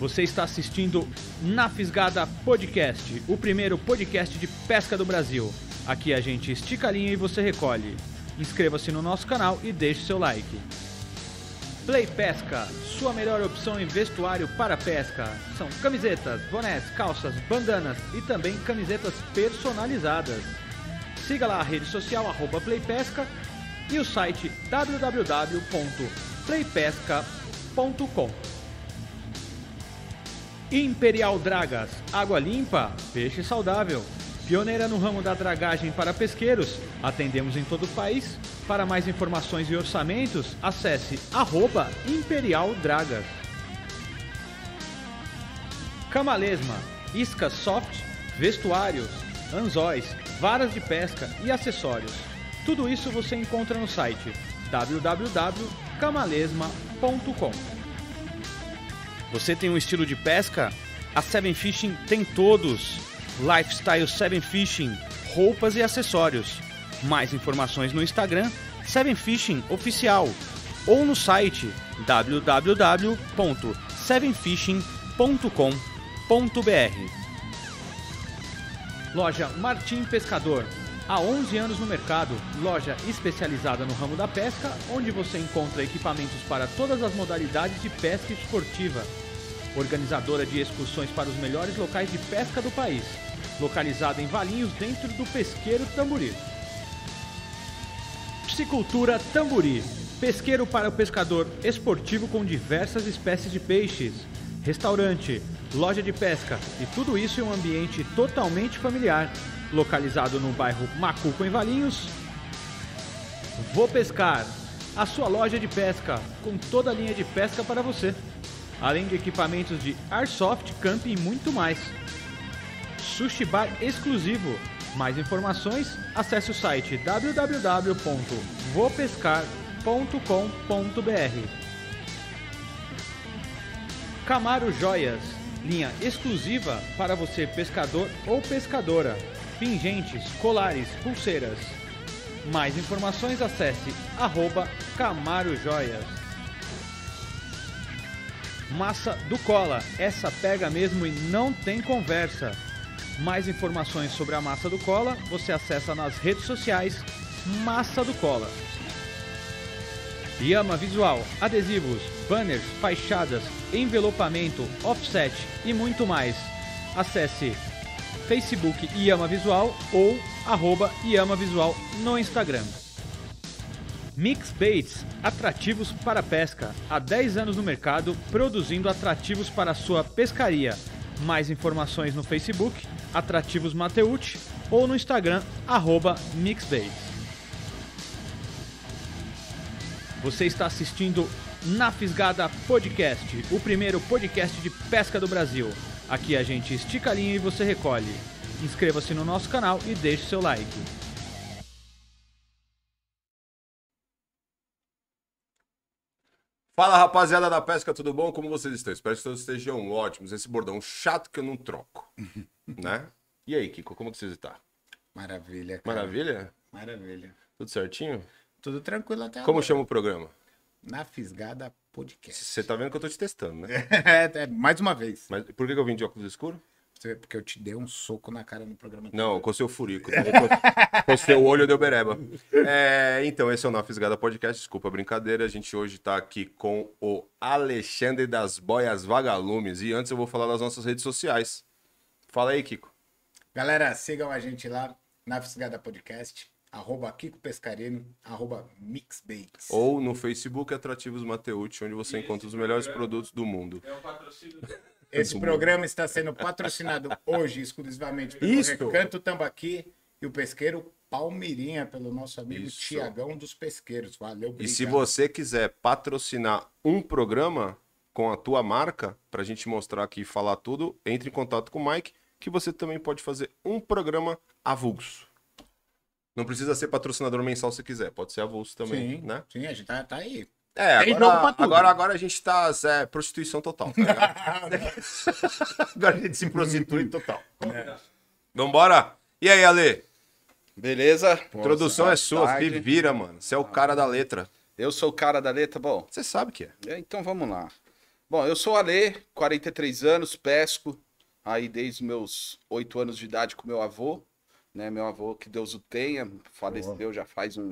Você está assistindo Na Fisgada Podcast, o primeiro podcast de pesca do Brasil. Aqui a gente estica a linha e você recolhe. Inscreva-se no nosso canal e deixe seu like. Play Pesca, sua melhor opção em vestuário para pesca. São camisetas, bonés, calças, bandanas e também camisetas personalizadas. Siga lá a rede social Playpesca e o site www.playpesca.com. Imperial Dragas, água limpa, peixe saudável. Pioneira no ramo da dragagem para pesqueiros, atendemos em todo o país. Para mais informações e orçamentos, acesse arroba Imperial Dragas. Camalesma, iscas soft, vestuários, anzóis, varas de pesca e acessórios. Tudo isso você encontra no site www.camalesma.com. Você tem um estilo de pesca? A Seven Fishing tem todos. Lifestyle Seven Fishing, roupas e acessórios. Mais informações no Instagram Seven Fishing Oficial ou no site www.sevenfishing.com.br. Loja Martim Pescador. Há 11 anos no mercado, loja especializada no ramo da pesca, onde você encontra equipamentos para todas as modalidades de pesca esportiva. Organizadora de excursões para os melhores locais de pesca do país, localizada em Valinhos, dentro do Pesqueiro Tamburi. Piscicultura Tamburi. Pesqueiro para o pescador esportivo com diversas espécies de peixes. Restaurante, loja de pesca e tudo isso em um ambiente totalmente familiar. Localizado no bairro Macuco, em Valinhos. Vou Pescar, a sua loja de pesca com toda a linha de pesca para você. Além de equipamentos de airsoft, camping e muito mais. Sushi Bar exclusivo. Mais informações, acesse o site www.vopescar.com.br. Camaro Joias, linha exclusiva para você pescador ou pescadora. Pingentes, colares, pulseiras. Mais informações acesse arroba Camaro Joias. Massa do Cola, essa pega mesmo e não tem conversa. Mais informações sobre a Massa do Cola você acessa nas redes sociais Massa do Cola. Yama Visual, adesivos, banners, fachadas, envelopamento, offset e muito mais. Acesse Facebook Yama Visual ou arroba Yama Visual no Instagram. Mix Baits, atrativos para pesca. Há 10 anos no mercado, produzindo atrativos para sua pescaria. Mais informações no Facebook, Atrativos Mateucci, ou no Instagram, arroba Mixbaits. Você está assistindo Na Fisgada Podcast, o primeiro podcast de pesca do Brasil. Aqui a gente estica a linha e você recolhe. Inscreva-se no nosso canal e deixe seu like. Fala rapaziada da pesca, tudo bom? Como vocês estão? Espero que todos estejam ótimos. Esse bordão chato que eu não troco, né? E aí, Kiko, como que você está? Maravilha. cara. Maravilha? Maravilha. Tudo certinho? Tudo tranquilo até Como agora. chama o programa? Na Fisgada Podcast. Você tá vendo que eu tô te testando, né? É, é, mais uma vez. Mas por que eu vim de óculos escuros? Porque eu te dei um soco na cara no programa. Não, com o seu furico. Com o seu olho deu bereba. É, então, esse é o Na Fisgada Podcast. Desculpa a brincadeira. A gente hoje tá aqui com o Alexandre das Boias Vagalumes. E antes eu vou falar das nossas redes sociais. Fala aí, Kiko. Galera, sigam a gente lá na Fisgada Podcast. Arroba Kiko Pescarino, arroba Mixbaits. Ou no Facebook Atrativos Mateucci, onde você encontra os melhores produtos do mundo. Esse programa está sendo patrocinado hoje exclusivamente pelo Isso. Recanto Tambaqui e o pesqueiro Palmeirinha, pelo nosso amigo Isso. Tiagão dos Pesqueiros. Valeu, E obrigado. se você quiser patrocinar um programa com a tua marca, pra gente mostrar aqui e falar tudo, entre em contato com o Mike, que você também pode fazer um programa avulso. Não precisa ser patrocinador mensal se quiser, pode ser avulso também, Sim, né? sim, a gente tá, tá aí. É, agora, agora, agora a gente tá é, prostituição total. tá agora a gente se prostitui total. Vambora? E aí, Ale? Beleza? Introdução é sua, se tarde. vira, mano. Você é o cara da letra. Eu sou o cara da letra. Bom, Você sabe que é. é, então vamos lá. Bom, eu sou o Ale, 43 anos, pesco aí desde meus 8 anos de idade com meu avô, né? Meu avô, que Deus o tenha, faleceu já faz um,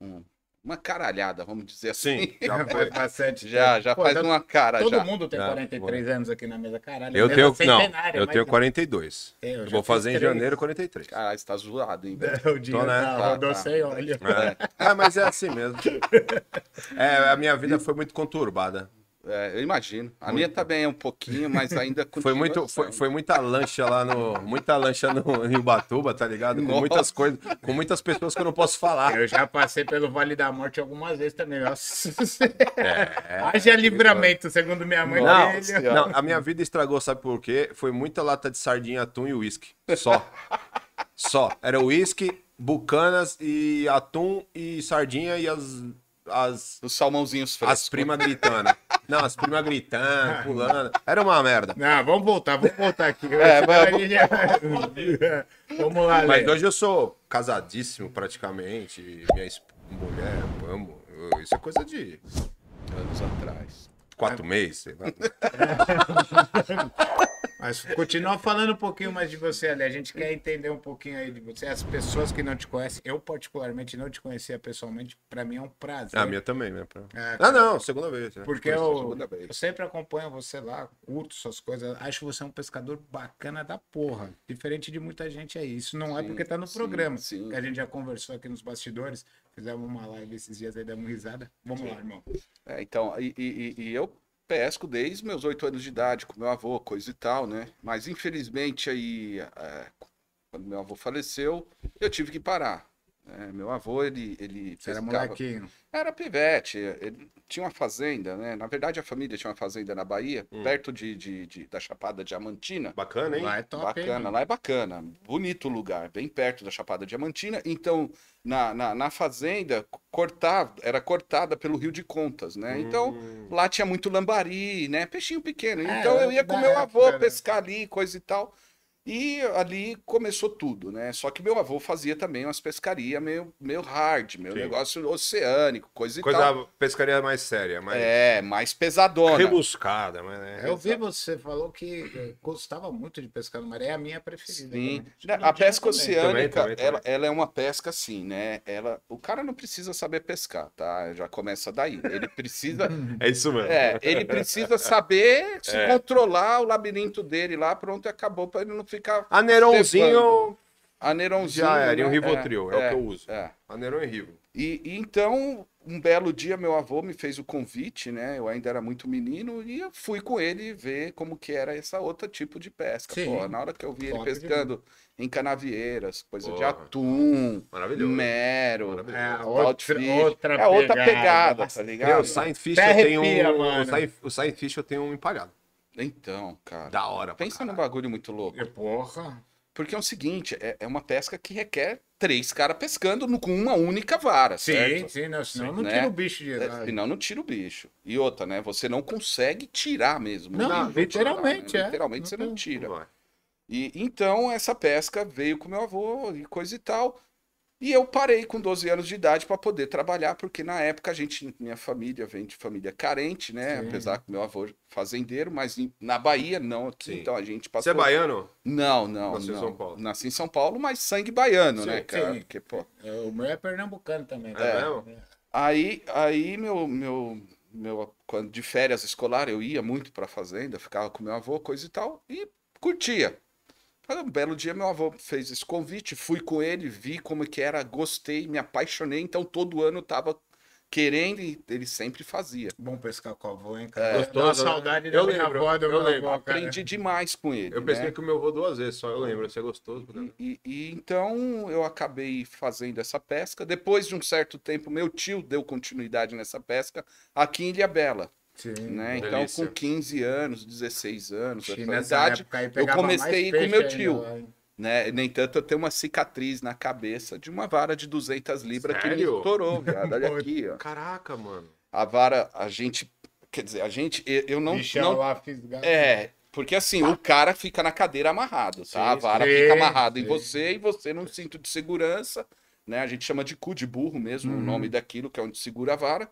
um- uma caralhada, vamos dizer assim. Sim, Já já faz foi. bastante Já, já Pô, faz tá- uma cara Todo já. mundo tem Já, 43 anos aqui na mesa, caralho. Eu tenho, não, eu tenho não. 42. É, eu Eu vou fazer em três. janeiro 43. Caralho, você tá zoado, hein? velho? O dinheiro né? tá, Tá, rodou tá. sem olho. É. Ah, mas é assim mesmo. É, a minha vida foi muito conturbada. É, eu imagino. A minha também é um pouquinho, mas ainda continua Foi, muito, foi, foi muita lancha lá no. Muita lancha no, em Ubatuba, tá ligado? Com Nossa. muitas coisas, com muitas pessoas que eu não posso falar. Eu já passei pelo Vale da Morte algumas vezes também. É. Haja livramento, segundo minha mãe. Não, dele. Senhora. não, a minha vida estragou, sabe por quê? Foi muita lata de sardinha, atum e uísque. Só. Só. Era uísque, bucanas e atum e sardinha e as. As, Os salmãozinhos frescos. as primas gritando. Não, as primas gritando, pulando. Era uma merda. Não, vamos voltar, vamos voltar aqui. É, vamos. já- Vamos lá, Mas Lê. hoje eu sou casadíssimo praticamente. Minha es- mulher, amo. Eu- Isso é coisa de Anos atrás. quatro meses, sei lá. Mas continua falando um pouquinho mais de você, Ali. A gente quer entender um pouquinho aí de você. As pessoas que não te conhecem, eu particularmente não te conhecia pessoalmente, pra mim é um prazer. A minha também, né? pra- É, Ah, não, segunda vez. né? Porque eu, segunda vez. eu sempre acompanho você lá, curto suas coisas. Acho você um pescador bacana da porra. Diferente de muita gente aí. Isso não é Sim, porque tá no sim, programa. sim. Que a gente já conversou aqui nos bastidores. Fizemos uma live esses dias aí, damos risada. Vamos lá, irmão. É, então, e, e- e eu pesco desde meus oito anos de idade com meu avô, coisa e tal, né? Mas infelizmente aí, é, quando meu avô faleceu, eu tive que parar. Né? meu avô, ele, ele Você era pescava- molequinho. Era pivete, ele tinha uma fazenda, né? Na verdade, a família tinha uma fazenda na Bahia, Hum. perto de, de- de- da Chapada Diamantina. Bacana, hein? Lá é top, hein, Bacana, mano? lá é bacana. Bonito o lugar, bem perto da Chapada Diamantina. Então, na, na, na fazenda, cortava, era cortada pelo Rio de Contas, né? Então, Hum. lá tinha muito lambari, né? Peixinho pequeno. É, Então, eu ia com meu avô época, né? pescar ali, coisa e tal. E ali começou tudo, né? Só que meu avô fazia também umas pescarias meio, meio hard, meu Sim. negócio oceânico, coisa e Coisa tal. pescaria mais séria, mais É, mais pesadona. rebuscada, mas né? Eu vi você falou que eh, gostava muito de pescar no mar. É a minha preferida. Sim. também. Né, A pesca também. oceânica, Também, também, ela, também. ela é uma pesca assim, né? Ela, o cara não precisa saber pescar, tá? Já começa daí. Ele precisa, É isso mesmo. é, ele precisa saber se É. controlar o labirinto dele lá, pronto, e acabou para ele não ficar Aneronzinho aneirãozinho. já era, e um né? Rivotril, é, o que eu uso. É. Aneron e Rivo. E, e então, um belo dia, meu avô me fez o convite, né? Eu ainda era muito menino e eu fui com ele ver como que era essa outra tipo de pesca. Sim. Pô, na hora que eu vi ele Top pescando em canavieiras, coisa de Porra. atum, Maravilhoso. mero, Maravilhoso. É, outra, outra é outra pegada. pegada, tá Meu, ligado? o Science Fish eu tenho um. O Science, o Science Fish eu tenho um empalhado. Então, cara. Da hora. Pensa num caralho. bagulho muito louco. E, Porra. Porque é o seguinte, é, é uma pesca que requer três caras pescando no- com uma única vara, Sim, certo? sim, não, senão não né? tira o bicho de É. Senão não tira o bicho. E outra, né? Você não consegue tirar mesmo. Não, Não, literalmente, tirar, né? é. Literalmente você Não não tem. tira. Vai. E então essa pesca veio com meu avô e coisa e tal. E eu parei com 12 anos de idade para poder trabalhar, porque na época a gente, minha família vem de família carente, né? Sim. Apesar que meu avô é fazendeiro, mas em- na Bahia não aqui. Sim. Então a gente Você passou. é baiano? Não, não, Nasceu em. São Paulo. Nasci em São Paulo, mas sangue baiano, Sim, né, cara? sim. Porque, pô, O meu é pernambucano também. É né? mesmo? Aí, aí meu, meu, meu, quando de férias escolar, eu ia muito pra fazenda, ficava com meu avô, coisa e tal, e curtia. Um belo dia, meu avô fez esse convite, fui com ele, vi como que era, gostei, me apaixonei, então todo ano eu tava querendo e ele sempre fazia. Bom pescar com a avó, hein, cara? É. Dá uma Gostoso, né? saudade da Eu minha lembro, avó, eu meu lembro. avô, cara. Aprendi demais com ele. Eu né? pesquei com o meu avô duas vezes só, eu lembro. Você é gostoso. E, e- e então eu acabei fazendo essa pesca. Depois de um certo tempo, meu tio deu continuidade nessa pesca aqui em Ilhabela. Sim. né? Delícia. Então, com 15 anos, 16 anos, nessa idade, eu comecei mais a ir com meu tio. hein? né? Nem tanto eu tenho uma cicatriz na cabeça de uma vara de 200 libras que me Sério? estourou, viado. Olha aqui, ó. Caraca, mano. A vara, a gente, quer dizer, a gente, eu, não, Bichão não lá fisgado. é, porque assim, o cara fica na cadeira amarrado, tá? Sim, a vara sim, fica amarrada em sim. você e você num cinto de segurança, né? A gente chama de cu de burro mesmo, Uhum. o nome daquilo, que é onde segura a vara,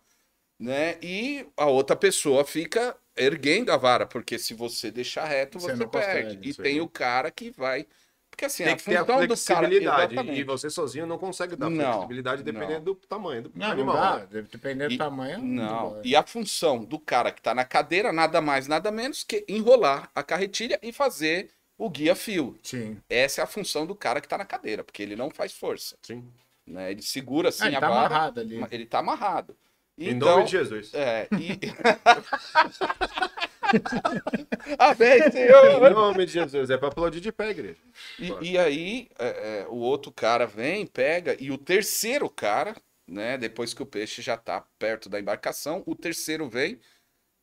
né? E a outra pessoa fica erguendo a vara, porque se você deixar reto, Você você, não perde. consegue, e tem aí. o cara que vai. Porque assim, Tem a que ter a do cara. flexibilidade. Exatamente. E você sozinho não consegue dar Não, flexibilidade dependendo do tamanho do Não, não animal. dá. né? Dependendo do E- tamanho. Não. E a função do cara que tá na cadeira, nada mais, nada menos que enrolar a carretilha e fazer o guia-fio. Sim. Essa é a função do cara que tá na cadeira, porque ele não faz força. Sim. Né? Ele segura assim Ah, ele a tá vara. amarrado ali. Ele tá amarrado. Em Então, nome de Jesus. é, e... Amém, Senhor! Em nome de Jesus. É pra aplaudir de pé, igreja. E, e aí, é, é, o outro cara vem, pega, e o terceiro cara, né, depois que o peixe já tá perto da embarcação, o terceiro vem.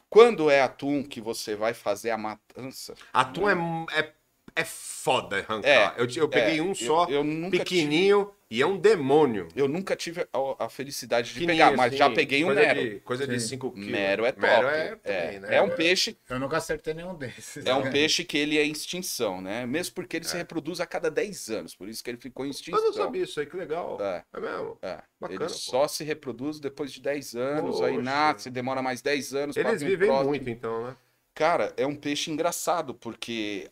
Quando é atum que você vai fazer a matança, Atum é, é, é foda arrancar. É, eu, eu peguei é, um eu- só, eu nunca pequenininho, e é um demônio. eu nunca tive a, a felicidade de pegar, mas já assim, peguei um coisa mero. De, coisa de Sim. 5 quilos. Mero é top. Mero é, é, né? é um peixe, Eu nunca acertei nenhum desses. é um né? peixe que ele é em extinção, né? Mesmo porque ele se reproduz a cada 10 anos, por isso que ele ficou em extinção. Eu não sabia isso aí, que legal. É. É mesmo. É, Bacana, ele pô. só se reproduz depois de 10 anos, aí Poxa. nasce, demora mais 10 anos. Eles um vivem próximo. muito, então, né? Cara, é um peixe engraçado, porque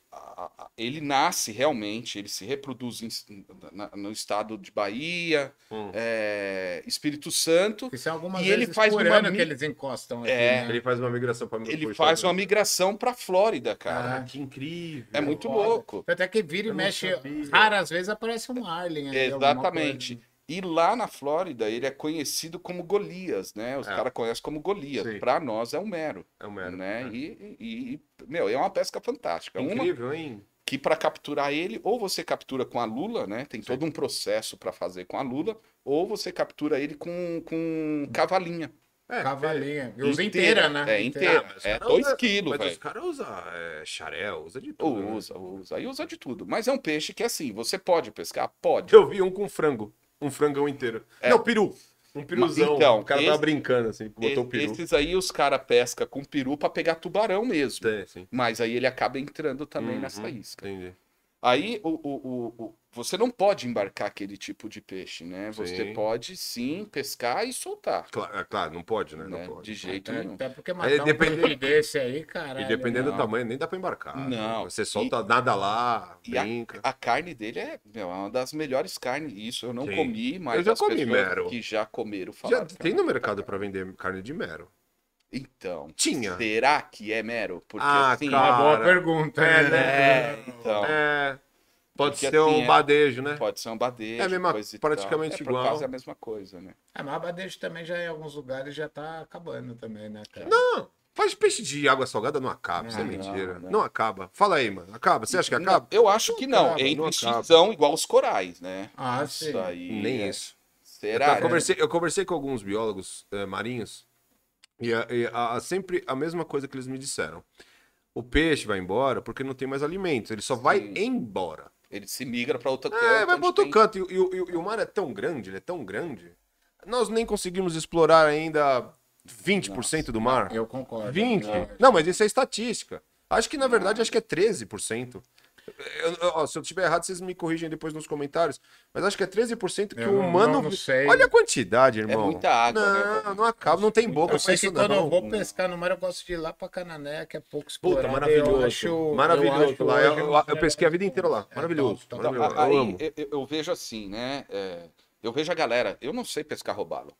ele nasce realmente, ele se reproduz em- na- no estado de Bahia, Hum. é, Espírito Santo. Isso é algumas E ele faz por uma ano mi- que eles encostam aqui, É. né? Ele faz uma migração para Ele faz uma migração pra Flórida, cara. Ah, Que incrível. é muito foda. louco. Até que vira e mexe. Raras vezes aparece um alguma Exatamente. E lá na Flórida, ele é conhecido como Golias, né? Os É. caras conhecem como Golias. Pra nós é um mero, É um mero. né? É. E, e- e, meu, é uma pesca fantástica. Uma Incrível, hein? que para capturar ele, ou você captura com a lula, né? Tem Sim. todo um processo para fazer com a lula, ou você captura ele com, com cavalinha. É, Cavalinha. E usa inteira, né? É, inteira. Ah, É caras 2 usa- quilos, Mas velho. os caras usam é, xarel, usa de tudo. né? usa, usa. Aí usa de tudo. Mas é um peixe que, assim, você pode pescar? Pode. Eu vi um com frango. Um frangão inteiro. É. Não, peru. Um peruzão. Então, o cara esse- tava brincando, assim, botou o peru. Esses aí os caras pescam com peru para pegar tubarão mesmo. É, sim. Mas aí ele acaba entrando também Uhum, nessa isca. Entendi. Aí o, o, o, o- você não pode embarcar aquele tipo de peixe, né? Você Sim. pode sim pescar e soltar. Claro, é claro, não pode, né? Não né? pode. De jeito É, nenhum. Até porque matar Aí um depende- desse aí, cara. E dependendo do não. tamanho, nem dá pra embarcar. Não. Você solta nada lá, E a- brinca. A carne dele é, meu, é uma das melhores carnes. Isso eu não Sim. comi, mas Eu já as comi pessoas mero. que já comeram Já falaram. que tem é no mercado pra vender carne de mero. Então, Tinha. será que é mero? Porque Ah, assim, cara. Uma boa pergunta. É, né? é, então, É. Pode Porque ser assim, um é- badejo, né? pode ser um badejo, É a mesma- coisa praticamente tal. É, igual. Por causa é a mesma coisa, né? Ah, mas badejo também já em alguns lugares já tá acabando também, né, cara? Não, faz peixe de água salgada, não acaba. Isso é Não, mentira. não, Não, não. acaba. Fala aí, mano. Acaba. Você acha que Não, acaba? eu acho que não. acaba, não em acaba. extinção igual os corais, né? Ah, Isso sim. aí Nem é- isso. Será? eu, né? conversei, eu conversei com alguns biólogos eh, marinhos e, a- e a- sempre a mesma coisa que eles me disseram. O peixe vai embora porque não tem mais alimento. Ele só vai Sim. embora. Ele se migra para outro canto. É, vai pra outro tem- canto. E, o- e e o- e o mar é tão grande, ele é tão grande. Nós nem conseguimos explorar ainda 20% do mar. Eu concordo. 20? Não. Não, mas isso é estatística. Acho que, na verdade, acho que é 13%. Eu- eu- ó, se eu estiver errado, vocês me corrigem depois nos comentários. Mas acho que é 13% que Eu o humano. não- não sei. Olha a quantidade, irmão. muita água, não, né, Não, acaba, não tem boca Eu sei isso, que quando eu não. vou pescar no mar, eu gosto de ir lá pra Canané, que é pouco Puta, explorado. maravilhoso. Eu acho- maravilhoso eu acho lá. Eu, eu- eu pesquei a vida inteira lá. É, Maravilhoso. top. Então, maravilhoso. eu aí amo. eu, vejo assim, né? é, eu vejo a galera. Eu não sei pescar robalo.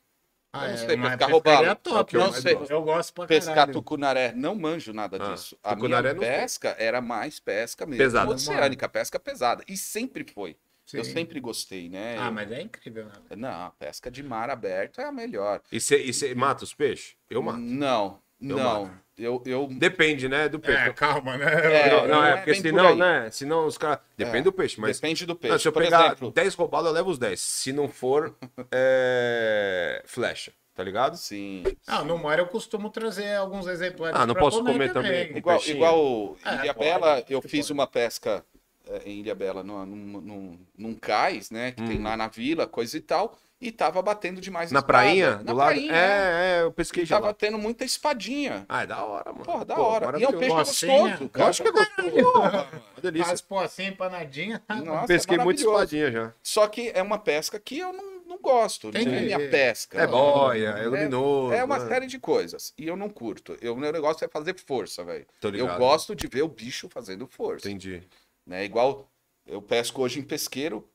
Ah, Eu não é, sei mas pescar roubalo. é top, É eu não sei. gosto. Eu gosto pra Pescar caralho. tucunaré, não manjo nada Ah, disso. A minha não pesca era mais pesca mesmo. Pesada. Oceânica, pesca pesada. E sempre foi. Eu Sim. sempre gostei, né? Ah, Eu- mas é incrível, né? Não, pesca de mar aberto é a melhor. E você mata os peixes? Eu mato. Não, Eu não. Eu, eu, Depende, né? Do peixe. É, calma, né? É, não, não, não é, é porque por senão, aí. né? Senão os caras. Depende É, do peixe, mas. Depende do Não, peixe. se eu Por pegar exemplo, 10 roubados, eu levo os 10. Se não for, é... flecha, tá ligado? sim. Ah, no mar eu costumo trazer alguns exemplares. Ah, não pra posso comer também. Igual, peixinho. igual É, Ilha pode, Bela, eu fiz pode. uma pesca eh, em Ilha Bela num, num, num, num cais, né? Que tem Hum. lá na vila, coisa e tal. E tava batendo demais Na espada. prainha? Na do lado? prainha, é, é, eu pesquei E já tava lá. tendo muita espadinha. Ah, é da hora, mano. Porra, da Pô, hora. E é um peixe gostoso, cara. Lógico que é gostoso. Uma delícia. As pocinhas empanadinhas. Nossa, Pesquei é muito maravilhoso. espadinha já. Só que é uma pesca que eu não, não gosto, não é minha pesca. É boia, é luminoso. É uma né? série de coisas. E eu não curto. Eu, meu negócio é fazer força, velho. Tô Eu gosto de ver o bicho fazendo força. Entendi. Né? Igual eu pesco hoje em pesqueiro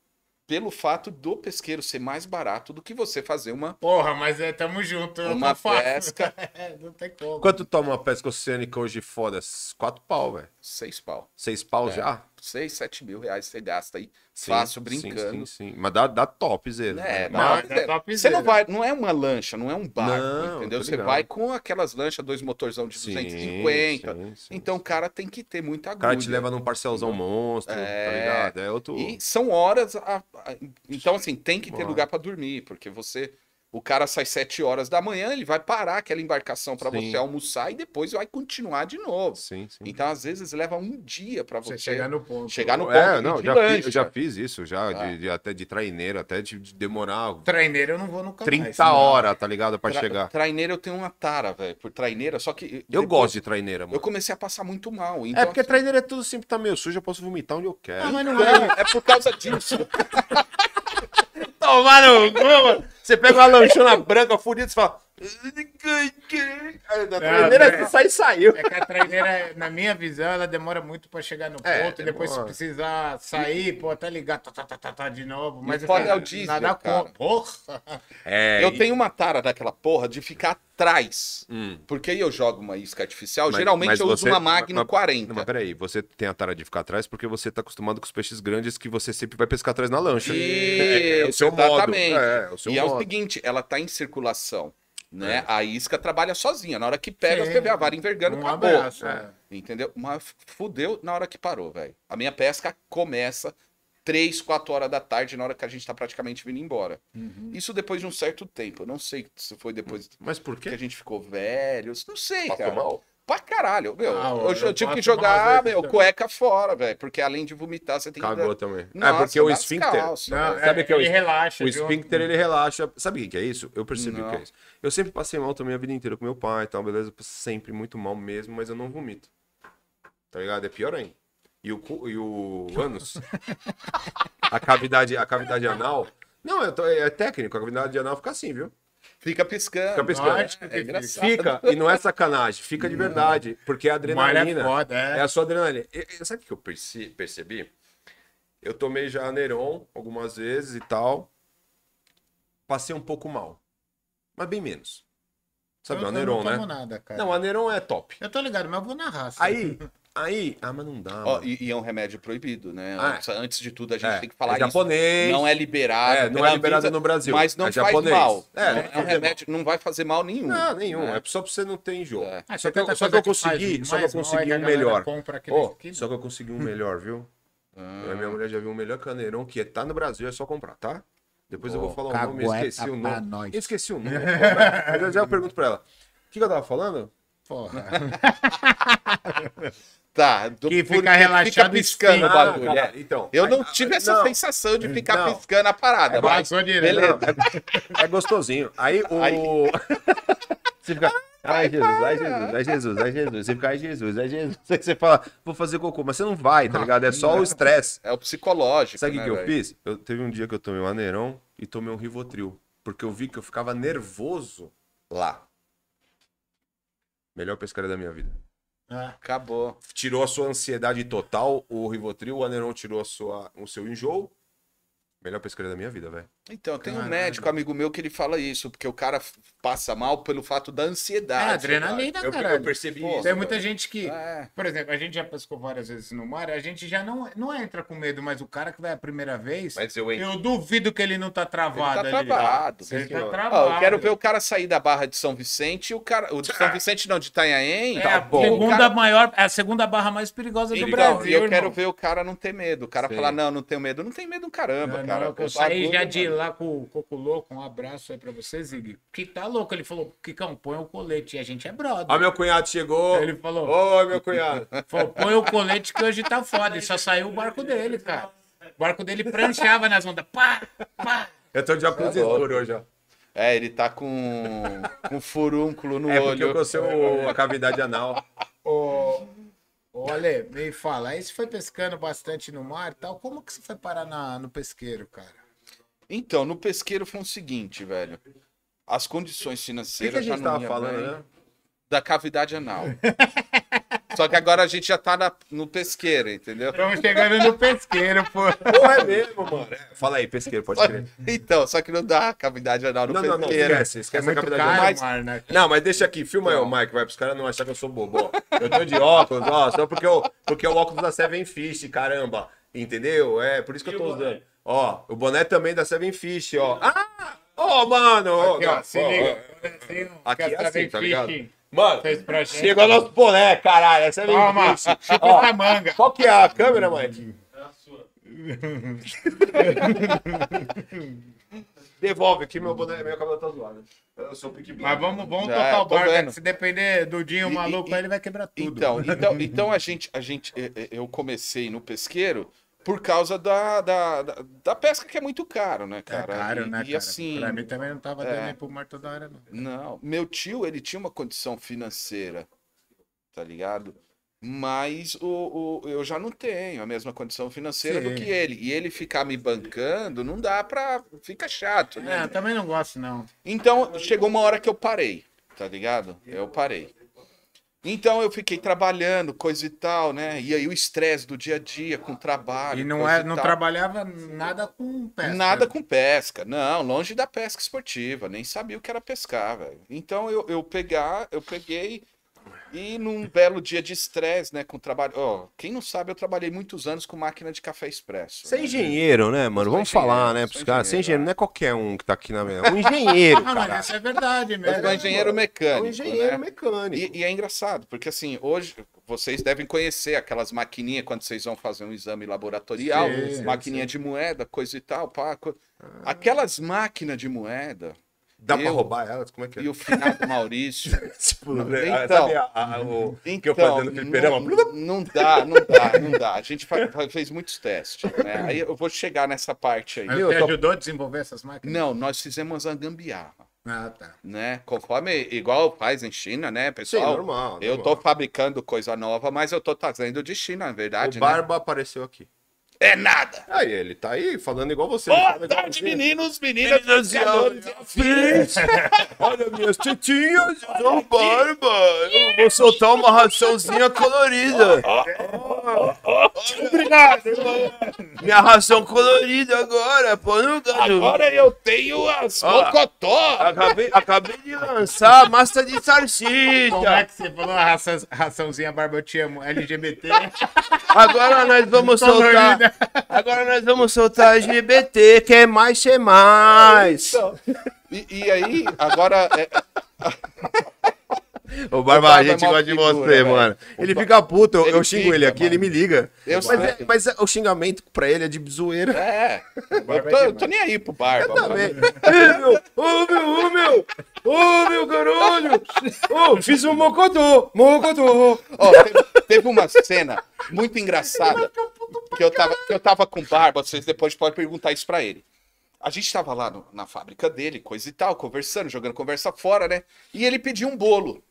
pelo fato do pesqueiro ser mais barato do que você fazer uma Porra, mas é, tamo junto. Uma pesca. É, não tem como. Quanto toma uma pesca oceânica hoje foda? Quatro pau, velho. seis pau. Seis pau É. já? Seis, sete mil reais você gasta aí Sim, fácil, sim, brincando. Sim, sim, Mas dá, dá top, Zé. É, Não, não, é você- topzera. você não vai, não é uma lancha, não é um barco, Não, entendeu? Você vai com aquelas lanchas, dois motorzão de 250. Então o cara tem que ter muita O agulha. cara te leva num parcelzão monstro, tá É. ligado? É outro. E são horas. a- então, assim, tem que ter Boa. lugar pra dormir, porque você. O cara sai 7 horas da manhã, ele vai parar aquela embarcação pra Sim. você almoçar e depois vai continuar de novo. Sim, sim. Então, às vezes, leva um dia pra Você você, chegar no ponto. chegar no ponto É, não, já lancha. fiz, eu já fiz isso, já, Ah. de, de- até de traineiro, até de, de demorar Traineiro eu não vou nunca 30 mais. não. horas, tá ligado? Pra Tra- chegar. Traineira eu tenho uma tara, velho, por traineira, só que. Eu depois gosto de traineira, Eu mano. comecei a passar muito mal. Então, É porque traineira é tudo sempre tá meio sujo, eu posso vomitar onde eu quero. Ah, mas não é. é por causa disso. Tomar no cu, mano. Você pega uma lanchona branca fudida e fala. Aí, Da traineira é. sai e saiu. É que a traineira, na minha visão, ela demora muito pra chegar no É, ponto. e depois, se precisar sair, pô, até ligar, tá, tá, tá, tá, tá, de novo. Mas foda cara, é o diesel, Nada cara. com. Porra! É, Eu e- tenho uma tara daquela porra de ficar atrás. Hum. Porque aí eu jogo uma isca artificial, Mas- geralmente mas eu uso você- uma Magnum mas- 40. Não, mas peraí, você tem a tara de ficar atrás porque você tá acostumado com os peixes grandes que você sempre vai pescar atrás na lancha. É, é o seu modo. exatamente. É, é o seu e é o modo. seguinte, ela tá em circulação. Né? É. A isca trabalha sozinha. Na hora que pega, Sim. você vê a vara envergando, Um acabou. abraço. é. Entendeu? Mas fudeu na hora que parou, velho. A minha pesca começa 3, 4 horas da tarde, na hora que a gente tá praticamente vindo embora. Uhum. Isso depois de um certo tempo. Eu não sei se foi depois Mas por que a quê? gente ficou velho. Não sei, Passou cara. mal? Pra caralho, meu. Ah, eu, eu eu tive que jogar, meu, vezes, cueca fora, velho. Porque além de vomitar, você tem Cagou que. também. é Nossa, porque o esfíncter. calças, Não. Sabe é, que é o ele relaxa. O viu? esfíncter, ele relaxa. Sabe o que é isso? Eu percebi o que é Não. isso. Eu sempre passei mal também a vida inteira com meu pai e tal, beleza? Sempre muito mal mesmo, mas eu não vomito. Tá ligado? É pior ainda. E o, cu- e o ânus, a cavidade, a cavidade anal... Não, eu tô- é técnico, a cavidade anal fica assim, viu? Fica piscando. Fica piscando. Lógico que É engraçado. Fica, e não é sacanagem, fica de verdade, porque a Mas é adrenalina... foda, É é. a sua adrenalina. E- e sabe o que eu perce- percebi? Eu tomei já Neron algumas vezes e tal. Passei um pouco mal. Mas bem menos. Sabe eu, o eu Neron, não né? tomo nada, cara. Não, a Neron é top. Eu tô ligado, mas eu vou na raça. Aí, aí... Ah, mas não dá. Mano. e, e é um remédio proibido, né? Ah, antes, antes de tudo, a gente é, tem que falar é isso. japonês. Não é liberado. É, não é liberado no Brasil. Mas não é faz japonês. mal. É, Não é um remédio, não vai fazer mal nenhum. Não, nenhum. né? É só pra você não ter enjoo. É. Ah, Só que, eu, só que eu consegui, só que eu consegui um melhor. aquele não. só que eu consegui um melhor, viu? Ah. A minha mulher já viu um melhor caneirão que tá no Brasil, é só comprar, tá? Depois eu vou falar o nome, eu esqueci o nome. Eu esqueci o nome. eu já pergunto pra ela. O que, que eu tava falando? Porra. Tá, do, Que fica relaxado piscando o bagulho. Ah, é. cara, então. Eu não Aí- tive essa não, sensação de ficar Não. piscando a parada, mas Passou direto. beleza. É gostosinho. Aí o. Aí- Você fica. Ai, Jesus, ai, Jesus, ai, Jesus, ai, Jesus. Você fica, ai, Jesus, ai, Jesus. Aí você fala, vou fazer cocô, mas você não vai, tá ligado? É só o estresse. É o psicológico. Sabe o né, que, que eu fiz? Eu, teve um dia que eu tomei um aneirão e tomei um Rivotril. Porque eu vi que eu ficava nervoso lá. Melhor pescaria da minha vida. Ah, Acabou. Tirou a sua ansiedade total, o Rivotril, o aneirão tirou a sua, o seu enjoo. Melhor pescaria da minha vida, velho. Então, tem um médico amigo meu que ele fala isso, porque o cara passa mal pelo fato da ansiedade. É, adrenalina, Eu, caralho. eu percebi Pô, isso. Tem muita gente que, É. por exemplo, a gente já pescou várias vezes no mar, a gente já não, não entra com medo, mas o cara que vai a primeira vez, Mas eu eu duvido que ele não tá travado Ele tá ali. travado. Ele tá travado. Ó, eu quero ver o cara sair da barra de São Vicente e o cara. O de São Vicente não, de Itanhaém. É Tá a bom. segunda cara- maior, é a segunda barra mais perigosa do Então, Brasil. e eu quero irmão. ver o cara não ter medo. O cara Sim. falar, não, não tenho medo. Não tem medo, caramba, Não, cara. não, eu O saí já de mano. Lá com o Coco Louco, um abraço aí pra você, Zig. Que tá louco, ele falou, Kikão, põe o colete, e a gente é brother. Ó, meu cunhado chegou. Ele falou, Ô, meu cunhado. falou, põe o colete que hoje tá foda, e só saiu o barco dele, cara. O barco dele pranchava nas ondas, pá, pá. Eu tô de óculos Tá escuro hoje, ó. É, ele tá com, com furúnculo no É porque eu olho. cocei o- a cavidade anal. Ô, Ale, me fala, aí você foi pescando bastante no mar e tal, como que você foi parar na- no pesqueiro, cara? Então, no pesqueiro foi o seguinte, velho. As condições O que, financeiras que a já gente não tava ia falando, bem. né? Da cavidade anal. Só que agora a gente já tá na- no pesqueiro, entendeu? Estamos chegando no pesqueiro, pô. Pô, é mesmo, mano. É, Fala aí, pesqueiro, pode crer. Então, só que não dá cavidade anal no Não, não, não, pesqueiro. esquece, É esquece a cavidade caro, mais. mar, né? Não, mas deixa aqui, filma aí o Mike, vai, pros caras não acharem que eu sou bobo. Eu tô de óculos, ó, só porque, eu, porque o óculos da Seven Fish, caramba. Entendeu? É, por isso que eu tô usando. Ó, o boné também da Seven Fish, ó. Ah! Ó, mano! ó, Aqui, ó, não, se ó, liga. ó. Aqui é a assim, tá Seven ligado? Fish Mano, chegou nosso boné, caralho. É Seven Toma, chupa Ó, essa manga. Qual que é a câmera, Mike? Devolve aqui, meu boné, minha câmera tá zoada. Eu sou pique Mas vamos, vamos É, tocar o tô barco. vendo. Se depender do Dinho E- maluco, e- aí ele vai quebrar tudo. Então, então, então a gente, a gente, eh, eh, eu comecei no pesqueiro por causa da, da, da, pesca que é muito caro, né, é cara? caro, e, né, e cara? assim, Pra mim também não tava é. dando nem pro mar toda hora, não. não, meu tio ele tinha uma condição financeira, tá ligado? Mas o, o, eu já não tenho a mesma condição financeira do Sim. que ele. E ele ficar me bancando não dá pra. Fica chato, É, né? eu também não gosto, não. Então, chegou uma hora que eu parei, tá ligado? Eu parei. Então eu fiquei trabalhando, coisa e tal, né? E aí o estresse do dia a dia com o trabalho. E não, é, não tal. trabalhava nada com pesca. Nada com pesca. Não, longe da pesca esportiva. Nem sabia o que era pescar, velho. Então eu, eu pegar, eu peguei e num belo dia de estresse, né? Com trabalho. Ó, quem não sabe, eu trabalhei muitos anos com máquina de café expresso. Você é né? engenheiro, né, mano? Vamos falar, né, pros caras. Você é engenheiro, não é qualquer um que tá aqui na minha. Um engenheiro, Ah, mas cara. isso é verdade Eu mesmo. sou engenheiro mecânico. Um engenheiro né? mecânico. E, e é engraçado, porque assim, hoje vocês devem conhecer aquelas maquininhas quando vocês vão fazer um exame laboratorial, Sim, sim, maquininha de moeda, coisa e tal, pá. co- Aquelas máquinas de moeda Dá pra eu- roubar elas? Como é que é? e o finado Maurício. Tipo, Não, né? então- sabe a- a- o que eu Então, fazia no fliperama? não, não dá, não dá, não dá. A gente fa- fa- fez muitos testes, né? Aí eu vou chegar nessa parte aí. Mas você eu tô- ajudou a desenvolver essas máquinas? Não, nós fizemos a gambiarra, Ah, tá. né? Conforme, igual faz em China, né, Sim, pessoal? normal. Eu normal. tô fabricando coisa nova, mas eu tô trazendo de China, na verdade, O né? Barba apareceu aqui. É nada. Aí, ele tá aí falando igual você. Boa tarde, você. meninos, meninas, Meninas e afins. Olha minhas tetinhas, eu sou o Barba. Eu vou soltar uma raçãozinha colorida. Obrigado. Minha ração colorida agora, pô, não gado. Agora eu tenho as mocotó. Acabei, acabei de lançar massa de Como é salsicha. que você falou a ração, raçãozinha barba, eu te amo, LGBT? Agora nós vamos soltar. Agora nós vamos soltar LGBT, que é mais ser mais. E, e aí, agora. é- O Barba, a gente é gosta de figura, você, velho. mano. O Ele fica puto, eu, Ele eu xingo fica, ele aqui, mano. ele me liga. Eu mas, sei. é, mas é- o xingamento pra ele é de zoeira. É. Eu tô, é eu tô nem aí pro Barba. Também. Ei, meu, ô meu, ô meu, ô meu caralho, ô, fiz um mocotô, mocotô. Ó, teve, teve uma cena muito engraçada que eu tava, que eu tava com barba, vocês depois podem perguntar isso pra ele. A gente tava lá no- na fábrica dele, coisa e tal, conversando, jogando conversa fora, né? E ele pediu um bolo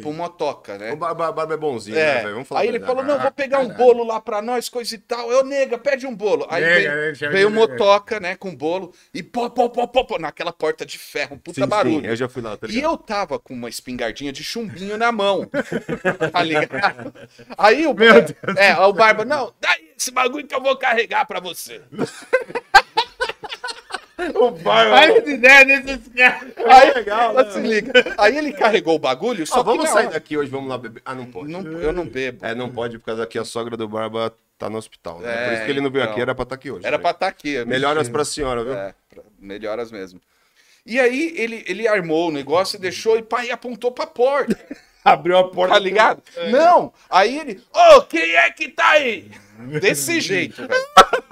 pra um motoca, né? O Barba, Barba é bonzinho, né, É. velho? Vamos falar Aí ele verdade. falou: não, vou pegar um caralho. bolo lá pra nós, coisa e tal. Eu, nega, pede um bolo. Aí Nega, veio, né, já veio o vi, motoca, né, com bolo, e pó, pó, pó, pó, pó, naquela porta de ferro, um puta Sim, barulho. sim, eu já fui lá, tá E eu tava com uma espingardinha de chumbinho na mão. tá ligado? Aí o, Meu Deus. é, o Barba, não, dá esse bagulho que eu vou carregar pra você. O Barba... Olha as ideias desses caras. Aí, legal, né? se liga. Aí ele carregou o bagulho, só que vamos sair hora- daqui hoje, vamos lá beber. Ah, não pode. Não, eu não bebo. É, não pode, por causa que a sogra do Barba tá no hospital. Né? É, Por isso que ele não veio então. aqui, era pra estar aqui hoje. Era né? pra estar aqui. eu me Melhoras pra senhora, viu? É, melhoras mesmo. E aí ele, ele armou o negócio e deixou e pai apontou pra porta. Abriu a porta. Tá ligado? Não! Aí ele, ô, quem é que tá aí? Desse jeito, velho.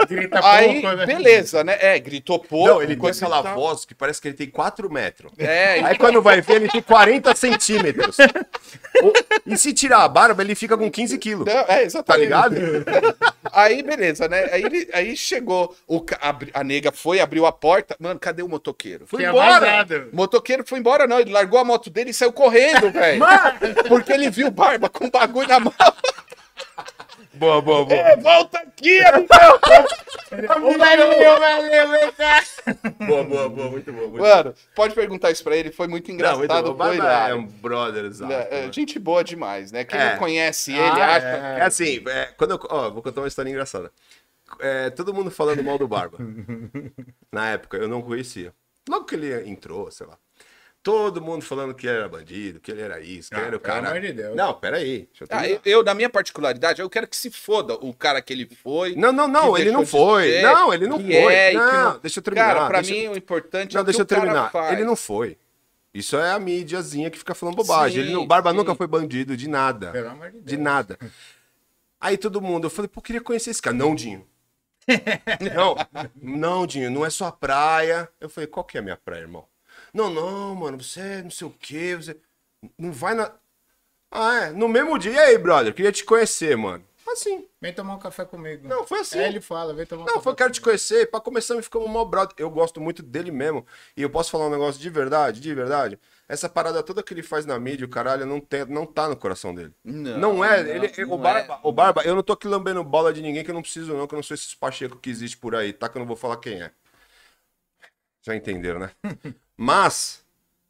Grita Aí, pouco, né? beleza, né? É, gritou pouco. Não, ele tem e aquela tal. voz que parece que ele tem 4 metros. É, Aí quando vai ver, ele tem 40 centímetros. E se tirar a barba, ele fica com 15 quilos. não, é, Tá exatamente. ligado? Aí, beleza, né? Aí, ele, aí chegou, o, a, a nega foi, abriu a porta. Mano, cadê o motoqueiro? Foi Tinha embora. O motoqueiro foi embora, não. Ele largou a moto dele e saiu correndo, velho. Porque ele viu barba com o bagulho na mão. Boa, boa, boa. É, volta aqui, amigão! Valeu, valeu, cá. Boa, boa, boa. Muito boa. Muito Mano, pode perguntar isso pra ele, foi muito Não, engraçado. muito bom. O foi Barba é um brother, exato. É, é, mano. gente boa demais, né? Quem É. não conhece ele Ah, acha. É assim, é, quando eu. Ó, vou contar uma história engraçada. É, todo mundo falando mal do Barba. Na época, eu não conhecia. Logo que ele entrou, sei lá. Todo mundo falando que ele era bandido, que ele era isso, que Ah, ele era o pelo cara. amor de Deus. Não, peraí. Deixa eu Ah, eu, eu, na minha particularidade, eu quero que se foda o cara que ele foi. Não, não, não, ele não foi. ser, Não, ele não foi. é que não, deixa eu terminar. Cara, pra deixa- mim o importante Não, é o deixa eu terminar. Ele não foi. Isso é a mídiazinha que fica falando bobagem. Sim, ele não, o Barba sim. nunca foi bandido de nada. Pelo amor de Deus. De nada. Aí todo mundo, eu falei, pô, eu queria conhecer esse cara. Não, Dinho. não, não, Dinho, não é só a praia. Eu falei, qual que é a minha praia, irmão? Não, não, mano, você é não sei o quê, você não vai na... Ah, é, no mesmo dia. E aí, brother, queria te conhecer, mano. Assim. Vem tomar um café comigo. Não, foi assim. É, ele fala, vem tomar um Não, café foi, quero te conhecer. Pra começar, me ficamos mó brother. Eu gosto muito dele mesmo. E eu posso falar um negócio de verdade, de verdade. Essa parada toda que ele faz na mídia, o caralho, não, tem, não tá no coração dele. Não, Não, é. não, ele, não o, Barba, é. o Barba, eu não tô aqui lambendo bola de ninguém que eu não preciso, não, que eu não sou esses pacheco que existe por aí, tá? Que eu não vou falar quem é. Já entenderam, né? Mas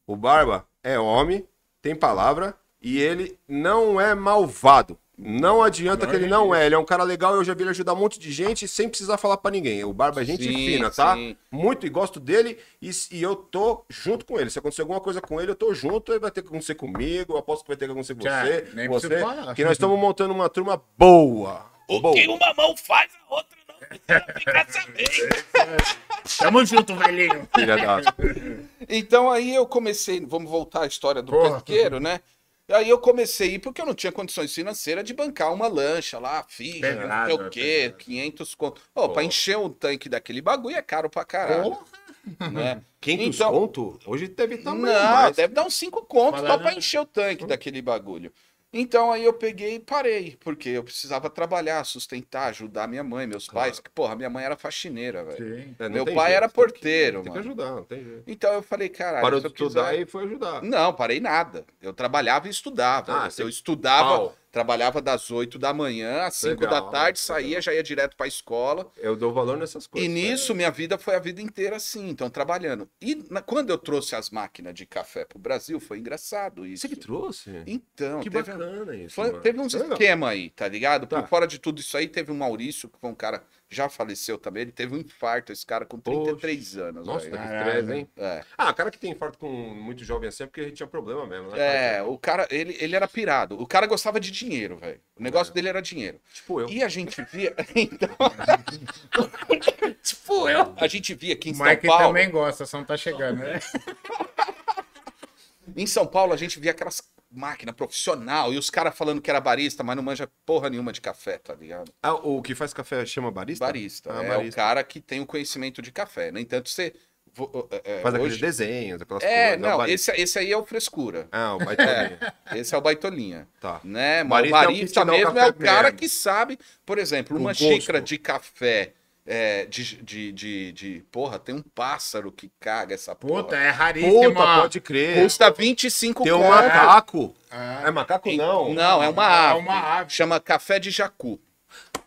o Barba é homem, tem palavra e ele não é malvado. Não adianta que ele não é. Ele é um cara legal. Eu já vi ele ajudar um monte de gente sem precisar falar pra ninguém. O Barba é gente Sim, fina, tá? sim. Muito e gosto dele. E, e eu tô junto com ele. Se acontecer alguma coisa com ele, eu tô junto. Ele vai ter que acontecer comigo. Eu aposto que vai ter que acontecer com Já, você. nem você falar. que nós estamos montando uma turma boa. O boa. que uma mão faz, a outra Tamo junto, velhinho. Filha da... Então aí eu comecei, vamos voltar à história do Porra. pesqueiro, né? Aí eu comecei a ir porque eu não tinha condições financeiras de bancar uma lancha lá, ficha, não sei o quê, pesado. 500 conto. Ô, pra encher o tanque daquele bagulho é caro pra caralho, né? 500 Então- conto? Hoje deve estar Não, mais. deve dar uns 5 contos Falar só pra encher o tanque daquele bagulho. Então aí eu peguei e parei, porque eu precisava trabalhar, sustentar, ajudar minha mãe, meus pais, que porra, minha mãe era faxineira, velho. É, Meu pai jeito, era tem que- porteiro, Tem que mano. ajudar, não tem jeito. Então eu falei, caralho, Parou de eu estudar quiser- e foi ajudar. Não, parei nada. Eu trabalhava e estudava. Ah, eu você- estudava, Pau. Trabalhava das 8 da manhã às 5 Legal, da tarde, saía, legal. já ia direto pra escola. Eu dou valor nessas coisas. E nisso, minha vida foi a vida inteira assim, então trabalhando. E na- quando eu trouxe as máquinas de café pro Brasil, foi engraçado isso. Você que trouxe? Então, que teve, bacana isso. foi- teve um esquema aí, tá ligado? Tá. Por fora de tudo isso aí, teve o Maurício, que foi um cara, já faleceu também, ele teve um infarto, esse cara com 33 anos. Nossa, tá estresse, hein? É. Ah, cara que tem infarto com muito jovem assim é porque a gente tinha problema mesmo, né? É, o cara, ele, ele era pirado. O cara gostava de dinheiro, velho. O negócio É. dele era dinheiro. Tipo eu. E a gente via. Então. tipo eu. A gente via aqui em O São Mike Paulo. também gosta, só não tá chegando, né? Em São Paulo, a gente via aquelas máquinas profissional e os caras falando que era barista, mas não manja porra nenhuma de café, tá ligado? Ah, o que faz café chama barista? Barista. Ah, é barista. o cara que tem o conhecimento de café. No entanto, você. vo- é, Faz aqueles hoje- desenhos, aquelas É, coisas. não, o barista. esse, esse aí é o frescura. Ah, o baitolinha. Esse é o baitolinha. Tá. né? Mas Barista o é barista dá o mesmo é o cara mesmo. que sabe, por exemplo, uma xícara de café é, de, de, de, de- Porra, tem um pássaro que caga essa porra. Puta, é raríssimo. Puta, ó. pode crer. Custa 25 Tem um conto. macaco. Ah, É macaco não. Não, é uma É ave. uma ave. Chama café de jacu.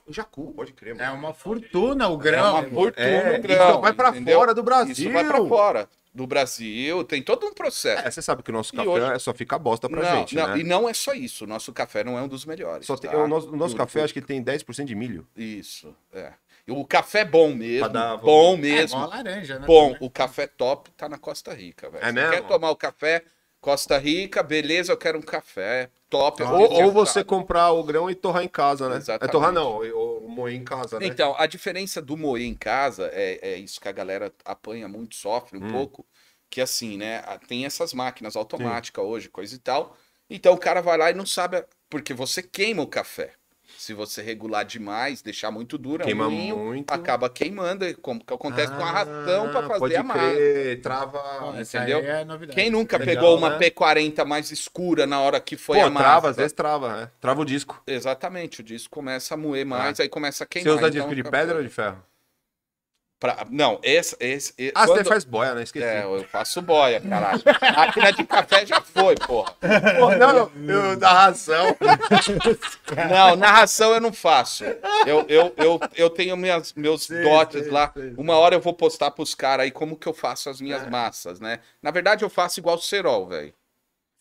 Jacu, pode crer, É mano. uma fortuna o É grão. uma fortuna É, no grão. isso vai pra entendeu? fora do Brasil. Isso vai pra fora do Brasil. Tem todo um processo. É, você sabe que o nosso E café hoje- é só fica bosta pra não, gente, não, né? E não é só isso. O nosso café não é um dos melhores. Só tem- tá? o nosso, o nosso café acho que tem 10% de milho. Isso, é. O café bom mesmo, bom. É mesmo. a laranja, né? Bom, o café top tá na Costa Rica, velho. É Você mesmo? quer tomar o café Costa Rica, beleza, eu quero um café top. Ou- Ou, ou você comprar o grão e torrar em casa, né? Exatamente. É torrar não, ou, moer em casa, né? Então, a diferença do moer em casa é, é isso que a galera apanha muito, sofre um Hum. pouco, que assim, né, tem essas máquinas automáticas hoje, coisa e tal, então o cara vai lá e não sabe, porque você queima o café. Se você regular demais, deixar muito duro, é Queima moinho, muito. acaba queimando, como que acontece com a ração para Ah, fazer pode a massa. trava... Essa entendeu? é novidade. Quem nunca Legal, pegou uma né? P40 mais escura na hora que foi Pô, a massa? trava, às vezes trava, né? Trava o disco. Exatamente, o disco começa a moer mais, aí começa a Você queimar. usa então disco de pedra ou de ferro? Pra- não, esse. esse, Ah, quando- você faz boia, né? Esqueci. É, eu faço boia, caralho. A máquina de café já foi, porra. Pô, não, não, eu, da ração. Não, narração eu não faço. Eu, eu, eu, eu tenho minhas, meus dotes sei, lá. sei. Uma hora eu vou postar pros caras aí como que eu faço as minhas massas, né? Na verdade, eu faço igual o Serol, velho.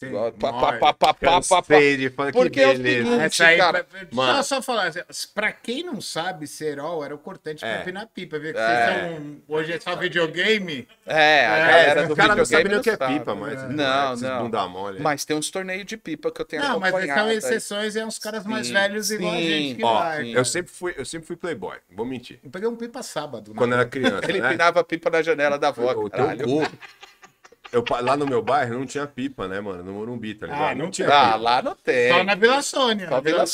Sim, pá, pá, pá, pá, pá, pá, pá. Cansei de falar que Porque é o seguinte, aí, cara. pra-. Só, só falar, assim, pra quem não sabe, cerol era o cortante É. pra pinar pipa. Que É. são, hoje é só videogame. É, a É, galera É, do o cara não sabe nem o que é sabe. pipa, mas. Não, esses não. Bunda mole. Mas tem uns torneios de pipa que eu tenho Não, mas são exceções, é uns caras mais Sim, velhos igual a sim. gente que Ó, vai. sim. eu sempre fui, eu sempre fui playboy, vou mentir. Eu peguei um pipa sábado. Quando né? era criança, Ele né? pinava pipa na janela da avó, caralho. Eu, lá no meu bairro não tinha pipa, né, mano? No Morumbi, tá ligado? Ah, não não tinha Ah, pipa. lá não tem. Só na Vila Sônia. Só na Vila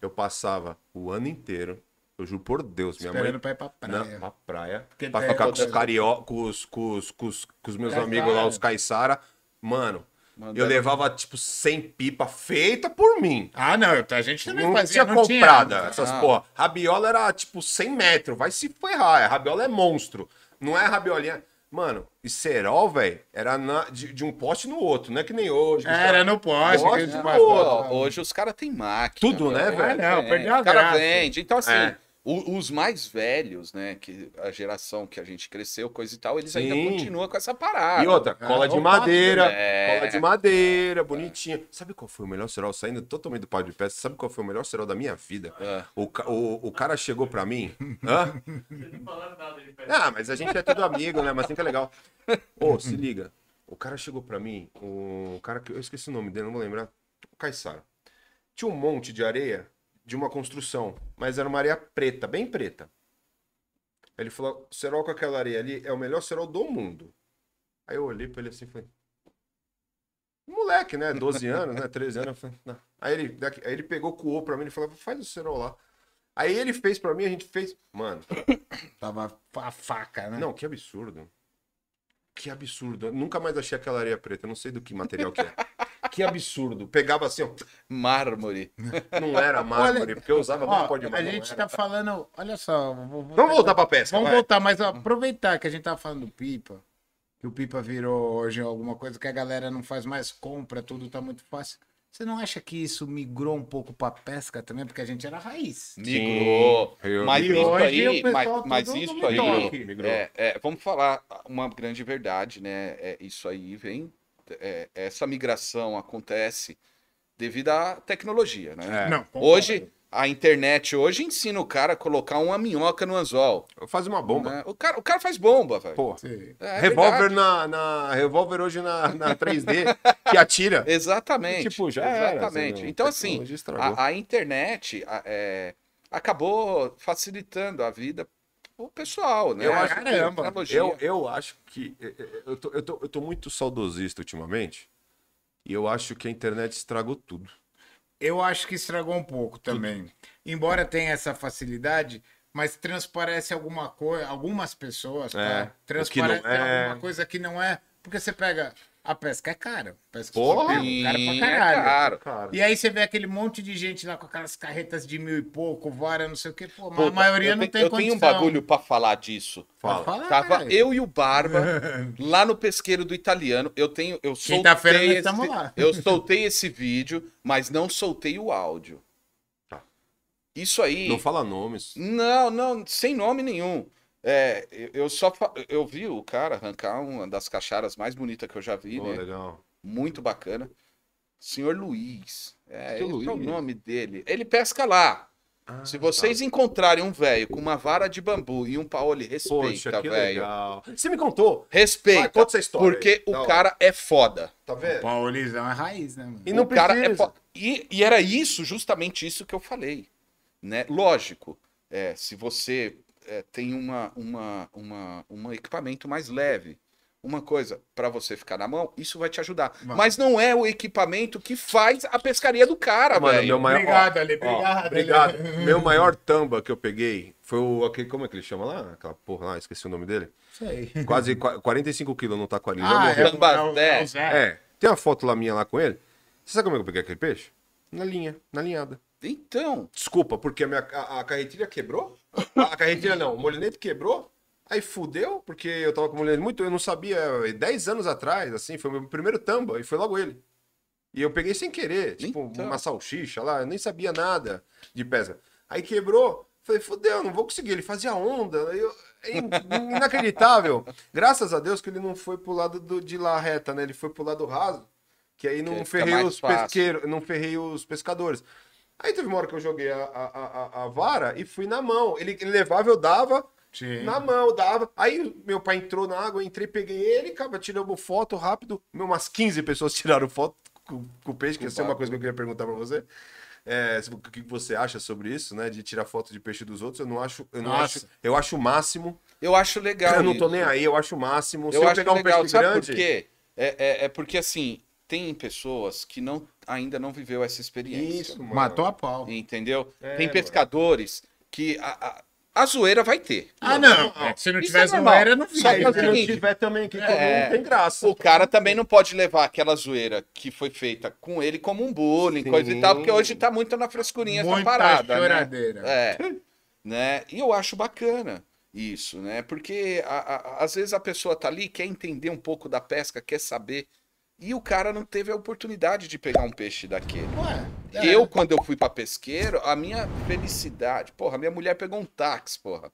Eu passava o ano inteiro, eu juro por Deus, minha Esperando mãe. pra ir pra praia. Na, pra praia. Porque pra tem ficar com os carioca, com os, com os, com os, meus amigos lá, os caiçara. Mano, Mandando- eu levava, tipo, 100 pipa feita por mim. Ah, não, a gente também Não fazia. tinha não comprada. Tinha, essas Ah. porra. Rabiola era, tipo, 100 metros. Vai se ferrar. A rabiola é monstro. Não é rabiolinha. Mano, e cerol, velho, era na- de, de um poste no outro. Não é que nem hoje. que os Era no poste. Poste, passava. Ó, hoje os caras têm máquina. Tudo, né, velho? Ah, não, É, perdeu a o cara graça. vende. Então, assim, É. o- os mais velhos, né, que a geração que a gente cresceu, coisa e tal, eles ainda Sim. continuam com essa parada. E outra, cola de o madeira, papo, né? cola de madeira, bonitinha. Sabe qual foi o melhor cerol? Saindo totalmente do pau de peça, sabe qual foi o melhor cerol da minha vida? É. O, o, o cara chegou pra mim. Hã? Ah, mas a gente é tudo amigo, né? Mas sempre é legal. Ô, se liga. O cara chegou pra mim, o cara que eu esqueci o nome dele, não vou lembrar. O Caissara. Tinha um monte de areia de uma construção, mas era uma areia preta, bem preta. Ele falou: cerol com aquela areia ali é o melhor cerol do mundo. Aí eu olhei pra ele assim e falei. Moleque, né? 12 anos, né? 13 anos. Falei. Aí ele, aí ele pegou, coou pra mim e falou: faz o cerol lá. Aí ele fez pra mim, a gente fez. Mano, Tava a faca, né? não, que absurdo. Que absurdo. Eu nunca mais achei aquela areia preta. Eu não sei do que material que é. Que absurdo. Pegava assim, ó. Mármore. Não era mármore, Olha, porque eu usava Ó, muito pó de a mármore. gente não tá falando. Olha só. vou- vou- Vamos voltar pra pesca. Vamos vai. voltar, mas ó, aproveitar que a gente tava falando do Pipa, que o Pipa virou hoje alguma coisa que a galera não faz mais compra, tudo tá muito fácil. Você não acha que isso migrou um pouco pra pesca também? Porque a gente era raiz. Migrou. eu- Mas isso aí, mas, mas isso aí, Migrou, migrou. é, é, vamos falar uma grande verdade, né? É, isso aí vem, é, essa migração acontece devido à tecnologia, né? É. Não. Hoje, a internet hoje ensina o cara a colocar uma minhoca no anzol. Faz uma bomba. né? O, cara, o cara faz bomba, velho. Pô. Sim. É revólver na, na. Revólver hoje na, na 3D que atira. Exatamente. Tipo, já era, Exatamente. assim, então, assim, a, a internet a- é, acabou facilitando a vida pro pessoal, né? Eu acho que- tecnologia. Eu, eu acho que. eh, eh, Eu tô, eu, tô, eu tô muito saudosista ultimamente. E eu acho que a internet estragou tudo. Eu acho que estragou um pouco também. Embora tenha essa facilidade, mas transparece alguma coisa, algumas pessoas, É, tá? transparece o é. alguma coisa que não é. Porque você pega. A pesca é cara. Pesca Porra! é cara pra caralho. é caro. Cara. E aí você vê aquele monte de gente lá com aquelas carretas de mil e pouco, vara, não sei o quê. Pô, mas Puta, a maioria eu não tenho- tem Eu condição. tenho um bagulho pra falar disso. Fala. Fala, Tava eu e o Barba lá no pesqueiro do italiano. Eu tenho, eu soltei esse, estamos lá. eu soltei esse vídeo, mas não soltei o áudio. Tá. Isso aí. Não fala nomes. Não, não, sem nome nenhum. É, eu- só eu vi o cara arrancar uma das cacharas mais bonitas que eu já vi, Pô, né? legal. Muito bacana. Senhor Luiz. É, esse é o Luiz? nome dele. Ele pesca lá. Ah, Se vocês encontrarem um velho com uma vara de bambu e um paole, tá. Poxa, respeita, que velho. legal. Você me contou. Vai, Respeita. conta essa história porque aí. o cara é foda. Tá vendo? Paulizão é raiz, né, mano? E não o cara é precisa. foda. E, e era isso, justamente isso que eu falei. Né? Lógico, é, se você é, tem uma, uma, uma, um equipamento mais leve, uma coisa para você ficar na mão, isso vai te ajudar. Vai. Mas não é o equipamento que faz a pescaria do cara, Mano, velho. meu maior- Obrigado, Ale. Ó, Obrigado, obrigado. Ale. Meu maior tamba que eu peguei foi o. Aquele, como é que ele chama lá? Aquela porra lá, esqueci o nome dele. Sei. Quase qua- 45 quilos no taquari. Já Ah, é, o- é, o- é Zé. É, tem uma foto lá minha lá com ele. Você sabe como é que eu peguei aquele peixe? Na linha, na linhada. Então, Desculpa, porque a, minha, a, a carretilha quebrou? A, a carretilha não, o molinete quebrou? Aí fudeu, porque eu tava com o molinete muito, eu não sabia, 10 anos atrás, assim, foi o meu primeiro tamba, e foi logo ele. E eu peguei sem querer, tipo, Então. uma salsicha lá, eu nem sabia nada de pesca. Aí quebrou, falei, fudeu, não vou conseguir, ele fazia onda, eu, é in- inacreditável. Graças a Deus que ele não foi pro lado do- de lá reta, né, ele foi pro lado raso, que aí não ferrei os fácil. pesqueiros, não ferrei os pescadores. Aí teve uma hora que eu joguei a, a, a, a vara e fui na mão. Ele, ele levava, eu dava, Sim. na mão, dava. Aí meu pai entrou na água, eu entrei, peguei ele, cara, tiramos foto rápido. Meu, umas 15 pessoas tiraram foto com, com o peixe, que essa é uma coisa que eu queria perguntar pra você. É, o que você acha sobre isso, né? De tirar foto de peixe dos outros, eu não acho. Eu não Nossa. acho. Eu acho o máximo. eu acho legal. eu não tô nem aí, eu acho o máximo. Se Eu, eu, acho pegar um legal. peixe Sabe grande. por quê? É, é, é porque, assim, tem pessoas que não, ainda não viveu essa experiência. Isso, mano. Matou a pau. Entendeu? É, tem mano. pescadores que a, a, a zoeira vai ter. Ah, não. não. É que se não Isso tivesse é zoeira, não que é o Se não tiver também aqui, É. não tem graça. O cara também não pode levar aquela zoeira que foi feita com ele como um bullying, Sim. coisa e tal, porque hoje tá muito na frescurinha essa Muita parada, né? choradeira. É, né? E eu acho bacana isso, né? Porque a- a- às vezes a pessoa tá ali, quer entender um pouco da pesca, quer saber, e o cara não teve a oportunidade de pegar um peixe daquele. Ué, é. Eu, quando eu fui pra pesqueiro, a minha felicidade, porra, minha mulher pegou um táxi, porra.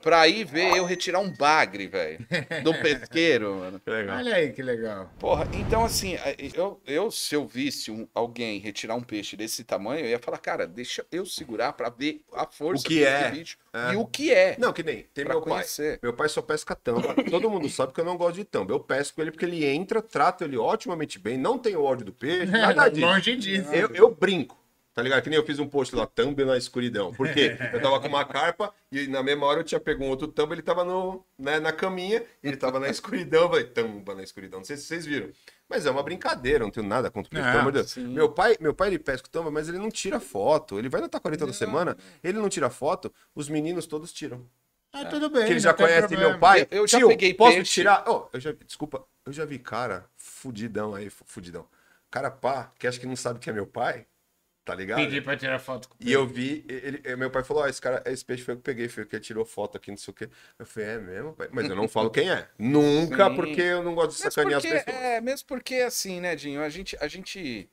Pra ir ver eu retirar um bagre, velho. Do pesqueiro, mano. Que legal. Olha aí que legal. Porra, então assim, eu, eu se eu visse um- alguém retirar um peixe desse tamanho, eu ia falar, cara, deixa eu segurar pra ver a força O que desse é. bicho É. e o que é. Não, que nem. Tem pra meu pai. Meu pai só pesca tamba. Todo mundo sabe que eu não gosto de tamba. Eu pesco ele porque ele entra, trato ele otimamente bem, não tenho ódio do peixe, nada disso. Longe disso. Eu, eu brinco, tá ligado? Que nem eu fiz um post lá, tamba na escuridão. Por quê? Eu tava com uma carpa e na mesma hora eu tinha pego um outro tamba, ele tava no, né, na caminha, e ele tava na escuridão. Eu falei, tamba na escuridão. Não sei se vocês viram. Mas é uma brincadeira, não tenho nada contra o peixe, Não, pelo amor de Deus. sim. Meu pai, meu pai ele pesca o tamba, mas ele não tira foto. Ele vai na taquarita da semana, ele não tira foto, os meninos todos tiram. Ah, tudo bem. Que ele já conhece problema. meu pai. Eu- eu já Tio, peguei posso peixe. tirar? Oh, eu já, desculpa, eu já vi cara fudidão aí, fu- fudidão. Cara pá, que acha que não sabe que é meu pai, tá ligado? Pedi pra tirar foto com E eu vi, ele, ele- meu pai falou, ó, esse cara, esse peixe foi eu que peguei, foi o que tirou foto aqui, não sei o quê. Eu falei, é mesmo, pai? Mas eu não falo quem é. Nunca, Sim. porque eu não gosto de Mesmo sacanear porque, as pessoas. é, mesmo porque assim, né, Dinho, a gente, a gente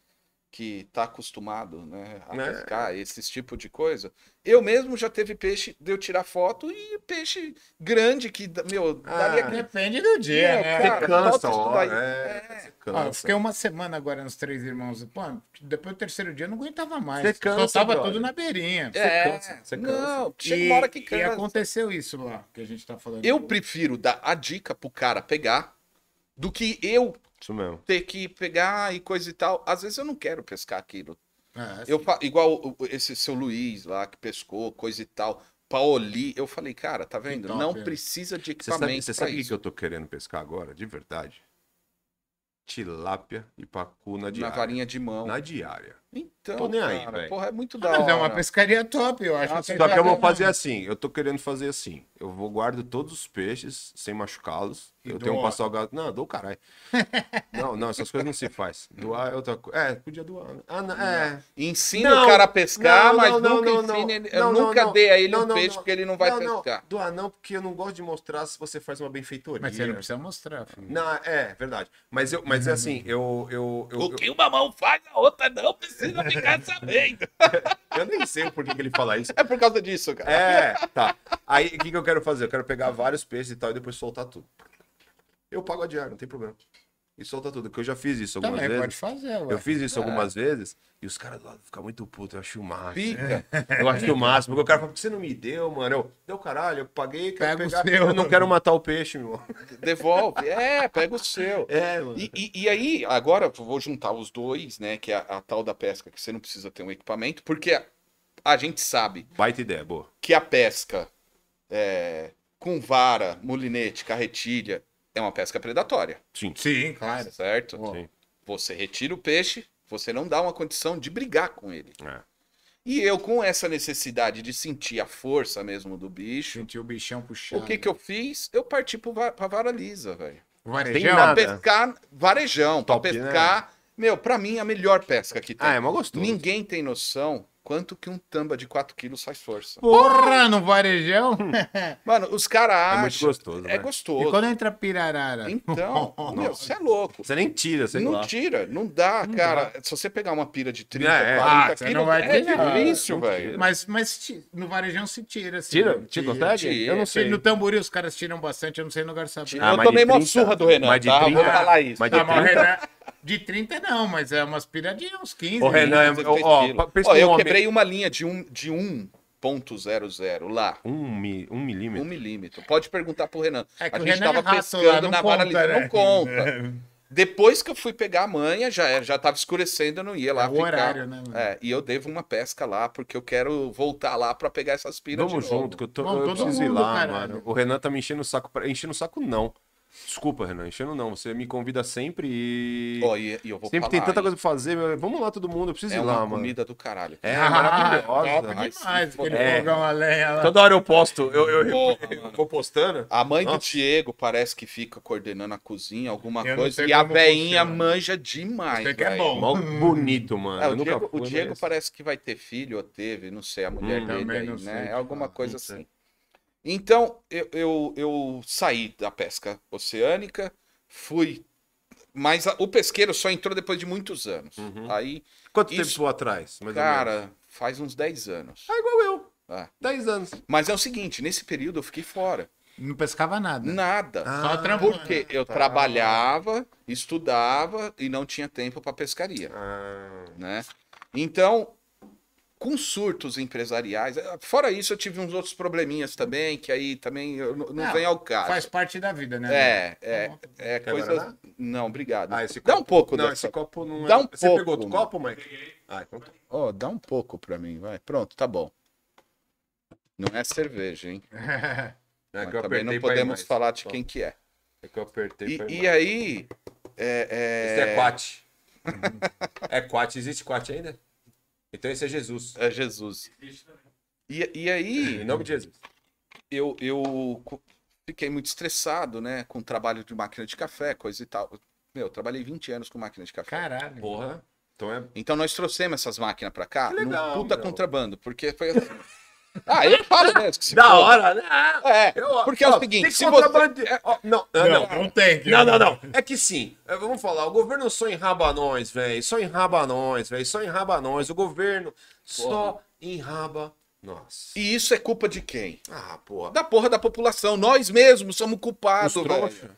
que tá acostumado, né, a É. pescar esses tipo de coisa, eu mesmo já teve peixe de eu tirar foto e peixe grande que, meu, Ah, daria Depende do dia, Meu, né? Você cara, cansa, falta isso ó, daí. é, É. você Ó, eu cansa. fiquei uma semana agora nos Três Irmãos. Pô, depois do terceiro dia eu não aguentava mais. Você cansa, Só tava brother. tudo na beirinha. É, cansa, você cansa. não, chega E, uma hora que e cansa. aconteceu isso lá, que a gente tá falando. Eu prefiro dar a dica pro cara pegar do que eu Isso mesmo. ter que pegar e coisa e tal. Às vezes eu não quero pescar aquilo. É, Eu, fa- igual esse seu Luiz lá que pescou, coisa e tal. Paoli, eu falei, cara, tá vendo? top, não é. precisa de equipamento você sabe o que eu tô querendo pescar agora, de verdade? Tilápia e pacu na Na diária. varinha de mão. Na diária. Então, Tô nem aí, cara, velho. porra, é muito da Mas hora. é uma pescaria top, eu acho. Ah, tem Só que eu vou fazer assim, eu tô querendo fazer assim. Eu vou guardo todos os peixes sem machucá-los. Eu tenho um pastel gato. Não, dou caralho. não, não, essas coisas não se faz. Doar é outra coisa. É, podia doar. né? Ah, não, é. Ensina Não, o cara a pescar, não, mas não, não, nunca não, ensine não. ele. Eu Não, não, nunca não. dei a ele Não, um não, peixe não. porque ele não vai não, não, pescar. doar não, porque eu não gosto de mostrar se você faz uma benfeitoria. Mas você não precisa mostrar, filho. Não, é, verdade. Mas, eu, mas é assim, eu, eu, eu, O eu, que uma mão faz, a outra não precisa ficar sabendo. eu nem sei por que, que ele fala isso. É por causa disso, cara. É, tá. Aí, o que, que eu quero fazer? Eu quero pegar vários peixes e tal e depois soltar tudo. Eu pago a diária, não tem problema. E solta tudo, porque eu já fiz isso algumas Também vezes. pode fazer, ué. Eu fiz isso algumas vezes e os caras do lado ficam muito putos. Eu acho o máximo. Fica. Eu acho o máximo. Porque o cara fala, por que você não me deu, mano? Eu, deu caralho, eu paguei, quero Pega o pegar. seu. Eu não quero matar o peixe, meu. Devolve. É, pega o seu. É, mano. E, e- e aí, agora eu vou juntar os dois, né? Que é a, a tal da pesca, que você não precisa ter um equipamento, porque a, a gente sabe Baita ideia, boa. que a pesca é, com vara, molinete, carretilha, é uma pesca predatória, Sim. Sim, claro. certo? Sim. Você retira o peixe, você não dá uma condição de brigar com ele. É. E eu, com essa necessidade de sentir a força mesmo do bicho, Sentiu o bichão puxado. o que que eu fiz? Eu parti pro pra vara lisa, velho. Varejão? Pra pescar varejão, pra Top, né? pescar. Meu, pra mim, a melhor pesca que tem. Ah, é mó gostoso. Ninguém tem noção quanto que um tamba de 4 quilos faz força. Porra, no varejão. Mano, os caras É muito acham. gostoso, É né? E gostoso. quando entra pirarara? Então, meu, você é louco. Você nem tira, sei não lá. tira, não dá, cara. Se você pegar uma pira de 30, É, é. 40 Ah, você quilos, não vai é tirar. difícil, Não velho. Mas, mas no varejão se tira. Assim, Tira? né? Te consegue? tira. Eu não sei. No tambori os caras tiram bastante, eu não sei no lugar saber. Ah, eu tomei uma 30? surra do Renan, Mas de tá? 30? Vou falar isso. Mas de Ah, mas o 30? De 30 não, mas é umas piradinhas, uns 15. Ô, Renan, né? é- ó, ó, Ó, eu quebrei uma linha de, um, de 1.00 lá. Um, mi, um milímetro. Um milímetro. Pode perguntar pro Renan. É que a o gente Renan tava é pescando lá, na vara conta, livre. né? Não conta. Depois que eu fui pegar a manha, já, era, já tava escurecendo, eu não ia lá É o ficar. horário, né, mano? É, e eu devo uma pesca lá, porque eu quero voltar lá pra pegar essas piras Vamos de novo. junto, que eu, tô, Vamos, eu preciso ir mundo, lá, caralho. mano. O Renan tá me enchendo o saco. pra- Enchendo o saco, não. Desculpa, Renan, enchendo não. Você me convida sempre e. Ó, e, e eu vou sempre falar, tem tanta coisa pra fazer. meu. Vamos lá, todo mundo. Eu preciso É ir uma lá, mano. comida do caralho. É Ah, maravilhosa. Top Ai, demais, se aquele É. fogão a lenha lá. Toda hora eu posto, eu, eu, eu mano. vou postando. A mãe do Nossa. Diego parece que fica coordenando a cozinha, alguma Eu coisa. E a veinha manja demais. Que é bom. Mó bonito, mano. É, Eu o nunca Diego, o Diego parece que vai ter filho, ou teve, não sei, a mulher Hum. dele Também aí, não sei né? É alguma falar, coisa assim. Então, eu, eu, eu saí da pesca oceânica, fui. Mas a- o pesqueiro só entrou depois de muitos anos. Uhum. Aí, Quanto Isso- tempo atrás? cara, faz uns 10 anos. É igual eu. É. 10 anos. Mas é o seguinte, nesse período eu fiquei fora. Não pescava nada. Nada. Só Ah, trampando. Porque eu tá. trabalhava, estudava e não tinha tempo para pescaria, Ah, né? Então, com surtos empresariais, eh, fora isso eu tive uns outros probleminhas também, que aí também eu não, não Não, vem ao caso. Faz parte da vida, né? É, é, é Quer coisas... guaraná? Não, obrigado. Ah, esse Dá copo- um pouco Não, dessa. esse copo não é. Dá um Você pouco, pegou outro mano. copo, Mike? Ah, então tá. Ó, dá um pouco para mim, vai. Pronto, tá bom. Não é cerveja, hein? É também não pra podemos falar de quem que é. É que eu apertei pra E, e aí... É, é... Esse é quat. é quat. Existe quat ainda? Então esse é Jesus. É Jesus. E, e aí... Em nome de Jesus. eu, eu fiquei muito estressado, né? Com o trabalho de máquina de café, coisa e tal. Meu, eu trabalhei 20 anos com máquina de café. Caralho. Porra. Então é. Então nós trouxemos essas máquinas pra cá Que legal, num puta meu. contrabando, porque foi assim. Ah, eu falo mesmo. Que se Da hora, né? É, Eu- porque é ó, o seguinte, tem se contrabando você... de- ó, não, não, Não, não. não tem. Não, não, não. É que sim. É, Vamos falar, o governo só enraba nós, velho. Só enraba nós, velho. Só enraba nós. O governo só enraba nós. E isso é culpa de quem? Ah, porra. Da porra da população. Nós mesmos somos culpados, Os velho.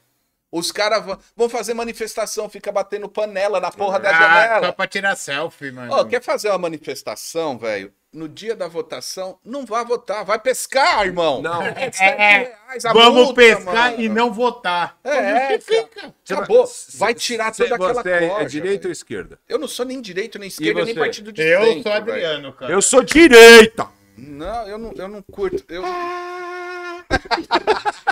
Os caras vão- fazer manifestação, fica batendo panela na porra da Ah, janela. só pra tirar selfie, mano. Ó, quer fazer uma manifestação, velho? No dia da votação, não vá votar, vai pescar, irmão. Não. É, É, reais a Vamos multa, pescar mano. e não votar. É, Justifica. Acabou. Cê- Vai tirar toda aquela Você é corja, direita ou esquerda? Eu não sou nem direito, nem esquerda, nem partido de Eu centro, sou. Adriano, cara. Eu sou direita! Não, eu não, eu não curto. Eu...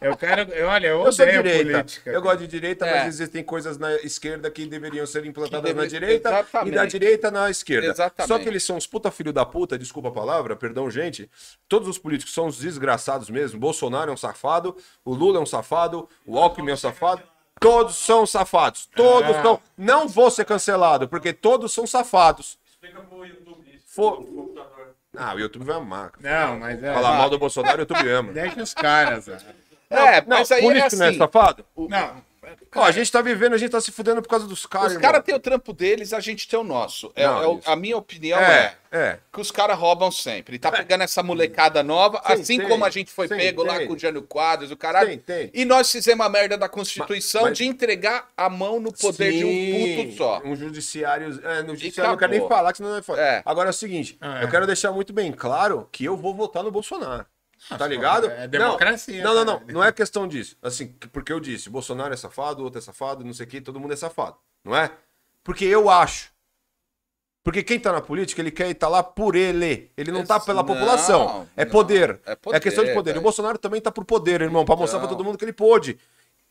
Eu quero. eu- Olha, eu, Eu sou odeio direita. política. Eu gosto de direita, É. mas existem coisas na esquerda que deveriam ser implantadas Que na deve- direita e Exatamente. da direita na esquerda. Exatamente. Só que eles são uns puta filho da puta, desculpa a palavra, perdão, gente. Todos os políticos são uns desgraçados mesmo. Bolsonaro é um safado, o Lula é um safado, o Alckmin é um safado. Todos são safados. Todos Ah. são. Não vou ser cancelado, porque todos são safados. Explica pro YouTube isso. For- Computador. Ah, o YouTube vai amar. Não, mas é. Falar mal do Bolsonaro, o YouTube ama. Deixa os caras. É, Não, mas aí é político não é assim. safado? Não. Ó, a gente tá vivendo, a gente tá se fudendo por causa dos caras. Os caras têm o trampo deles, a gente tem o nosso. É, Não, é a minha opinião é, É, é. que os caras roubam sempre. Tá pegando essa molecada nova, Sim, assim tem. como a gente foi Sim, pego lá tem. com o Jânio Quadros, o caralho. Tem, tem. E nós fizemos a merda da Constituição Mas- de entregar a mão no poder de um puto só. Um judiciário. É, no judiciário eu não quero nem falar, que senão não é foda. É. Agora é o seguinte: Ah, é. eu quero deixar muito bem claro que eu vou votar no Bolsonaro. Tá ligado? é democracia, Não, não, não. cara. Não é questão disso. Assim, porque eu disse: Bolsonaro é safado, outro é safado, não sei o que, todo mundo é safado. Não é? Porque eu acho. Porque quem tá na política, ele quer estar lá por ele. Ele não tá pela Não, população. É não. poder. É É, poder, questão de poder. E o Bolsonaro também tá por poder, irmão, pra mostrar pra Então. todo mundo que ele pôde.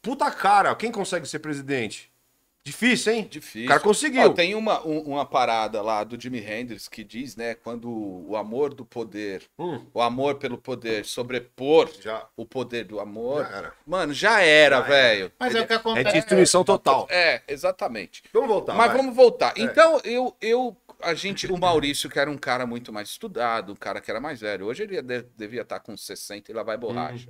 Puta cara, quem consegue ser presidente? Difícil, hein? Difícil. O cara conseguiu. Ó, tem uma, um- uma parada lá do Jimi Hendrix que diz, né, quando o amor do poder, Hum. o amor pelo poder sobrepor Já. o poder do amor, Já era. mano, já era, Já velho. Mas é o que É acontece. destruição total. É, exatamente. Vamos voltar. Mas vai. vamos voltar. É. Então, eu, eu a gente, o Maurício, que era um cara muito mais estudado, um cara que era mais velho. Hoje ele de- devia estar com 60 e lá vai borracha.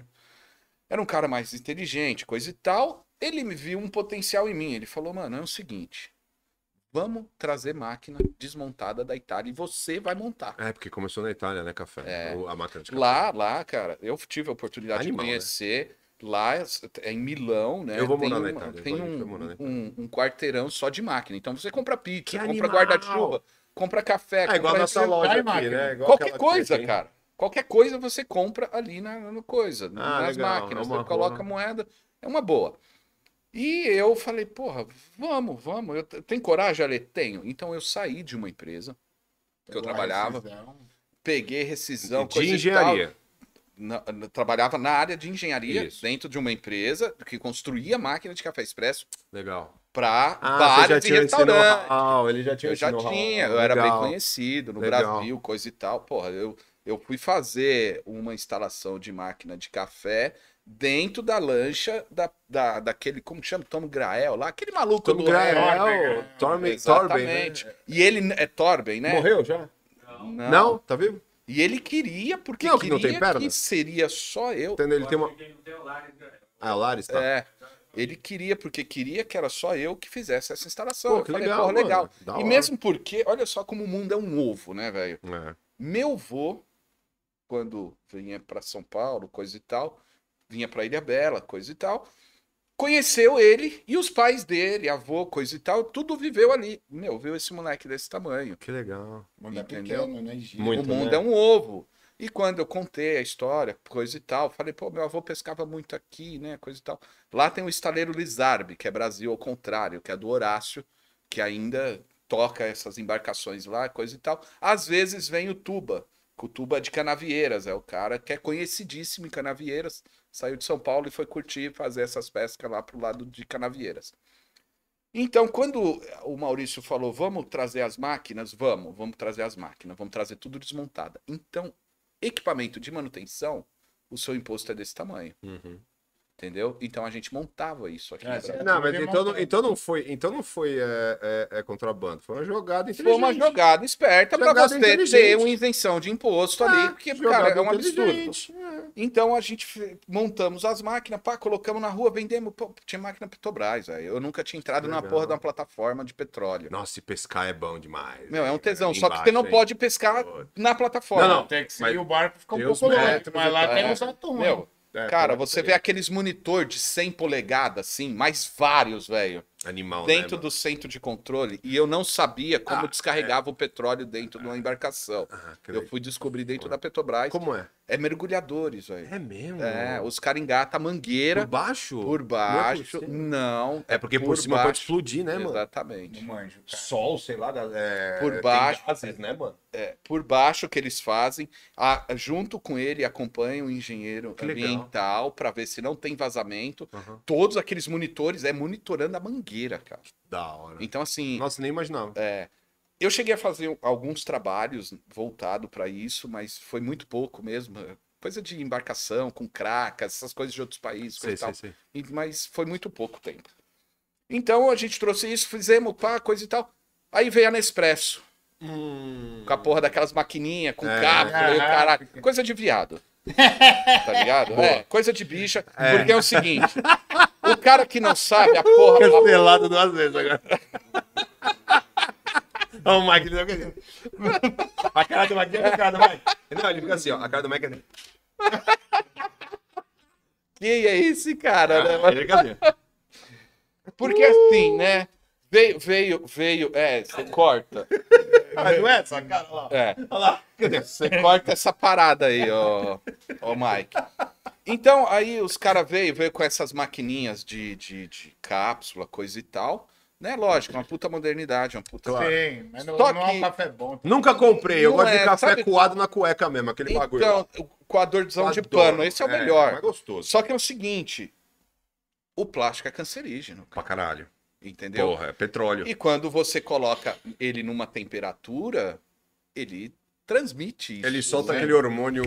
Era um cara mais inteligente, coisa e tal. Ele me viu um potencial em mim. Ele falou, mano, é o seguinte. Vamos trazer máquina desmontada da Itália e você vai montar. É, porque começou na Itália, né, café? É. A máquina de café. Lá, lá, cara, eu tive a oportunidade Animal, de né? conhecer. Lá é em Milão, né? Eu vou tem morar na uma- Itália, Tem um, na um, um quarteirão só de máquina. Então você compra pizza, Que compra guarda-chuva, compra café, É igual a compra nossa loja aqui, máquina. né? Igual Qualquer coisa, aqui. cara. Qualquer coisa você compra ali na, no coisa, Ah, nas legal. máquinas. É Você coloca boa. a moeda, é uma boa. E eu falei, porra, vamos, vamos. Eu t- tem coragem, Ale? Tenho. Então eu saí de uma empresa que eu a trabalhava, rescisão. peguei rescisão, De coisa e engenharia. Na- na- trabalhava na área de engenharia Isso. dentro de uma empresa que construía máquina de café expresso Legal. para Ah, bares e tinha esse restaurantes. know-how, ele já tinha Eu já tinha, eu era bem conhecido no Legal. Brasil, coisa e tal. Porra, eu, eu fui fazer uma instalação de máquina de café dentro da lancha da, da, daquele, como chama? Tom Grael lá, aquele maluco Tom do Grael, Torben, Torben, Torben, né? Exatamente. E ele é Torben, né? Morreu já? Não. Não? Tá vivo? E ele queria, porque Não, que queria não tem perna? que seria só eu. Entendeu? Ele tem uma... Ah, o Lares, tá. É. Ele queria, porque queria que era só eu que fizesse essa instalação. Pô, que falei, legal, porra, legal. E hora. mesmo porque, olha só como o mundo é um ovo, né, velho? É. Meu vô, quando vinha para São Paulo, coisa e tal, vinha para Ilha Bela, coisa e tal, conheceu ele e os pais dele, avô, coisa e tal, tudo viveu ali. Meu, viu esse moleque desse tamanho. Que legal. O mundo é Entendeu? pequeno, né? Muito, o mundo né? é um ovo. E quando eu contei a história, coisa e tal, falei, pô, meu avô pescava muito aqui, né, coisa e tal. Lá tem o estaleiro Lizarbe, que é Brasil ao contrário, que é do Horácio, que ainda toca essas embarcações lá, coisa e tal. Às vezes vem o Tuba, que o Tuba é de Canavieiras, é o cara que é conhecidíssimo em Canavieiras, saiu de São Paulo e foi curtir fazer essas pescas lá pro lado de Canavieiras. Então, quando o Maurício falou, vamos trazer as máquinas, vamos, vamos trazer as máquinas, vamos trazer tudo desmontada. Então, equipamento de manutenção, o seu imposto é desse tamanho, Uhum. Entendeu? Então a gente montava isso aqui. É. Não, mas Porque então, não- monta- então não foi, então não foi é, é, é contrabando, foi uma jogada Foi uma inteligente. jogada esperta para você ter inteligente. uma isenção de imposto ali, porque, jogada cara, é um absurdo. inteligente, é. Então a gente montamos as máquinas, pá, colocamos na rua, vendemos. Pô, tinha máquina Petrobras, velho. Eu nunca tinha entrado na Legal. porra de uma plataforma de petróleo. Nossa, e pescar é bom demais. Meu, é um tesão. Só que você não Embaixo, hein? pode pescar na plataforma. Não, não. Tem que Mas seguir o barco fica um pouco os lento, métodos mas lá tem É. uns atum. Meu, É, cara, você vê aqueles monitor de 100 polegadas, assim, mais vários, velho, Animal, dentro né, do centro de controle. E eu não sabia como Ah, descarregava o petróleo dentro de uma embarcação. mano? Ah, Eu fui descobrir dentro da Petrobras. Como é? É mergulhadores, velho. É mesmo? É, os caras engatam a mangueira Por baixo? por baixo. cima? Não. É porque por, cima pode explodir, né, mano? Exatamente. Manjo. Sol, sei lá, é, Por baixo. gases, né, mano? É, por baixo que eles fazem, a- junto com ele acompanha o engenheiro Que ambiental para ver se não tem vazamento. Aham. Todos aqueles monitores é monitorando a mangueira, cara. Da hora. Então assim, Nossa, nem imaginava. é, eu cheguei a fazer alguns trabalhos voltado para isso, mas foi muito pouco mesmo. Coisa de embarcação com cracas, essas coisas de outros países, coisa sei, e tal. sei, sei. Mas foi muito pouco tempo. Então a gente trouxe isso, fizemos pá, coisa e tal. Aí veio a Nespresso, Hum. com a porra daquelas maquininhas, com É. cápsula e o Ah, caralho. Coisa de viado. Tá ligado? É, coisa de bicha. Porque é o seguinte: o cara que não sabe, a porra. a- Cancelado duas vezes agora. Olha o Mike, ele fica assim. A cara do Mike é a cara do Mike. Não, ele fica assim, ó. A cara do Mike é assim. Quem é esse cara, né? Ele fica assim. Porque assim, né? Veio, veio, veio. É, você corta. Ah, não é essa cara lá? É. Olha lá. Você corta essa parada aí, ó, ó Mike. Então, aí os caras veio, veio com essas maquininhas de, de, de cápsula, coisa e tal. Né? Lógico, uma puta modernidade, uma puta. Claro. Sim, mas não, Só não é um que- café bom. Nunca comprei. Eu Não gosto é, de café sabe- coado na cueca mesmo, aquele bagulho. Então, lá. o coadorzão de Adoro. pano, esse é o melhor. É gostoso. Só que é o seguinte: o plástico é cancerígeno, Pra caralho. entendeu? Porra, é petróleo. E quando você coloca ele numa temperatura, ele transmite isso. Ele solta né? aquele hormônio.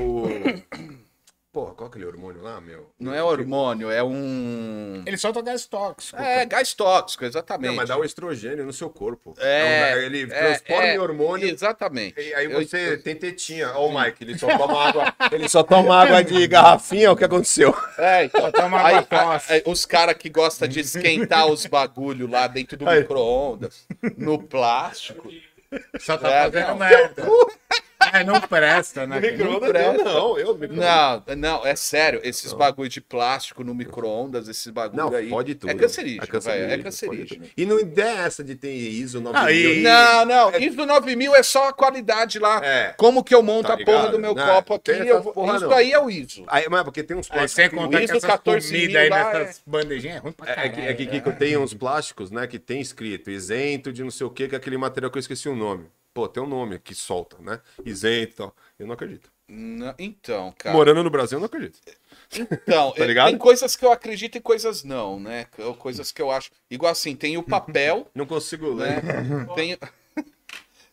Porra, qual aquele hormônio lá, meu? Não é hormônio, é um. Ele solta gás tóxico. É, gás tóxico, exatamente. Não, mas dá o estrogênio no seu corpo. É, É um- ele é, transforma é, em hormônio. Exatamente. E aí Eu- você tem tetinha. Ó, o Mike, ele só toma água. Ele só toma água de garrafinha, o que aconteceu? É, então, toma aí, água aí, os caras que gostam de esquentar os bagulho lá dentro do micro-ondas, no plástico. Só tá É, fazendo não. merda. É, não presta, né? Micro-ondas presta. não, eu micro Não, não, é sério. Esses bagulho de plástico no micro-ondas, esses bagulho Não, aí. pode tudo. É cancerígeno, velho. É cancerígeno. tudo. E não ideia essa de ter ISO 9000. Aí- Não, não. Isso 9000 é só a qualidade lá. É. Como que eu monto Tá a porra do meu Não, copo aqui? eu porra Isso não. aí é o ISO. Aí, mas porque tem uns Aí plásticos. sem que- contar que ISO essas 14 comidas aí lá nessas bandejinhas é ruim pra É, caralho. é que, é que, que tem uns plásticos, né, que tem escrito isento de não sei o que, que é aquele material que eu esqueci o nome. Pô, tem um nome que solta, né? Isento e tal. Eu não acredito. Não, então, cara. Morando no Brasil, eu não acredito. Então, Tá é, tem coisas que eu acredito e coisas não, né? Coisas que eu acho. Igual assim, tem o papel, Não consigo ler. né? Tem,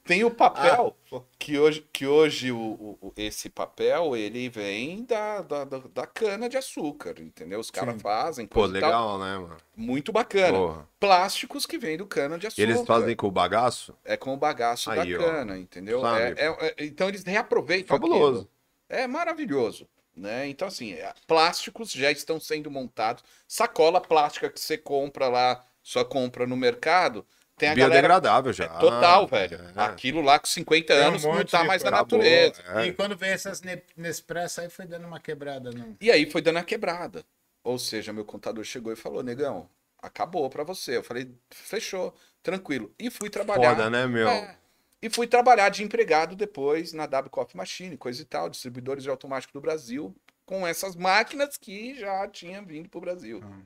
tem o papel, que hoje, que hoje o, o- esse papel, ele vem da, da, da- cana de açúcar, entendeu? Os caras fazem Pô, legal, né, mano? Muito bacana. Porra. Plásticos que vêm do cana de E açúcar. eles fazem com o bagaço? É com o bagaço Aí, da ó. cana, entendeu? É- é- é- então eles reaproveitam Fabuloso. aquilo. É maravilhoso. Né? Então, assim, é, plásticos já estão sendo montados. Sacola plástica que você compra lá, só compra no mercado, tem a galera. Biodegradável já. Total, velho. É. Aquilo lá com 50 Tem um anos não monte tá mais na natureza. é. E quando veio essas Ne- Nespresso aí foi dando uma quebrada, não. E aí foi dando a quebrada. Ou seja, meu contador chegou e falou: Negão, acabou pra você. Eu falei: fechou, tranquilo. E fui trabalhar. Foda, né, meu? É. E fui trabalhar de empregado depois na W Coffee Machine, coisa e tal, distribuidores de automático do Brasil, com essas máquinas que já tinham vindo pro Brasil. Hum.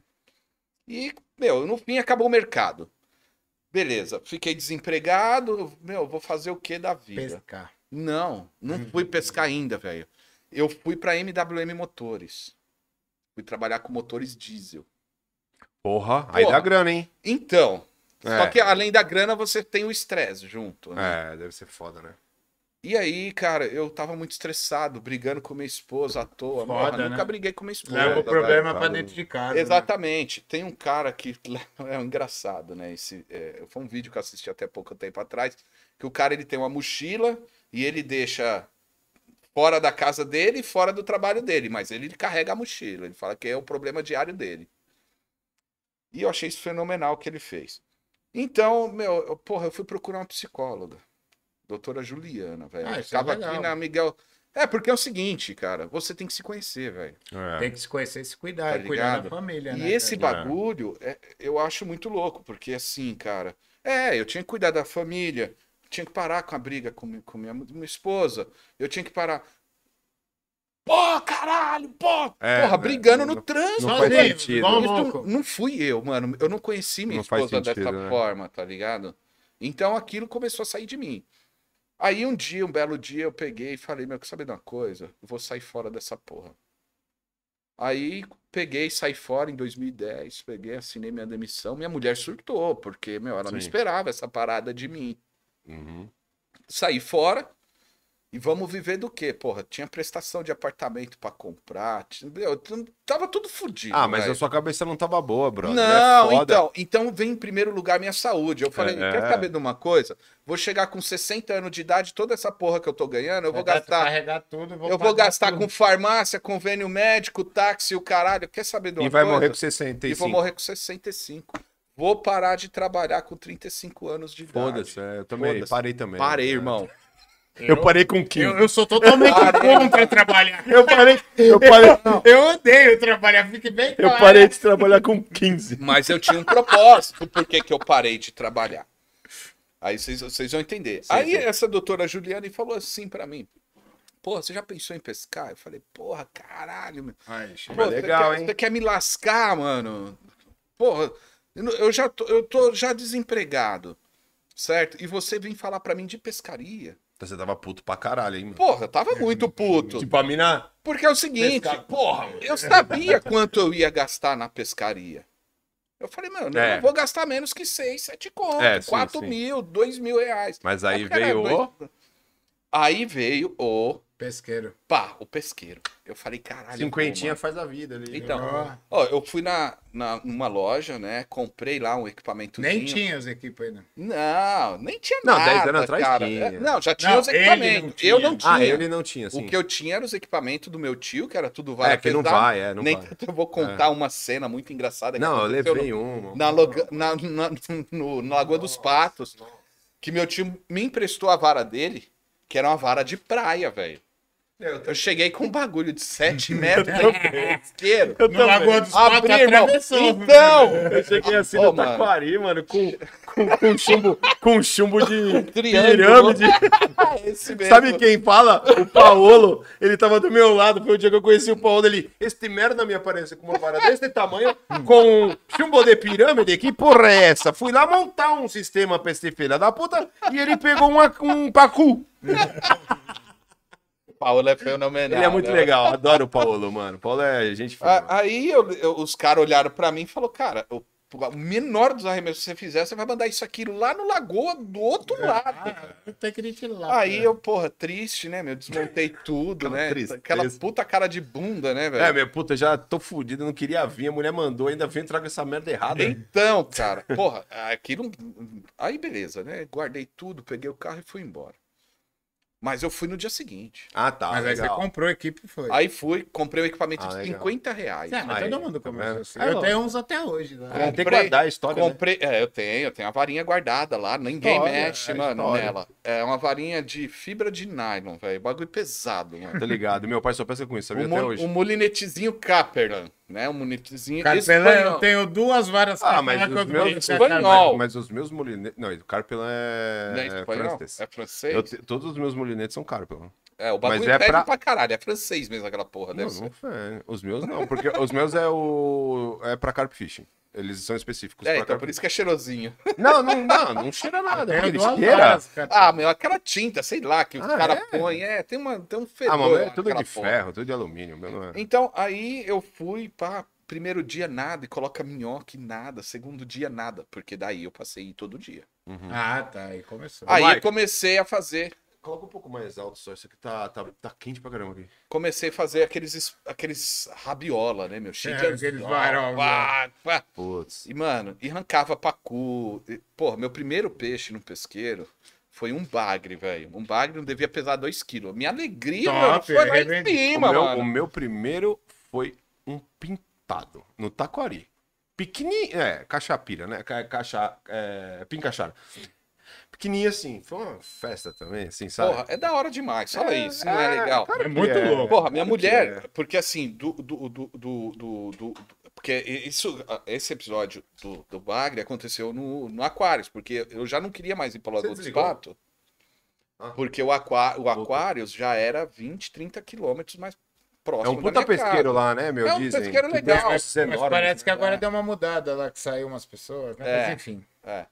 E, meu, no fim acabou o mercado. Beleza, fiquei desempregado, meu, vou fazer o que da vida? Pescar. Não, não fui pescar ainda, velho. Eu fui pra MWM Motores. Fui trabalhar com motores diesel. Porra, aí Porra. dá grana, hein? Então, só É. que além da grana, você tem o estresse junto. né? É, deve ser foda, né? E aí, cara, eu tava muito estressado, brigando com minha esposa à toa. Foda, Nunca né? briguei com minha esposa. Leva o problema pra cara. dentro de casa. né? Exatamente. Tem um cara que é engraçado, né? Esse, é, foi um vídeo que eu assisti até pouco tempo atrás, que o cara ele tem uma mochila e ele deixa fora da casa dele e fora do trabalho dele, mas ele carrega a mochila. Ele fala que é o problema diário dele. E eu achei isso fenomenal que ele fez. Então, meu, eu- porra, eu fui procurar uma psicóloga. Doutora Juliana, velho. Ah, Eu isso é Tava aqui na Miguel. É, porque é o seguinte, cara, você tem que se conhecer, velho. É. Tem que se conhecer e se cuidar, Tá e cuidar ligado? da família, E né? esse cara? bagulho, é, eu acho muito louco, porque assim, cara, é, eu tinha que cuidar da família, tinha que parar com a briga com, com minha, minha esposa, eu tinha que parar. Pô, caralho, pô! É, porra, né? brigando no Não- trânsito. não faz sentido. Isso não fui eu, mano. Eu não conheci minha Não esposa sentido, dessa né? forma, tá ligado? Então aquilo começou a sair de mim. Aí um dia, um belo dia, eu peguei e falei, meu, quer saber de uma coisa? Eu vou sair fora dessa porra. Aí peguei, saí fora em 2010, peguei, assinei minha demissão. Minha mulher surtou, porque, meu, ela não Sim. esperava essa parada de mim. Uhum. Saí fora e vamos viver do quê? Porra, tinha prestação de apartamento pra comprar, meu, tava tudo fodido. Ah, mas velho. a sua cabeça não tava boa, brother. Não, é foda. então, então vem em primeiro lugar minha saúde. Eu falei, É. quer saber de uma coisa? Vou chegar com 60 anos de idade, toda essa porra que eu tô ganhando, eu vou Vai gastar, Carregar tudo, eu vou gastar tudo. com farmácia, convênio médico, táxi, o caralho. Quer saber de uma E vai coisa? morrer com E 65. vou morrer com 65. Vou parar de trabalhar com 35 anos de idade. Foda-se, é, eu também Foda-se. parei também. Parei, É. irmão. Eu parei com 15. Eu, eu sou totalmente contra trabalhar. Eu parei, eu parei, Eu odeio trabalhar, fique bem eu claro. parei de trabalhar com 15. Mas eu tinha um propósito, por que que eu parei de trabalhar? Aí vocês, vocês vão entender. Aí sim. essa doutora Juliane falou assim pra mim: Pô, você já pensou em pescar? Eu falei: Porra, caralho, meu. Ai. Pô, legal, você, quer, hein? você quer me lascar, mano? Porra, eu, eu já tô, eu tô já desempregado, certo? E você vem falar pra mim de pescaria. Você tava puto pra caralho, hein, mano? Porra, eu tava muito puto. Tipo, a mina... Porque é o seguinte, Pescar- porra, eu sabia quanto eu ia gastar na pescaria. Eu falei, mano, eu É. não vou gastar menos que 6, 7 conto, É, sim, 4 sim. mil, 2 mil reais. Mas aí Eu veio "Ah, o... dois-" Aí veio o Pesqueiro. Pá, o pesqueiro. Eu falei, caralho. Cinquentinha pô, faz a vida ali. Então, Ó. ó, eu fui na, na, numa loja, né? Comprei lá um equipamento. Nem tinha as equipes ainda. Não, nem tinha Não, nada. 10 anos atrás cara. tinha. É, Não, já tinha Não, os não equipamentos. tinha. Eu não tinha. Ah, ele não tinha, assim. O que eu tinha era os equipamentos do meu tio, que era tudo vara É, que não vai, é, não Nem vai. eu vou contar uma cena muito engraçada. que Não, eu levei no- um. na, loga- na, na, no, na Lagoa dos Patos, que meu tio me emprestou a vara dele, que era uma vara de praia, velho. Eu cheguei com um bagulho de 7 metros no pesqueiro. No Lagoa dos Patos atravessou. Então, Eu cheguei assim Ô, no mano. Taquari, mano, com, com, com chumbo, com chumbo de Triângulo. pirâmide. esse mesmo. Sabe quem fala? O Paolo. Ele tava do meu lado. Foi o dia que eu conheci o Paolo. Ele, este merda me apareceu com uma vara desse tamanho, com um chumbo de pirâmide. Que porra é essa? Fui lá montar um sistema pra esse filho da puta e ele pegou uma, um pacu. O Paulo é fenomenal. Ele é muito né? legal. Adoro o Paolo, mano. O Paulo é gente fina. Aí eu- eu- os caras olharam pra mim e falaram, cara, o, o menor dos arremessos que você fizer, você vai mandar isso aqui lá no Lagoa do outro lado. Ah, tem que ir lá. Aí eu, porra, triste, né, meu? Desmontei tudo, né? tristeza. Aquela puta cara de bunda, né, velho? É, minha puta, já tô fudido, não queria vir. A mulher mandou, ainda vem traga essa merda errada. Então, cara, porra, aquilo. Aí beleza, né? Guardei tudo, peguei o carro e fui embora. Mas eu fui no dia seguinte. Ah, tá. Mas aí você legal. comprou a equipe e foi. Aí fui, comprei um equipamento Ah, de legal. 50 reais. É, mas Aí, todo mundo tá começou assim. É, eu tenho uns até hoje. Né? É, tem que Comprei- guardar a história, né? Comprei, é, eu tenho, eu tenho a varinha guardada lá, ninguém História, mexe, é mano, história. nela. É uma varinha de fibra de nylon, velho, bagulho pesado, mano. Tá ligado? Meu pai só pensa com isso, sabia Um, até hoje. um molinetezinho Caperlan, né? Um molinetezinho Carpelã, eu tenho duas varas Ah, mas que os eu meus... espanhol. Mas os meus molinetes... Não, o Carpelã é, Não é espanhol? francês. É francês? Eu te- Todos os meus molinetes são Carpelã. É, o bagulho Mas é pra- pra... caralho, é francês mesmo aquela porra, Não, deve não ser. é. Os meus não, porque os meus é o... É pra carp fishing. Eles são específicos É, então por isso que é cheirosinho. Não, não, não, não cheira nada. Ele duas cheira. cara. Ah, meu, aquela tinta, sei lá, que os Ah, caras é? põem, é, tem, uma, tem um fedor. Ah, mas o é tudo de porra. ferro, tudo de alumínio. o Meu não é. Então, aí eu fui, pá, primeiro dia nada, e coloca minhoca e nada, segundo dia nada, porque daí eu passei todo dia. Ah, tá. Aí começou. Aí eu comecei a fazer, Coloca um pouco mais alto só, isso aqui tá, tá, tá quente pra caramba aqui. comecei a fazer aqueles, es- aqueles rabiola, né, meu? Cheio de É, aqueles varão, pá. Putz. E, mano, e arrancava pacu. E, Porra, meu primeiro peixe no pesqueiro foi um bagre, velho. Um bagre não devia pesar 2 quilos. Minha alegria, Top, mano, foi lá em arrebenta. O cima, meu, mano. o meu primeiro foi um pintado no taquari. Pequenininho, é, cachapira, né? Ca- Cacha, é, pincaixara. Pequenininho assim, foi uma festa também, assim, sabe? Porra, é da hora demais. Fala isso, não é legal. claro É muito louco. Porra, minha claro mulher, é. porque assim, do, do, do, do, do- do- porque isso, esse episódio do, do Bagre aconteceu no, no Aquarius, porque eu já não queria mais ir para o Lagoa desligou? Patos, Ah. porque o, aqua, o Aquarius já era 20, 30 quilômetros mais É próximo um da puta minha pesqueiro casa. lá, né, meu? É um dizem. pesqueiro Que legal. Mas, mas parece que agora deu uma mudada lá, que saiu umas pessoas, né? É. Mas enfim. É.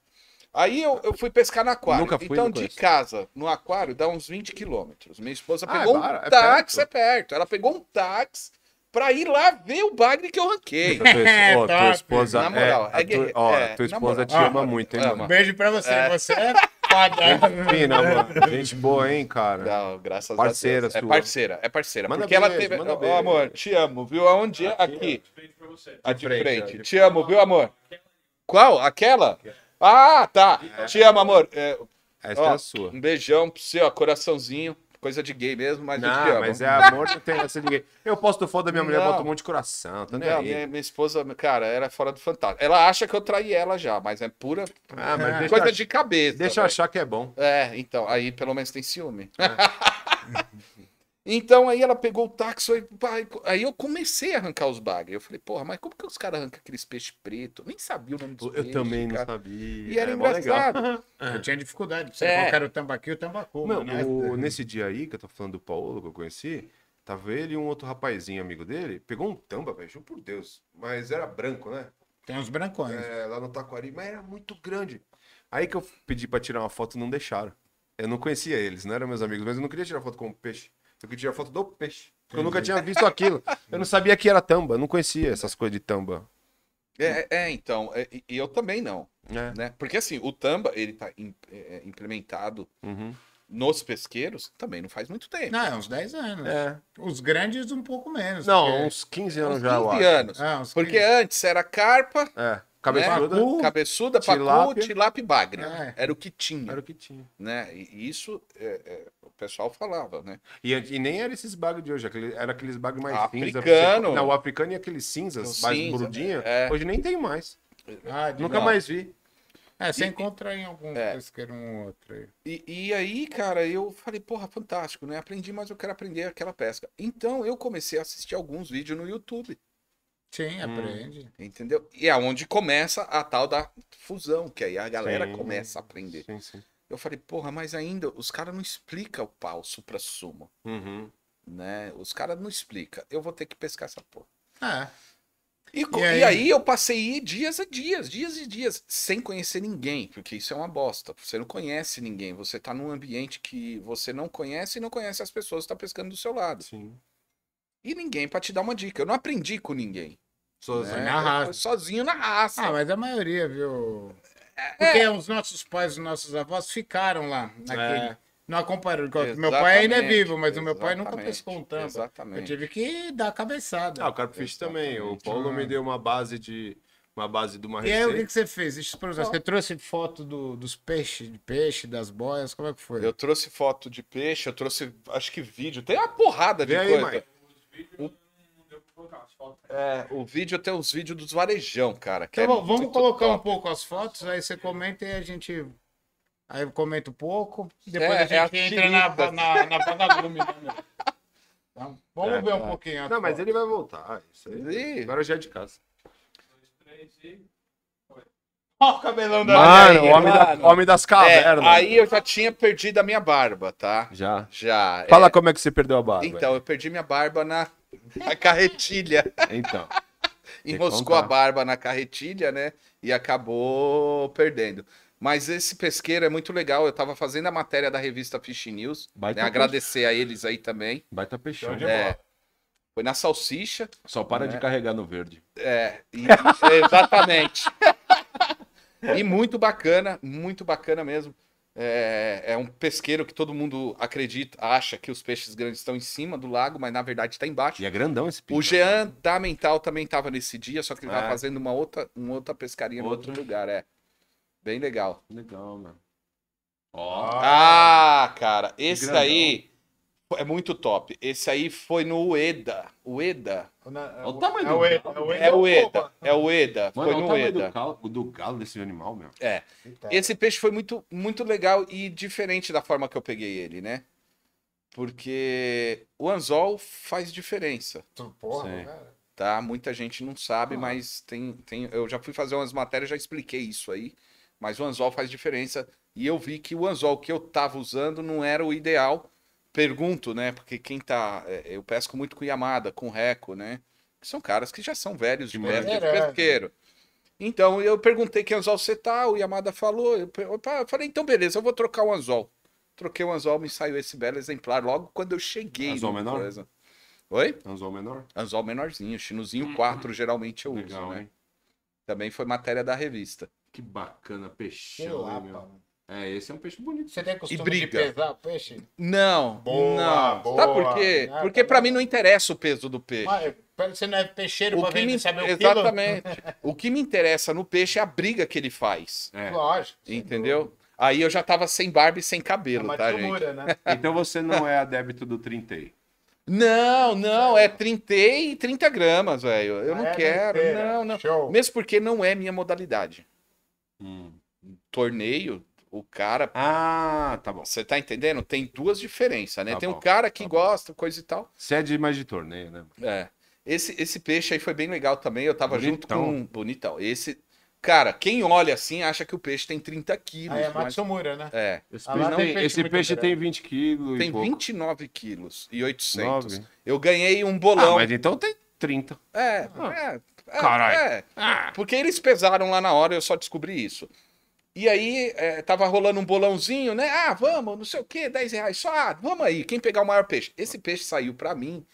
Aí eu, eu fui pescar no aquário. Nunca fui, então, de conheço. casa, no aquário, dá uns 20 quilômetros. Minha esposa Ah, é pegou um bara- é táxi, perto. é perto. Ela pegou um táxi pra ir lá ver o bagre que eu ranquei. Tua, tua- esposa, Na moral, é, é que- ó, é, tua esposa te ama Ah, muito, hein, ama. Um mano? beijo pra você. É. Você é foda. Fina, mano. Gente boa, hein, cara. Não, graças Parceira a Deus. É sua. parceira, é parceira. Manda porque ela beijo, teve. manda Ó, beijo. amor, te amo, viu? Aonde é? Aqui. A de frente, frente. Te amo, viu, amor? Qual? Aquela? Ah, tá. Te amo, amor. É, Essa ó, é a sua. Um beijão pra você, ó. Coraçãozinho. Coisa de gay mesmo, mas eu Não, amo. mas é amor, não tem essa de ninguém. Eu posto foto da minha mulher, Não. boto um monte de coração, tá nem Não, aí. minha, minha esposa, cara, ela é fora do fantasma. Ela acha que eu traí ela já, mas é pura Ah, mas deixa, coisa de cabeça. deixa eu achar que é bom. É, então, aí pelo menos tem ciúme. então aí ela pegou o táxi, aí, pai, aí eu comecei a arrancar os bagres. Eu falei, porra, mas como que os caras arrancam aqueles peixes pretos? Nem sabia o nome dos Eu peixes. também não cara. sabia. E era é engraçado. Eu tinha dificuldade. Você É. era o tambaqui, o tambacu. Né? o- nesse dia aí, que eu tô falando do Paulo, que eu conheci, tava ele e um outro rapazinho amigo dele, pegou um tamba, velho, por Deus. Mas era branco, né? Tem uns brancões. É, lá no Taquari, mas era muito grande. Aí que eu pedi pra tirar uma foto, não deixaram. Eu não conhecia eles, não eram meus amigos, mas eu não queria tirar foto com o peixe. Eu queria tirar foto do peixe. Porque eu nunca tinha visto aquilo. Eu não sabia que era tamba, eu não conhecia essas coisas de tamba. É, é, então, é, e eu também não, É. né? Porque assim, o Tamba, ele tá im- é, implementado Uhum. nos pesqueiros, também não faz muito tempo. Não, é uns 10 anos. É. Os grandes um pouco menos. Não, porque- uns 15 anos Uns já, eu 15 acho. anos. Ah, uns Porque 15. antes era carpa, É. Cabeçuda. né? cabeçuda, pacu, tilápia. tilápia e bagre. É. Era o que tinha, Era o que tinha. né? E isso é, é, o pessoal falava, né? E, e nem era esses bagos de hoje, aquele- era aqueles bagos mais Africano. cinza. Não, o africano e aqueles cinzas, Os mais cinza, brudinha. é. Hoje nem tem mais. Ah, Nunca Não. mais vi. É, você E- encontra em algum É. pesqueiro um ou outro aí. E, e aí, cara, eu falei, porra, fantástico, né? Aprendi, mas eu quero aprender aquela pesca. Então eu comecei a assistir alguns vídeos no YouTube, Sim, Hum. aprende. entendeu? E é onde começa a tal da fusão, que aí a galera Sim. começa a aprender. Sim, sim. Eu falei, porra, mas ainda os caras não explicam o pau supra-sumo, Uhum. né? Os caras não explicam. Eu vou ter que pescar essa porra. É. E, E e aí? aí? eu passei dias a dias, dias e dias, sem conhecer ninguém, porque isso é uma bosta. Você não conhece ninguém, você tá num ambiente que você não conhece e não conhece as pessoas que estão pescando do seu lado. Sim. E ninguém pra te dar uma dica. Eu não aprendi com ninguém. Sozinho. né? na Eu raça. sozinho na raça. Ah, mas a maioria, viu? É. Porque os nossos pais, os nossos avós ficaram lá naquele. É. Não acompanharam. Meu pai ainda é Exatamente, vivo, mas o meu pai nunca exatamente, pescou um tampa. Eu Exatamente. tive que dar a cabeçada. Ah, o Carpfish também. O Exatamente. Paulo me deu uma base de. Uma base de uma E aí, o que, receita. que você fez? Eu Você trouxe foto do- dos peixes, de peixe, das boias, como é que foi? Eu trouxe foto de peixe, eu trouxe, acho que vídeo. Tem uma porrada de Vê aí, É, o vídeo tem os vídeos dos varejão, cara. que Então, é vamos colocar um top. pouco as fotos, aí você comenta e a gente. Aí eu comento um pouco, depois É, a gente é a entra na, na, na vagalume. Né? Então, vamos É, ver um é. pouquinho. Não, mas ele vai voltar. Isso aí. Ih, Agora já é de casa. Ó, o cabelão da Mano, homem, da- homem das é, cavernas. aí eu já tinha perdido a minha barba, tá? Já. Já. Fala é. como é que você perdeu a barba. Então, eu perdi minha barba na, na carretilha. Então. Enroscou a barba na carretilha, né? E acabou perdendo. Mas esse pesqueiro é muito legal. Eu tava fazendo a matéria da revista Fish News. Baita né? Agradecer a eles aí também. Baita peixão. É, foi na salsicha. Só para de É. carregar no verde. É, e- exatamente. e muito bacana, muito bacana mesmo. É, é um pesqueiro que todo mundo acredita, acha que os peixes grandes estão em cima do lago, mas na verdade está embaixo. E é grandão esse pico. O Jean da Mental também estava nesse dia, só que ele É. estava fazendo uma outra, uma outra pescaria em outro lugar, é. Bem legal. Legal, mano. Ó. Ah, cara, esse grandão. aí é muito top. Esse aí foi no Ueda. Ueda. Olha o tamanho é do o Eda. É o. Ueda. É o Ueda. Mano, Foi no tamanho Ueda. do galo, do galo desse animal, meu. É. Esse peixe foi muito, muito legal e diferente da forma que eu peguei ele, né? Porque o anzol faz diferença, Porra, Sim. cara. tá? Muita gente não sabe, mas tem, tem. Eu já fui fazer umas matérias, já expliquei isso aí. Mas o anzol faz diferença. E eu vi que o anzol que eu tava usando não era o ideal. Pergunto, né? Porque quem tá. é, Eu pesco muito com Yamada, com Reco, né? Que são caras que já são velhos de De pesca, de é. pesqueiro. Então eu perguntei que anzol você tá, o Yamada falou. Eu eu falei, então beleza, eu vou trocar o anzol. Troquei o anzol, me saiu esse belo exemplar logo quando eu cheguei. Anzol no menor? coisa. Oi? Anzol menor. Anzol menorzinho, chinozinho 4 geralmente eu Legal, uso, né? hein? Também foi matéria da revista. Que bacana, peixão, meu. É, esse é um peixe bonito. Você tem costume E briga. de pesar o peixe? Não, Boa, não. boa. Sabe por quê? Ah, Porque tá pra bom. mim não interessa o peso do peixe. Mas, você não é peixeiro O pra que me... saber o quilo? Exatamente. o que me interessa no peixe é a briga que ele faz. É. Lógico. Entendeu? Aí eu já tava sem barba e sem É cabelo, uma tá, gente? desumura, né? Então você não é adébito do 30 aí. Não, não, é 30 e 30 gramas, velho. Eu não Ah, é quero. besteira. Não, não. Show. Mesmo porque não é minha modalidade. Hum. Torneio, o cara. Ah, tá bom. Você tá entendendo? Tem duas diferenças, né? Tá Tem um bom, cara que tá bom. gosta, coisa e tal. Você é de mais de torneio, né? É. Esse, esse peixe aí foi bem legal também. Eu tava junto Bonitão. com. Bonitão. Esse. Cara, quem olha assim acha que o peixe tem 30 quilos. Aí é mas- Matsumura, né? É. Esse Ah, peixe, tem, peixe esse peixe tem 20 quilos Tem e pouco. 29 quilos e 800. Nove. Eu ganhei um Ah, bolão. mas então tem 30. É, é, é, Caralho. é. Ah. Porque eles pesaram lá na hora, eu só descobri isso. E aí, é, tava rolando um bolãozinho, né? Ah, vamos, não sei o quê, 10 reais só. Ah, vamos aí, quem pegar o maior peixe? Esse peixe saiu pra mim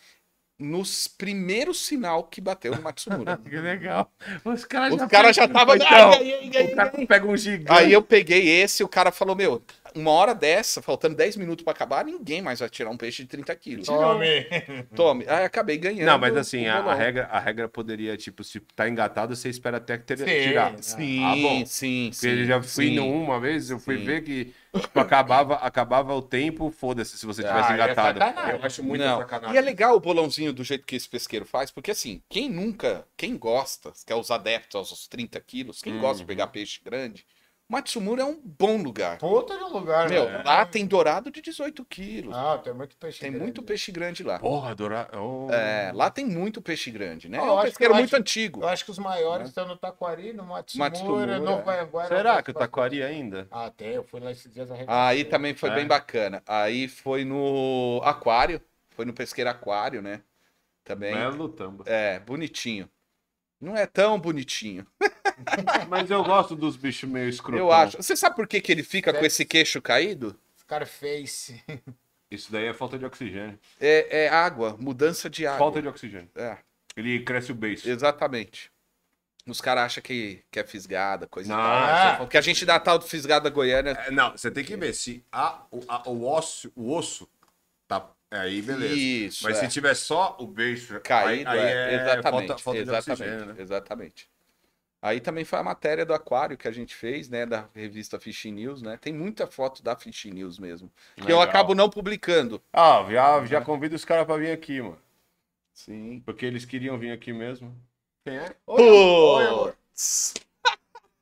nos primeiros sinal que bateu no Matsumura. Que legal. Os caras Os caras já estavam. Então, o cara ai. pega um gigante. Aí eu peguei esse, o cara falou, meu, uma hora dessa, faltando 10 minutos pra acabar, ninguém mais vai tirar um peixe de 30 quilos. Tome. Tome. Aí acabei ganhando. Não, mas assim, a, a regra, a regra poderia, tipo, se tá engatado, você espera até que ter, Sim. tirar. Sim, Ah, bom. sim, Porque sim. eu já fui sim. num uma vez, eu fui Sim. ver que tipo, acabava, acabava o tempo, foda-se se você tivesse Ah, é engatado. sacanagem. eu acho muito Não. sacanagem. E é legal o bolãozinho do jeito que esse pesqueiro faz, porque assim, quem nunca, quem gosta, que é os adeptos aos 30 quilos, quem gosta de Uhum. pegar peixe grande, Matsumura é um bom lugar. Puta de lugar, Meu, velho. lá tem dourado de 18 quilos. Ah, tem muito peixe. tem grande. muito peixe grande lá. Porra, adorar. Oh. É, lá tem muito peixe grande, né? Eu é um acho que pesqueiro muito acho- antigo. Eu acho que os maiores estão no Taquari, no Matsumura, Matsumura, no. Vanguarda. Será que o Taquari ainda? Ah, tem. Eu fui lá esses dias. Aí também foi É. bem bacana. Aí foi no aquário, foi no pesqueiro aquário, né? Também. Belo tamba. É, bonitinho. Não é tão bonitinho. Mas eu gosto dos bichos meio escrotão. Eu acho. Você sabe por que, que ele fica com esse queixo caído? Scarface. Isso daí é falta de oxigênio. É, é água, mudança de água. Falta de oxigênio. É, Ele cresce o beiço. exatamente. Os caras acham que, que é fisgada, coisa e Não, tal. Ah, Porque a gente dá tal de fisgada goiana. É, não, você tem que ver se a, o, a- o osso, o osso tá aí beleza. Isso. Mas é. se tiver só o beiço caído, aí, aí é, é exatamente. falta, falta de exatamente, oxigênio, né? exatamente. Aí também foi a matéria do aquário que a gente fez, né, da revista Fish News, né? Tem muita foto da Fish News mesmo, que eu acabo não publicando. Ah, já, já convido os caras pra vir aqui, mano. Sim. Porque eles queriam vir aqui mesmo. Quem é? Putz.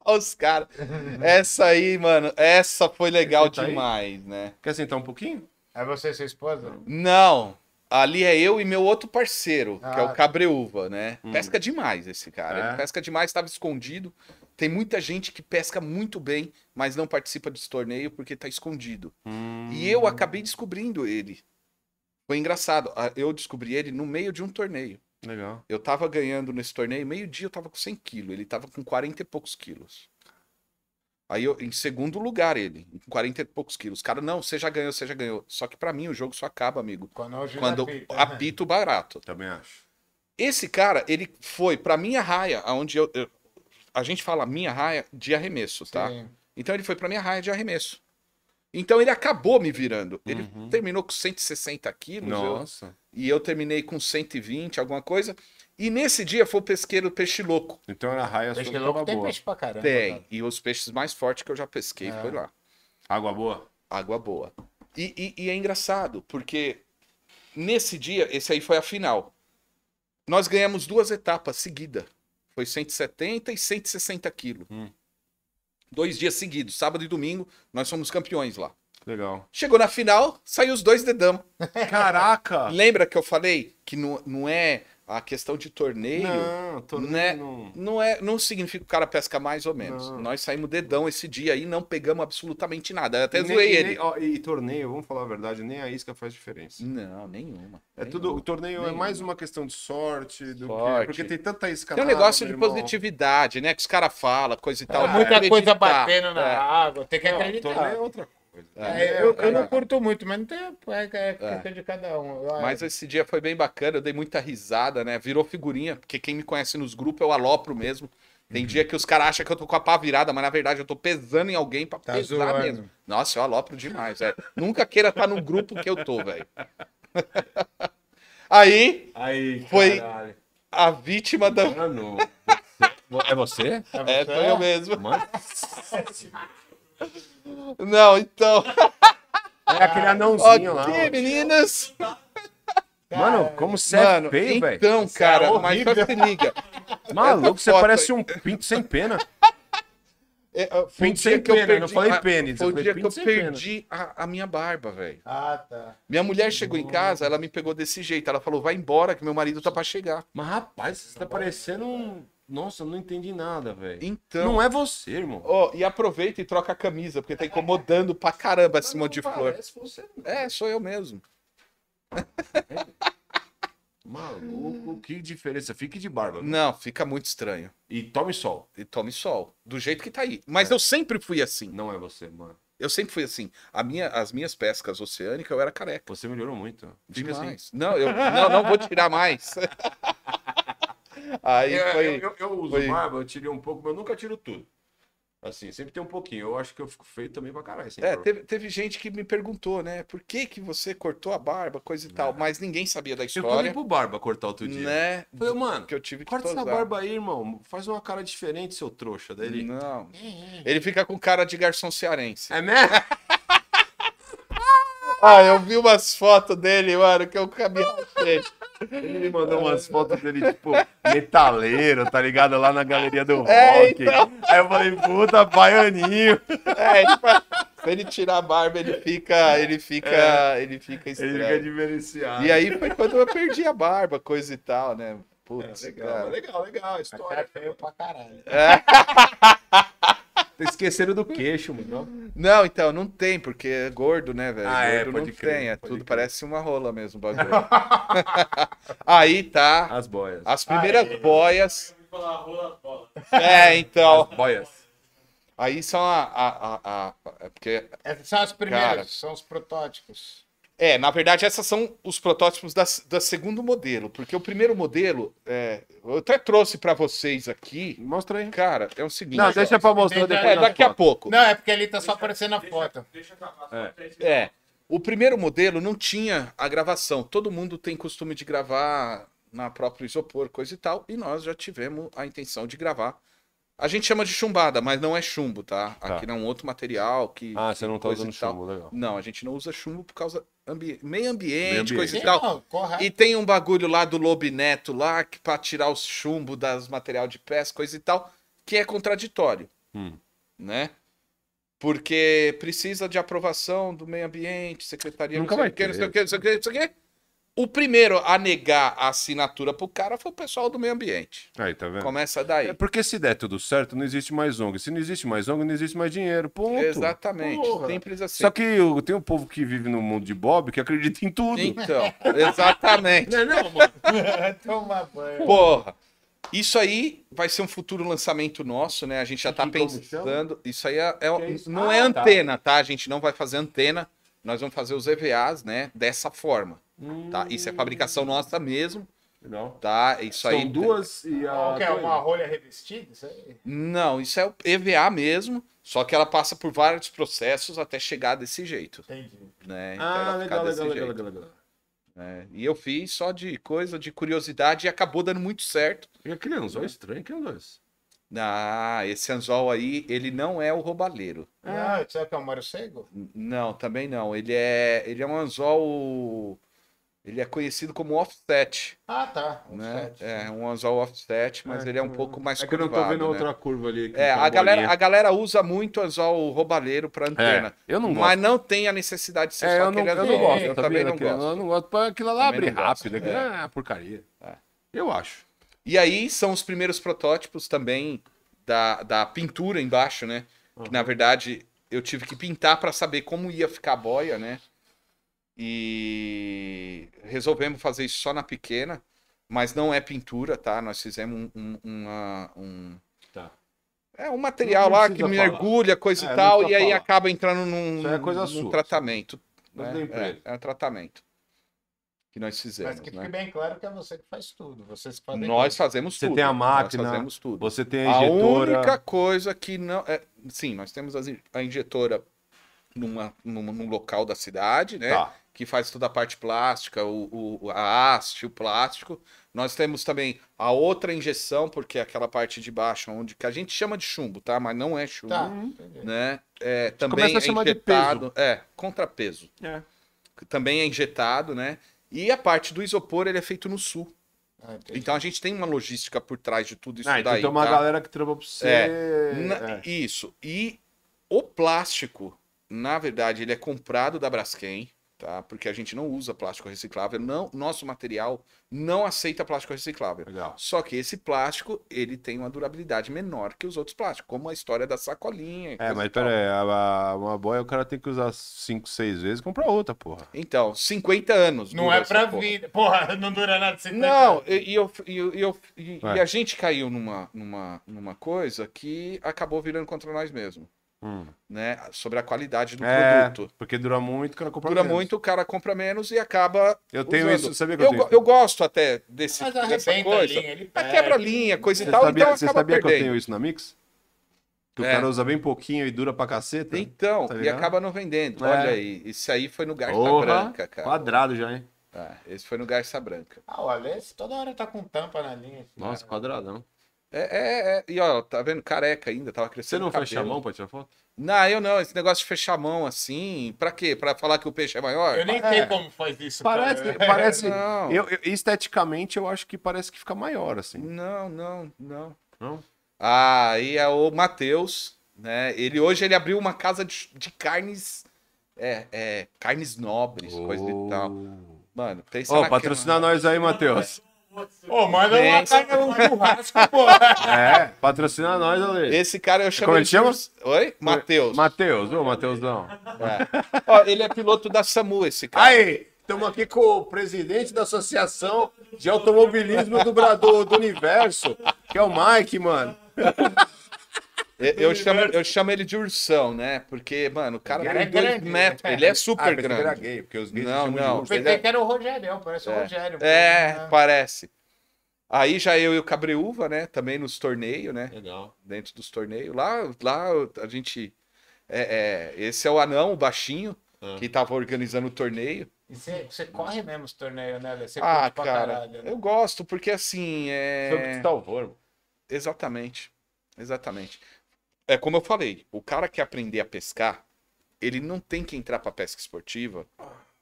Os caras. Essa aí, mano, essa foi legal tá aí? demais, né? Quer sentar um pouquinho? É você e sua esposa? Não. Ali é eu e meu outro parceiro, que é Ah. o Cabreúva, né? Hum. Pesca demais esse cara. É? Ele pesca demais, estava escondido. Tem muita gente que pesca muito bem, mas não participa desse torneio porque tá escondido. E eu acabei descobrindo ele. Foi engraçado. Ah, Eu descobri ele no meio de um torneio. Legal. Eu tava ganhando nesse torneio, meio-dia eu tava com 100 quilos. Ele tava com 40 e poucos quilos. Aí eu, em segundo lugar, ele, com 40 e poucos quilos. Cara, não, você já ganhou, você já ganhou. Só que pra mim o jogo só acaba, amigo, Quando quando apita. apita o barato. Também acho. Esse cara, ele foi pra minha raia, onde eu, eu- a gente fala minha raia de arremesso, tá? Sim. Então ele foi pra minha raia de arremesso. Então ele acabou me virando. Ele Uhum. terminou com 160 quilos eu- Nossa. e eu terminei com 120, alguma coisa. E nesse dia foi o pesqueiro peixe louco. Então era raia Peixe que louco tem boa. peixe pra caramba. Tem. cara. E os peixes mais fortes que eu já pesquei É. foi lá. Água boa? Água boa. E, e- e é engraçado, porque nesse dia, esse aí foi a final. Nós ganhamos duas etapas seguidas. Foi 170 e 160 quilos. Hum. Dois dias seguidos, sábado e domingo, nós fomos campeões lá. Legal. Chegou na final, saiu os dois dedão. Caraca! Lembra que eu falei que não, não é a questão de torneio? Não, torneio né? não. Não, é, não significa que o cara pesca mais ou menos. Não. Nós saímos dedão esse dia aí, não pegamos absolutamente nada. Eu até E nem- zoei e ele. nem- ó, e torneio, vamos falar a verdade, nem a isca faz diferença. Não, nenhuma. É nenhuma. tudo, o torneio é Nenhuma. mais uma questão de sorte do Sorte. que. Porque tem tanta isca Tem um negócio de irmão. positividade, né? Que os caras falam, coisa e tal. É muita Acreditar. coisa batendo na É. água, tem que Não, acreditar. torneio é outra coisa. É, eu, eu não curto muito, mas não tem. É, é questão de cada um. Eu- Mas esse dia foi bem bacana, eu dei muita risada, né? Virou figurinha, porque quem me conhece nos grupos eu alopro mesmo. Tem Uhum. dia que os caras acham que eu tô com a pá virada, mas na verdade eu tô pesando em alguém pra Tá pesar zoando. mesmo. Nossa, eu alopro demais, velho. Nunca queira estar no grupo que eu tô, velho. Aí, Aí, Foi- caralho. a vítima da. Mano. É você? É, sou eu mesmo. Mano, Não, então. é aquele anãozinho lá. Ok, meninas. Mano, como você Mano, é feio, velho. então, cara, é mas só se liga. Maluco, você parece um pinto sem pena. É, ah, foi Pinto sem que pena, eu não perdi- falei ah, pênis, Foi eu o falei dia que eu pena. perdi a, a minha barba, velho. Ah, tá. Minha mulher chegou em casa, ela me pegou desse jeito. Ela falou: vai embora, que meu marido tá pra chegar. Mas rapaz, você tá parecendo um. Nossa, não entendi nada, velho. Então. Não é você, irmão. Ó, e aproveita e troca a camisa, porque tá incomodando pra caramba esse monte de flor. Você, É, sou eu mesmo. Maluco, que diferença. Fique de barba. Não, fica muito estranho. E tome sol. E tome sol. Do jeito que tá aí. Mas eu sempre fui assim. Não é você, mano. Eu sempre fui assim. A minha, as minhas pescas oceânicas eu era careca. Você melhorou muito. Fica assim. Demais. Não, eu não, não vou tirar mais. Aí É, foi. eu, eu- eu uso foi- barba, eu tirei um pouco, mas eu nunca tiro tudo. Assim, sempre tem um pouquinho. Eu acho que eu fico feio também pra caralho. É, teve, teve gente que me perguntou, né? Por que que você cortou a barba, coisa e tal. Mas ninguém sabia da Eu falei história, pro Barba cortar outro dia. né? Falei, mano, Que eu tive que corta essa tosar. barba aí, irmão. Faz uma cara diferente, seu trouxa. Daí ele... Não. Ele fica com cara de garçom cearense. É mesmo? Ah, eu vi umas fotos dele, mano, que eu caminhei. Ele me mandou umas fotos dele, tipo, metaleiro, tá ligado? Lá na galeria do É, rock. Aí eu falei, puta, baianinho. É, faz- se ele tirar a barba, ele fica. Ele fica. Ele fica Ele fica estranho. diferenciado. E aí foi quando eu perdi a barba, coisa e tal, né? É, Putz, legal, cara. legal, legal. A A história. é feio pra caralho. Tá esquecendo do queixo, mano. Não, então, não tem, porque é gordo, né, velho? Ah, é, gordo pode não crer, tem, é pode tudo, crer. parece uma rola mesmo o bagulho. aí tá, As boias. as primeiras boias. É, então. As boias. Aí são a. a, a, a- é porque Essas são as primeiras, Cara. são os protótipos. É, na verdade, essas são os protótipos da, da segundo modelo, porque o primeiro modelo, é, eu até trouxe pra vocês aqui, Mostra aí. cara, é o seguinte. Não, deixa pra mostrar É, depois. É, na daqui a pouco. Não, é porque ali tá só aparecendo a foto. É, o primeiro modelo não tinha a gravação. Todo mundo tem costume de gravar na própria isopor, coisa e tal, e nós já tivemos a intenção de gravar. A gente chama de chumbada, mas não é chumbo, tá? Tá. Aqui não é um outro material que. Ah, você não tá usando e tal. chumbo, legal. Não, a gente não usa chumbo por causa ambi... meio ambiente, Meio ambiente. coisa e tal. não. E tem um bagulho lá do Lobo Neto lá, que pra tirar o chumbo das material de pesca, coisa e tal, que é contraditório, Hum. né? Porque precisa de aprovação do meio ambiente, secretaria, Nunca não sei vai o quê, não sei o quê, não sei o quê, não sei o quê. O primeiro a negar a assinatura pro cara foi o pessoal do meio ambiente. Aí, tá vendo? Começa daí. É porque se der tudo certo, não existe mais ONG. Se não existe mais ONG, não existe mais dinheiro. Ponto. Exatamente. Porra. Simples assim. Só que eu- tem um povo que vive no mundo de Bob que acredita em tudo. Então, exatamente. Não, é não, mano. Toma banho. Porra. Isso aí vai ser um futuro lançamento nosso, né? A gente já tá pensando. Isso aí é, é- é isso? não Ah, é tá. antena, tá. A gente não vai fazer antena. Nós vamos fazer os EVAs, né? Dessa forma, tá? Isso é fabricação nossa mesmo, Não. tá? Isso aí. São duas e a. Qual que é? Uma rolha revestida? Isso aí? Não, isso é o EVA mesmo. Só que ela passa por vários processos até chegar desse jeito, Entendi. né? Então Ah, legal, legal, legal, legal, legal. né? E eu fiz só de coisa, de curiosidade e acabou dando muito certo. E aquele anzol é estranho, que anzol é esse? Ah, esse anzol aí, ele não é o roubalheiro. Isso é que é um morcego? N- Não, também não. Ele é, ele é um anzol. Ele é conhecido como offset, Ah, tá. né? Offset. É um anzol offset, mas É, ele é um pouco mais É que eu não tô curvado, vendo né? outra curva ali. É, tem a uma galera, bolinha. a galera usa muito anzol roubalheiro para antena. É, eu não gosto. Mas não tem a necessidade de ser É, só eu não, aquele eu não gosto. Eu tá também não gosto. Eu não gosto pra aquilo lá abrir rápido. aquilo é. É porcaria. É. Eu acho. E aí são os primeiros protótipos também da, da pintura embaixo, né? Que na verdade eu tive que pintar para saber como ia ficar a boia, né? E resolvemos fazer isso só na pequena, mas não é pintura, tá? Nós fizemos um, um, uma- um- Tá. é um material lá que falar. mergulha, coisa É, e tal, e aí falar. acaba entrando num, Isso é coisa num sua, tratamento. Né? É, ele. é um tratamento que nós fizemos, Mas que né? fique bem claro que é você que faz tudo. Vocês fazem Nós tudo. fazemos Você tudo. tem a nós máquina, fazemos tudo. Você tem a A injetora. única coisa que não. É, sim, nós temos a injetora numa, numa- num local da cidade, né? Tá. Que faz toda a parte plástica, o, o- a haste, o plástico. Nós temos também a outra injeção, porque é aquela parte de baixo, onde que a gente chama de chumbo, tá? Mas não é chumbo. Tá. entendi. Né? É, também é injetado. É, contrapeso. É. Também é injetado, né? E a parte do isopor, ele é feito no sul. Ah. Então a gente tem uma logística por trás de tudo isso Ah, então daí. tem uma tá? galera que trampa pra você. É. Na- É. Isso. E o plástico, na verdade, ele é comprado da Braskem, tá? Porque a gente não usa plástico reciclável. Não, nosso material não aceita plástico reciclável. Legal. Só que esse plástico, ele tem uma durabilidade menor que os outros plásticos, como a história da sacolinha. É, mas tal. pera aí, a- a- uma boia o cara tem que usar 5, 6 vezes e comprar outra, porra. Então, 50 anos. Não é pra porra. vida. Porra, não dura nada de 50 Não, anos. e, e eu, e, eu- e e a gente caiu numa, numa, numa coisa que acabou virando contra nós mesmos, Hum. né? Sobre a qualidade do É, produto. porque dura muito, o cara compra Dura menos. muito, o cara compra menos e acaba. Eu tenho usando. isso, sabia que eu Eu, tenho eu gosto até desse, Mas dessa arrebenta a coisa. linha, ele perde. quebra linha, coisa Você e tal, sabia, então você acaba sabia que eu perdendo. tenho isso na Mix? Que É. o cara usa bem pouquinho e dura pra caceta. Então, Tá e acaba não vendendo. É. Olha aí, esse aí foi no Garça Porra, Branca, cara. Quadrado já, hein? É, esse foi no Garça Branca. Ah, olha, esse toda hora tá com tampa na linha. esse Nossa, cara. quadradão. É, é, é. E ó, tá vendo? Careca ainda, tava Você crescendo. não cabelo. fecha a mão pra tirar foto? Não, eu não. Esse negócio de fechar a mão assim, pra quê? Pra falar que o peixe é maior? Eu nem É. sei como faz isso, Parece, cara. parece. Não. eu, eu- esteticamente, eu acho que parece que fica maior, assim. Não, não, não. Não? Ah, aí é o Matheus, né? Ele hoje ele abriu uma casa de, de carnes. É, é, carnes nobres, coisa e tal. Mano, pensa Ó, patrocina nós aí, Matheus. Ô, manda uma carne um churrasco, pô. É, patrocina nós, Ale. Esse cara eu chamo Como ele chama? Oi? Matheus. Matheus, ô, Matheusão. É. Ó, ele é piloto da SAMU, esse cara. Aí, estamos aqui com o presidente da Associação de Automobilismo do, do, do Universo, que é o Mike, mano. Eu, eu chamo, eu chamo ele de ursão, né? Porque, mano, o cara Ele tem é dois grande, metros. né? Ele é Ah, super pensei que era grande. gay, porque os gays Não, não. urso. Pensei Ele é- que era o Rogério, parece o Rogério. É, pô. parece. Aí já eu e o Cabreúva, né? Também nos torneios, né? Legal. Dentro dos torneios. Lá, lá a gente. É, é, esse é o anão, o baixinho, Ah. que tava organizando o torneio. E você, corre mesmo os torneios, né? Você ah, cara, caralho, né? eu gosto, porque assim. Foi o que É... te salvou, irmão. Exatamente. Exatamente. É como eu falei, o cara que aprender a pescar, ele não tem que entrar pra pesca esportiva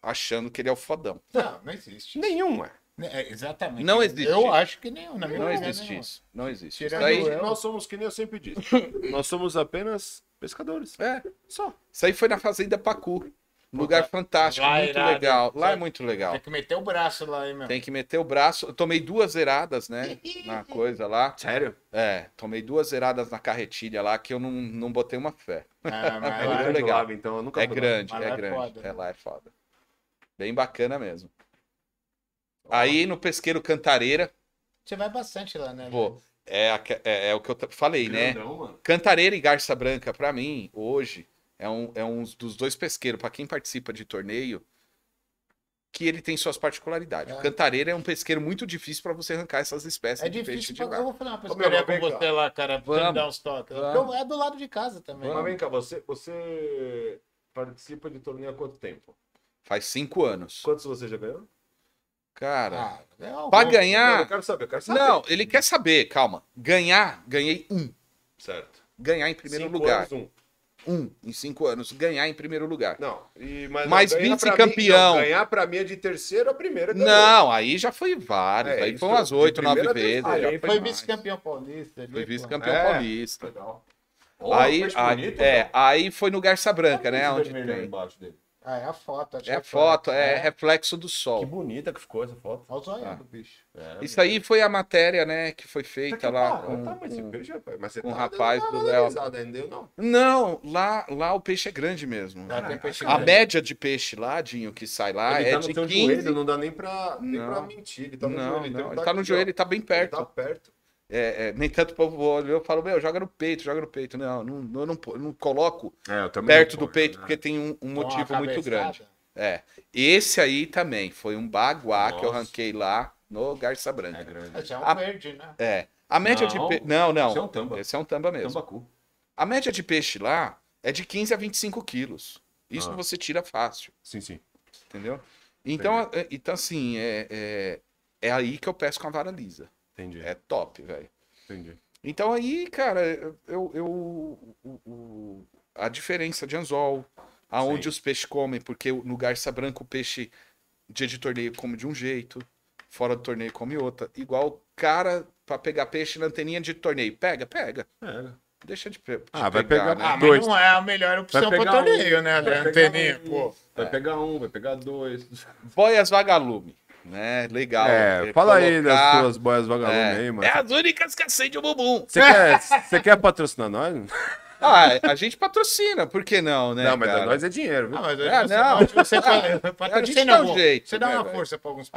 achando que ele é o fodão. Não, não existe. Nenhum, ué. É, exatamente. Não existe. Eu acho que nenhum. Na minha Não existe isso. Não existe. Isso daí. Nós somos, que nem eu sempre disse, nós somos apenas pescadores. é, Só. isso aí foi na Fazenda Pacu. Um lugar fantástico, lá é muito irado. legal. Lá é muito legal. Tem que meter o braço lá, hein, meu? Tem que meter o braço. Eu tomei duas zeradas, né? Na coisa lá. Sério? É, tomei duas zeradas na carretilha lá que eu não, não botei uma fé. Ah, mas É lá- muito legal. lago, então eu nunca É grande, Mas é lá é grande. foda, É né? lá é foda. Bem bacana mesmo. Aí no pesqueiro Cantareira, Você vai bastante lá, né? pô, é, é, é o que eu falei, né? Grandão, mano. Cantareira e Garça Branca, pra mim, hoje, é um, é um dos dois pesqueiros, pra quem participa de torneio, que ele tem suas particularidades. É. Cantareira é um pesqueiro muito difícil pra você arrancar essas espécies É de peixe difícil. de Pra... lá. Eu vou fazer uma pescaria com cá. você lá, cara. Pra dar uns toques. É do lado de casa também. Mas vem cá, você, você participa de torneio há quanto tempo? Faz cinco anos. Quantos você já ganhou? Cara, Ah, é algum. pra Não, ganhar... eu quero saber, eu quero saber. Não, ele quer saber, calma. Ganhar, ganhei um. Certo. Ganhar em primeiro Cinco lugar. anos, um. Um, em cinco anos. Ganhar em primeiro lugar. Não, e, mas, Mas vice-campeão. Ganhar pra mim é de terceiro a primeira. ganhou. Não, aí já foi vários. É, aí foi umas oito, nove vezes. Ele foi foi vice-campeão paulista. ali, Foi vice-campeão É. paulista. Legal. aí, peixe aí- bonito, é, pô. aí foi no Garça Branca, né? Onde aí tem. embaixo dele. Ah, é a foto. acho É que foto, é É. reflexo do Que sol. bonita que ficou essa foto. Olha o zoião Ah. do bicho. É, Isso aí foi a matéria, né, que foi feita lá com, tá, mas com- peixe, rapaz, mas você com o tá rapaz dando do Léo. Não. Não, lá, lá o peixe é grande mesmo. Tem peixe A grande. média de peixe lá, Dinho, que sai lá ele é tá de no seu 15. joelho, não dá nem pra, nem Não. pra mentir. Ele tá no não, joelho. não, então ele tá no joelho, ele tá bem Ele perto. tá perto. É, é, nem tanto o povo eu falo, meu, joga no peito, joga no peito. Não, não, eu não, eu não coloco É, perto não do peito, né? porque tem um, um motivo muito grande. É. Esse aí também foi um baguá que eu Nossa. ranquei lá no Garça É Branca. grande. Esse é um A- verde, né? É. A média Não, de peixe. Não, não. esse é um tamba. Esse é um tamba mesmo. Tambacu. A média de peixe lá é de 15 a 25 quilos. Isso Ah. você tira fácil, Sim, sim. entendeu? Então, é- então assim, é, é, é aí que eu peço com a vara lisa. Entendi. É top, velho. Entendi. Então aí, cara, eu, eu, eu- o- o- a diferença de anzol, aonde Sim. os peixes comem, porque no garça branca o peixe dia de torneio come de um jeito, fora do torneio come outra. Igual o cara pra pegar peixe na anteninha de torneio, pega, pega, É. deixa de, de Ah, vai pegar, pegar- né? Ah, mas Dois. não é a melhor opção pegar torneio, um, né? pegar anteninha, um, pô. Vai pegar um, vai pegar dois. Boias vagalume, né? Legal. É, É, fala aí das colocar- tuas boias vagalumes É, aí, mano. é as únicas que acendem o bumbum. Você quer, você quer patrocinar nós? Ah, a gente patrocina, por que não, né? não, mas cara? nós é dinheiro, viu? Ah, mas Ah, você, não. você Ah, fala, a gente dá um jeito, Você dá né, uma força pra alguns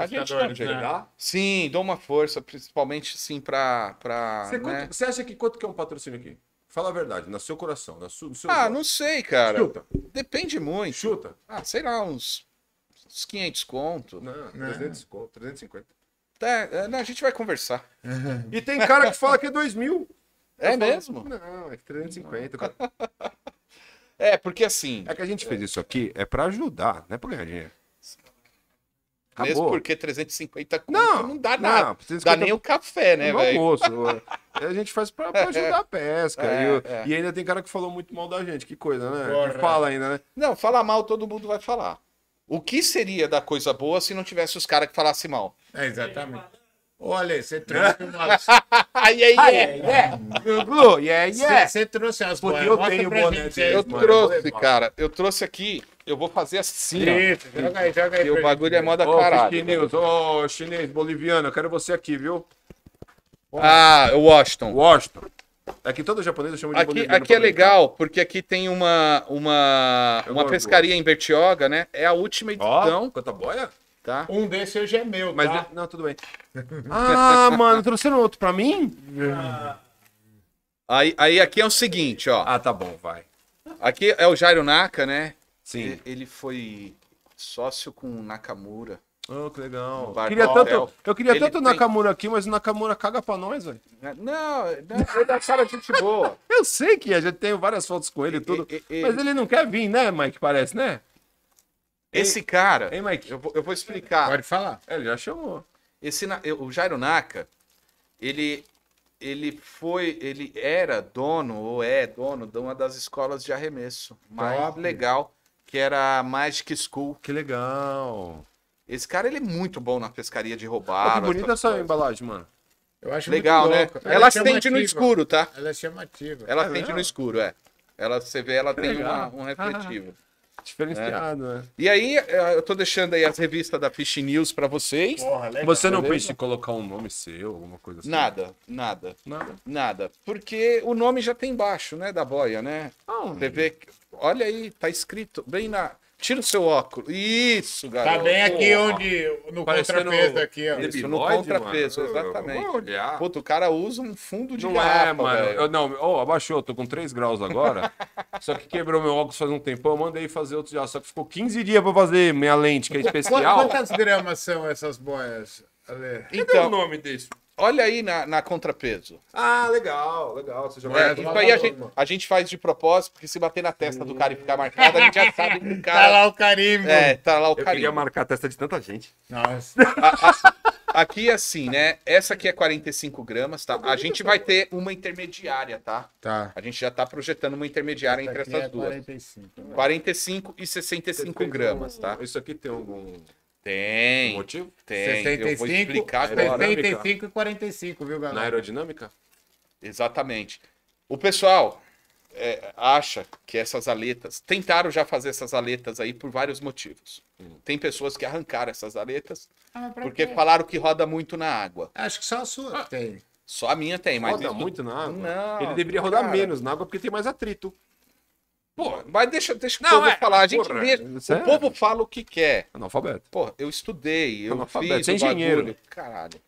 jeito. né? Dá? Sim, dou uma força, principalmente assim pra. pra Você, né? quanto- você acha que quanto que é um patrocínio aqui? Fala a verdade, no seu coração, na su, no seu Ah, não sei, cara. Chuta, Depende muito. chuta. Ah, sei lá, uns, uns 500 conto. Não, 300, conto, 350. É, é, não, a gente vai conversar. E tem cara que fala que é 2 mil. É Eu falo, mesmo? Não, é que 350, cara. É, porque assim, É que a gente fez isso aqui é pra ajudar, não é pra ganhar dinheiro. mesmo Acabou. porque 350 conto Não, não, dá não, nada. 350 Dá nem o café, né, velho? almoço. a gente faz pra, pra ajudar a pesca. É, e, o- é. e ainda tem cara que falou muito mal da gente. Que coisa, né? Fala ainda, né? Não, falar mal todo mundo vai falar. O que seria da coisa boa se não tivesse os caras que falassem mal? É, exatamente. Olha, você trouxe umas. Ai, ai, ai. Glu, yeah, Você, você trouxe as Porque boias. eu Mostra tenho boné gente aí. Eu mano, trouxe, cara. Eu trouxe aqui. Eu vou fazer assim, ó. Isso, joga aí, joga aí. E o bagulho gente é moda Ô, caralho. News, ô chinês boliviano, eu quero você aqui, viu? Ah, o Washington. Washington. É que todo japonês chama de Aqui, aqui é legal, porque aqui tem uma, uma, Eu uma gosto, pescaria em Bertioga, né? É a última edição, quanta boia? tá? Um desse hoje é meu, Mas, tá? não, tudo bem. Ah, mano, trouxeram outro pra mim? Aí, aí aqui é o seguinte, ó. Ah, tá bom, vai. Aqui é o Jairo Naka, né? Sim. Ele, ele foi sócio com o Nakamura. Oh, que legal. Bar Queria tanto, eu queria Ele tanto o tem- Nakamura aqui, mas o Nakamura caga pra nós, velho. Não, não, ele é cara de gente boa. Eu sei que a gente tem várias fotos com ele e tudo. E- e- Mas ele não quer vir, né, Mike? Parece, né? Esse cara, Hein, Mike? eu vou, eu vou explicar. Pode falar. É, Ele já chamou. Esse, o Jairo Naka, ele, ele foi, ele era dono, ou é dono, de uma das escolas de arremesso mais Top. legal, que era a Magic School. Que legal. Esse cara, ele é muito bom na pescaria de Olha roubar. que bonita essa embalagem, mano. Eu acho Legal, muito né? louco. Ela, é acende no escuro, tá? Ela é chamativa. Ela É acende mesmo? no escuro, é. Ela, você vê, ela tem uma- um refletivo. Diferenciado, né? E aí, eh, eu tô deixando aí as revistas da Fish News pra vocês. Porra, legal. Você não beleza? pensa em colocar um nome seu, alguma coisa assim? Nada, nada, Nada. nada. Porque o nome já tem embaixo, né, da boia, né? Não. Você vê, que- olha aí, tá escrito bem na... Tira o seu óculos. Isso, garoto. Tá bem aqui Porra. onde. No Parecendo- contrapeso aqui, ó. Isso, no contrapeso, mano. exatamente. Olhar. Puta, o cara usa um fundo de Não garrafa, é, mano. velho. Eu, não, oh, abaixou, tô com 3 graus agora. só que quebrou meu óculos faz um tempão, eu mandei fazer outro já. Só que ficou 15 dias pra fazer minha lente, que é especial. Quantas gramas são essas boias? Ale? Cadê o Então, nome desse? Olha aí na, na contrapeso. Ah, legal, legal. Você já É, vai aí a gente, a gente faz de propósito, porque se bater na testa do cara e ficar marcado, a gente já sabe que o Tá cara. lá o carimbo. É, tá lá o Eu queria carinho. marcar a testa de tanta gente. Nossa. Aqui assim, né? Essa aqui é 45 gramas, tá? A gente vai ter uma intermediária, tá? Tá. A gente já tá projetando uma intermediária entre Aqui essas é duas. 45. 45 e 65 gramas, tá? Isso aqui tem algum Tem, motivo? tem. Eu vou 65, explicar agora. 65 e 45, viu, Na galera? aerodinâmica? Exatamente. O pessoal é, acha que essas aletas. Tentaram já fazer essas aletas aí por vários motivos. Tem pessoas que arrancaram essas aletas Ah, porque quê? falaram que roda muito na água. Acho que só a sua tem. Só a minha tem, mas. Roda isso- muito na água? Não, Ele deveria rodar cara. menos na água porque tem mais atrito. Pô, mas deixa, deixa o Não, povo é, falar. A gente porra, deixa- isso é- O povo fala o que quer. Analfabeto. Pô, eu estudei, eu Analfabeto, fiz você é o engenheiro. bagulho. Caralho.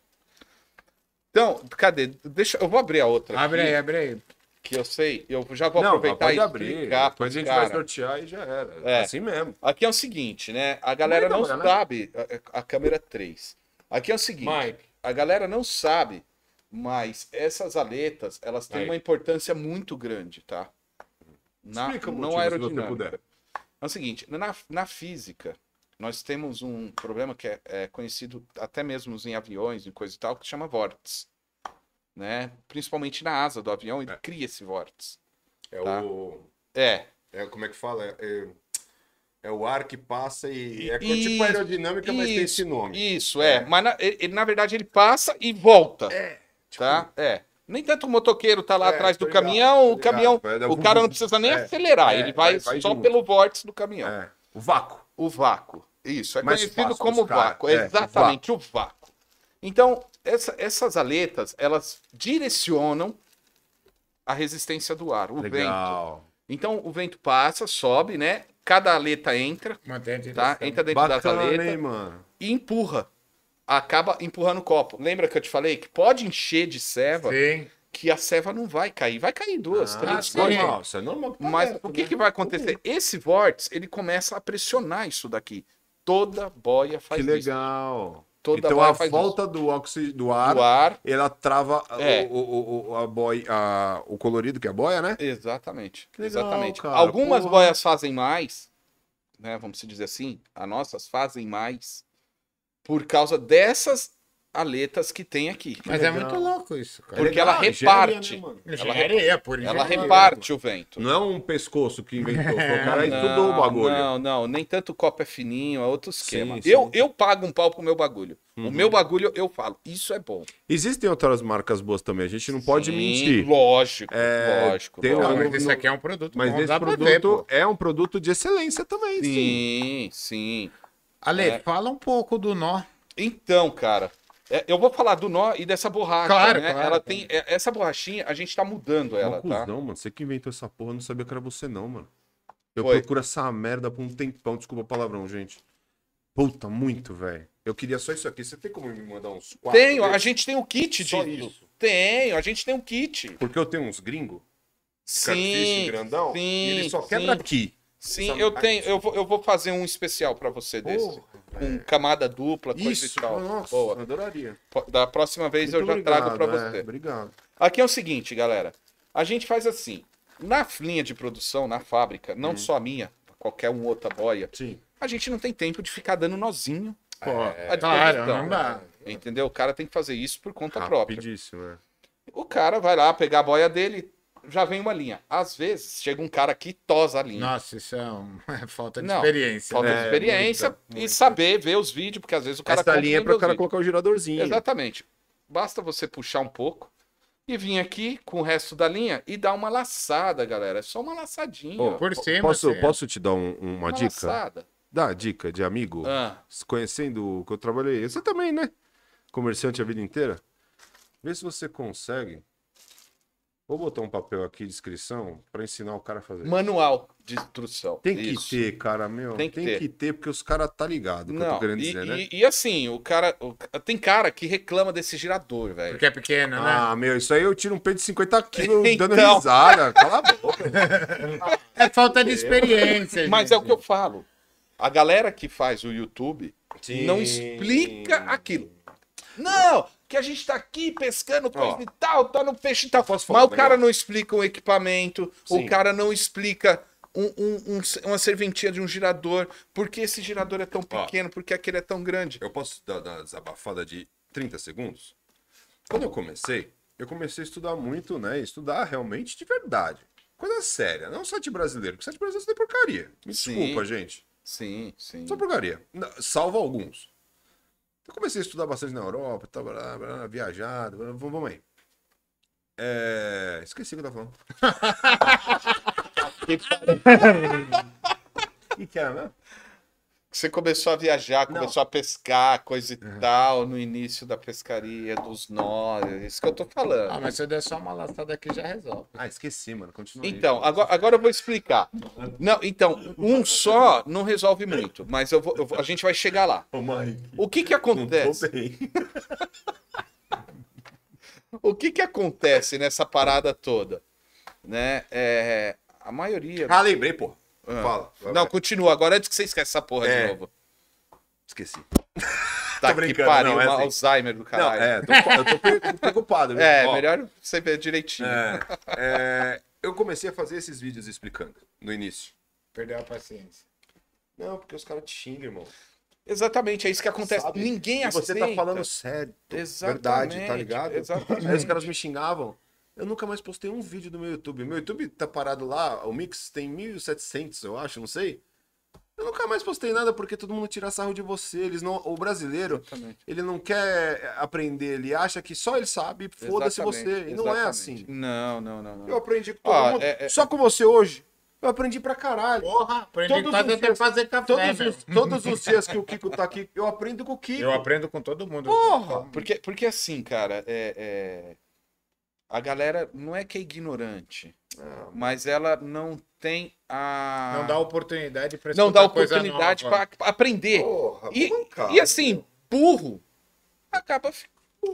Então, cadê? Deixa, eu vou abrir a outra. Abre aqui, aí, abre aí. Que eu sei. Eu já vou não, aproveitar pode e abrir. explicar Depois a gente cara. vai sortear e já era. É. Assim mesmo. Aqui é o seguinte, né? A galera não demorar, né? sabe. A, a câmera 3. Aqui é o seguinte. Mike. A galera não sabe, mas essas aletas, elas têm Aí. uma importância muito grande, tá? Na, Explica o não motivo, se você aerodinâmica. puder. É o seguinte, na, na física, nós temos um problema que é, é conhecido até mesmo em aviões e coisa e tal, que chama vórtice. Né? Principalmente na asa do avião, ele É. cria esse vórtice. É Tá. o. É, É, como é que fala? É, é- é o ar que passa e. É Isso, tipo aerodinâmica, mas tem esse nome. Isso, é. Mas na, ele- na verdade ele passa e volta. É. Tá? É. Nem tanto o motoqueiro tá lá É, atrás do ligado, caminhão, o caminhão, o cara não precisa nem É, acelerar, é, ele vai, vai- vai só junto. pelo vórtice do caminhão. É. O vácuo. O vácuo. Isso, é Mais conhecido como vácuo. É, Exatamente, o vácuo. Então, essa- essas aletas, elas direcionam a resistência do ar, o vento. Legal. Então, o vento passa, sobe, né? Cada aleta entra, Mantém tá? Entra dentro das Bacana, aletas hein, mano? e empurra. Acaba empurrando o copo. Lembra que eu te falei que pode encher de ceva, Sim. que a ceva não vai cair. Vai cair duas, Ah, três, sim. quatro. normal, isso é normal. que tá Mas o que, né? que vai acontecer? Esse vórtice, ele começa a pressionar isso daqui. Toda boia faz Que isso. legal. toda então boia a volta do óxido do isso. ar, do ar. ela trava É. o, o, o, a boia, a- o colorido que é a boia, né? Exatamente. Que legal, exatamente. cara, Algumas porra. boias fazem mais, né? Vamos se dizer assim. As nossas fazem mais por causa dessas aletas que tem aqui. Mas é muito louco isso, cara. Porque ela reparte. engenharia, né, mano? Engenharia, por Ela reparte o vento. Não é um pescoço que inventou, o cara estudou o bagulho. Não, não, nem tanto o copo é fininho, é outro esquema. Sim, eu, sim. eu pago um pau pro meu bagulho. O Uhum. meu bagulho eu falo, isso é bom. Existem outras marcas boas também, a gente não pode Sim, mentir. Lógico, É, lógico. tem um- lógico. mas esse aqui é um produto Mas bom, esse produto ver, é um produto de excelência também, sim. Sim, sim. Ale, É. fala um pouco do nó. Então, cara, é, eu vou falar do nó e dessa borracha, Claro, né? claro, ela claro. tem é, essa borrachinha, a gente tá mudando Ela, ela, tá? cuzão, mano. Você que inventou essa porra, eu não sabia que era você, não, mano. Eu Foi. procuro essa merda por um tempão. Desculpa o palavrão, gente. Puta, muito, velho. Eu queria só isso aqui. Você tem como me mandar uns quatro? Tenho, a gente tem um kit Só disso. isso. Tenho, a gente tem um kit. Porque eu tenho uns gringos, carfish Sim, grandão, sim, e ele só sim. quebra aqui. Sim, eu tenho, eu vou, eu vou fazer um especial pra você desse. Com camada dupla, coisa Isso, e tal. nossa, Boa. eu adoraria. Da próxima vez eu Muito já trago pra obrigado, você. é, obrigado. Aqui é o seguinte, galera. A gente faz assim. Na linha de produção, na fábrica, não só a minha, qualquer um outra boia, Sim. a gente não tem tempo de ficar dando nozinho. Pô, à claro, disposição. não dá. Entendeu? O cara tem que fazer isso por conta própria. É. O cara vai lá pegar a boia dele, já vem uma linha. Às vezes, chega um cara que tosa a linha. Nossa, isso é uma falta de Não, experiência. Falta né? de É, experiência muita, e muita. saber ver os vídeos, porque às vezes o cara Essa linha é para o cara vídeos. colocar o giradorzinho. Exatamente. Basta você puxar um pouco e vir aqui com o resto da linha e dar uma laçada, galera. É só uma laçadinha. Ó. Por cima, Posso, assim, posso te dar um- uma, uma dica? laçada. Dá dica de amigo? Ah, Conhecendo o que eu trabalhei. Você também, né? Comerciante a vida inteira. Vê se você consegue. Vou botar um papel aqui de inscrição para ensinar o cara a fazer. manual de instrução. Tem que Isso. ter, cara, meu. Tem Tem que que, ter. ter. porque os caras tá ligado o que eu Não, tô querendo e, dizer, né? e- e assim, o cara. o- tem cara que reclama desse girador, velho. Porque é pequeno, né? Ah, meu, isso aí eu tiro um peito de 50 quilos dando Então. risada. Cala a boca. É falta de experiência. Mas é o que eu falo. A galera que faz o YouTube Sim. não explica aquilo. Não, que a gente tá aqui pescando coisa Ó. e tal, tá no peixe e tal. Mas o cara não explica um equipamento, Sim. o cara não explica um- um- um- uma serventia de um girador, por que esse girador é tão pequeno, por que aquele é tão grande. Eu posso dar uma desabafada de 30 segundos? Quando eu comecei, eu comecei a estudar muito, né? Estudar realmente de verdade. Coisa séria, não site brasileiro, porque site brasileiro tem porcaria. Me Sim. desculpa, gente. Sim, sim. Só porcaria. Salvo alguns. Eu comecei a estudar bastante na Europa, tal, blá, blá, viajado. blá, Vamos, aí. É... Esqueci o que eu tava falando. O que, que é, né? Você começou a viajar, Não. começou a pescar, coisa e tal, no início da pescaria, dos nós, é isso que eu tô falando. Ah, mas se eu der só uma laçada aqui já resolve. Ah, esqueci, mano. Continua aí. Então, agora, agora eu vou explicar. Não, então, um só não resolve muito, mas eu vou, eu vou- a gente vai chegar lá. Ô, Mike. O que que Não acontece? tô bem. O que que acontece nessa parada toda? Né? É, a maioria. Ah, lembrei, pô. Ah. Fala. vai, Não, vai. continua. Agora antes que você esquece essa porra É. de novo. Esqueci. Tá que brincando, pariu, não, é assim. Alzheimer do Não, caralho. é, tô, eu tô pre- preocupado. viu? É, Ó, melhor você ver direitinho. é, é, eu comecei a fazer esses vídeos explicando no início. Perdeu a paciência. Não, porque os caras te xingam, irmão. Exatamente, é isso que acontece. Sabe? Ninguém E aceita. você tá falando sério. Exatamente, Verdade, tá ligado? exatamente. Aí os caras me xingavam. Eu nunca mais postei um vídeo do meu YouTube. Meu YouTube tá parado lá, o Mix tem 1.700, eu acho, não sei. Eu nunca mais postei nada porque todo mundo tira sarro de você. Eles não, o brasileiro, Exatamente. ele não quer aprender, ele acha que só ele sabe, foda-se você. E não é exatamente. assim. Não, não, não, não. Eu aprendi com todo Ó, mundo. é- é- Só com você hoje. Eu aprendi pra caralho. Porra, aprendi Todos quase até dias- fazer café, Todos os, todos os dias que o Kiko tá aqui, eu aprendo com o Kiko. Eu aprendo com todo mundo. Porra! Porque, porque assim, cara, é, é- a galera não é que é ignorante, Ah, mas ela não tem a. Não dá oportunidade pra não dá oportunidade pra aprender. Porra, E, e assim, burro acaba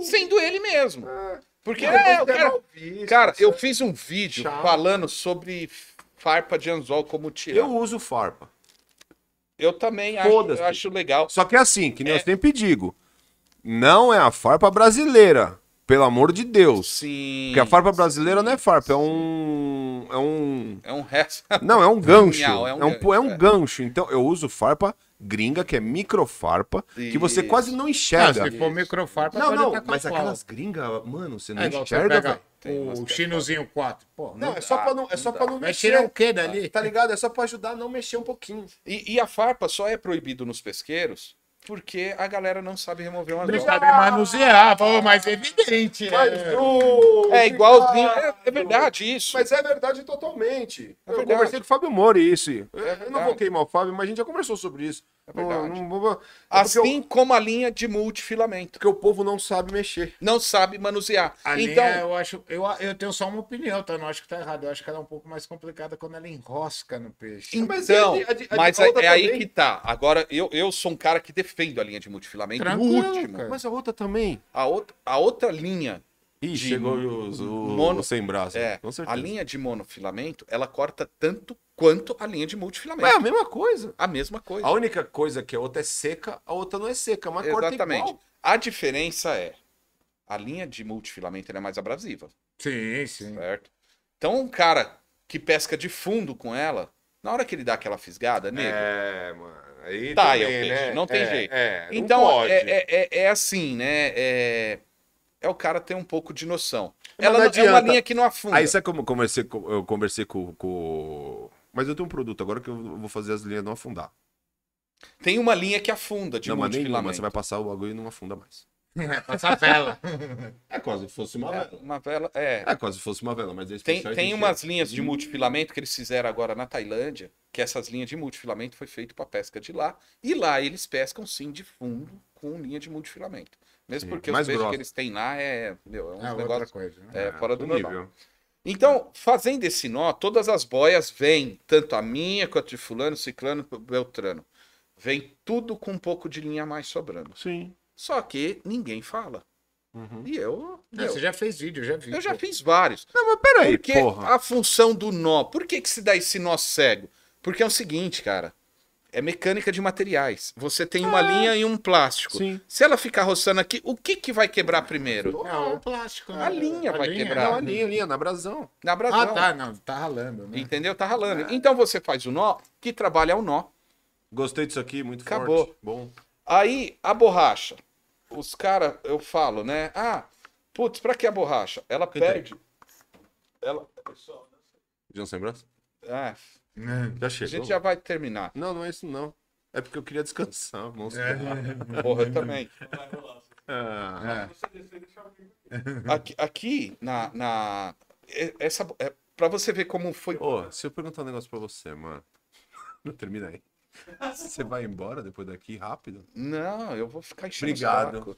sendo ele mesmo. É. Porque é, o cara, visto, cara, eu sabe? fiz um vídeo falando sobre farpa de anzol como tirar. Eu Eu, uso farpa. também acho, eu acho legal. Só que é assim, que nem É. eu sempre digo. não é a farpa brasileira. Pelo amor de Deus. Sim. Porque a farpa brasileira não é farpa, é um. É um. É um resto. Não, é um gancho. Punhal, É é um, um é um, gancho, é. gancho. Então eu uso farpa gringa, que é microfarpa, que você Isso. quase não Não, enxerga. se for microfarpa, Não, pode não, mas pau. aquelas gringas, mano, você não É você enxerga, umas o é chinozinho 4. Pô, Não, é só dá, pra não, é só não pra não mexer. tirar o quê dali? Tá ligado? É só pra ajudar a não mexer um pouquinho. E, e a farpa só é proibido nos pesqueiros porque a galera não sabe remover umas Não bolas. sabe manusear, pô, mas é evidente. é. É igualzinho. É, é verdade isso. Mas é verdade totalmente. É eu verdade. conversei com o Fábio Mori isso. eu não vou queimar o Fábio, mas a gente já conversou sobre isso. É verdade. Não, não é Assim como a linha de multifilamento. Porque o povo não sabe mexer. Não sabe manusear. A então, linha, eu acho, eu, eu tenho só uma opinião, tá? Não acho que tá errado. Eu acho que ela é um pouco mais complicada quando ela enrosca no peixe. Mas então, a de- a de- a de mas é, é aí que tá. Agora, eu, eu sou um cara que defendo a linha de multifilamento. Tranquilo, no último. cara. Mas a outra também. A outra, a outra linha Chegou os, o, mono- sem braço. É, com a certeza. linha de monofilamento, ela corta tanto quanto a linha de multifilamento. É a mesma coisa. a mesma coisa. A única coisa que a outra é seca, a outra não é seca, mas corta Exatamente. igual. A diferença é, a linha de multifilamento é mais abrasiva, Sim, sim. certo? Então, um cara que pesca de fundo com ela, na hora que ele dá aquela fisgada, nego, É, mano. Aí Tá, também, é o peixe, né? não tem É, jeito. É, não então pode. é, é, é- é assim, né? É, é o cara ter um pouco de noção. Mas Ela é uma linha que não afunda. Aí sabe como eu conversei com, eu conversei com, com- Mas eu tenho um produto agora que eu vou fazer as linhas não afundar. Tem uma linha que afunda de não, mas nenhuma, você vai passar o bagulho e não afunda mais. Passa vela. É quase se fosse uma É, uma vela, é. É quase se fosse uma vela, mas é Tem, tem umas é. linhas de multifilamento que eles fizeram agora na Tailândia, que essas linhas de multifilamento foi feito para pesca de lá, e lá eles pescam sim de fundo com linha de multifilamento. Mesmo Sim, porque mais os peixes grossa. que eles têm lá é, meu, é um É outra negócio coisa. né? é, fora do outro normal. nível. Então, fazendo esse nó, todas as boias vêm, tanto a minha quanto de fulano, ciclano, beltrano. Vem tudo com um pouco de linha a mais sobrando. Sim. Só que ninguém fala. Uhum. E eu, Não, eu, você já fez vídeo, eu já vi. eu já fiz vários. Não, mas peraí, Porque porra. a função do nó, por que, que se dá esse nó cego? Porque é o seguinte, cara. É mecânica de materiais. Você tem uma linha e um plástico. Sim. Se ela ficar roçando aqui, o que, que vai quebrar primeiro? É, o plástico. né? A linha vai quebrar. Não, a linha, a linha, na brasão. Na brasão. Ah, tá, não, tá ralando. Né? Entendeu? Tá ralando. Então você faz o nó, que trabalha é o nó. Gostei disso aqui, muito Acabou. forte. Bom. Aí, a borracha. Os caras, eu falo, né? Ah, putz, pra que a borracha? Ela perde. Ela. João sem braço? Ah, Já a chegou. gente já vai terminar. Não, não é isso não. É porque eu queria descansar, moço. Porra, eu também. Ah, É. Aqui, aqui na, na. é- Essa, é, pra você ver como foi. Ô, se eu perguntar um negócio pra você, mano. Não termina aí. Você vai embora depois daqui rápido? Não, eu vou ficar enchendo Obrigado.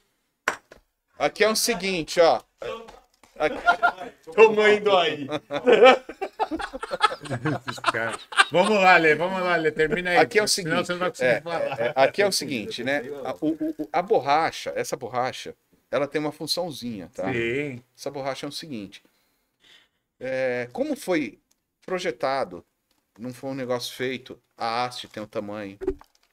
Aqui é o seguinte, ó. Tô indo aí. Vamos lá, Lê, vamos lá, Lê, termina aí. Aqui é o senão seguinte, você não vai conseguir é, falar. é, aqui é o seguinte, né? A, o- o- a borracha, essa borracha, ela tem uma funçãozinha, tá? Sim. Essa borracha é o seguinte. é, como foi projetado, não foi um negócio feito, a haste tem o tamanho,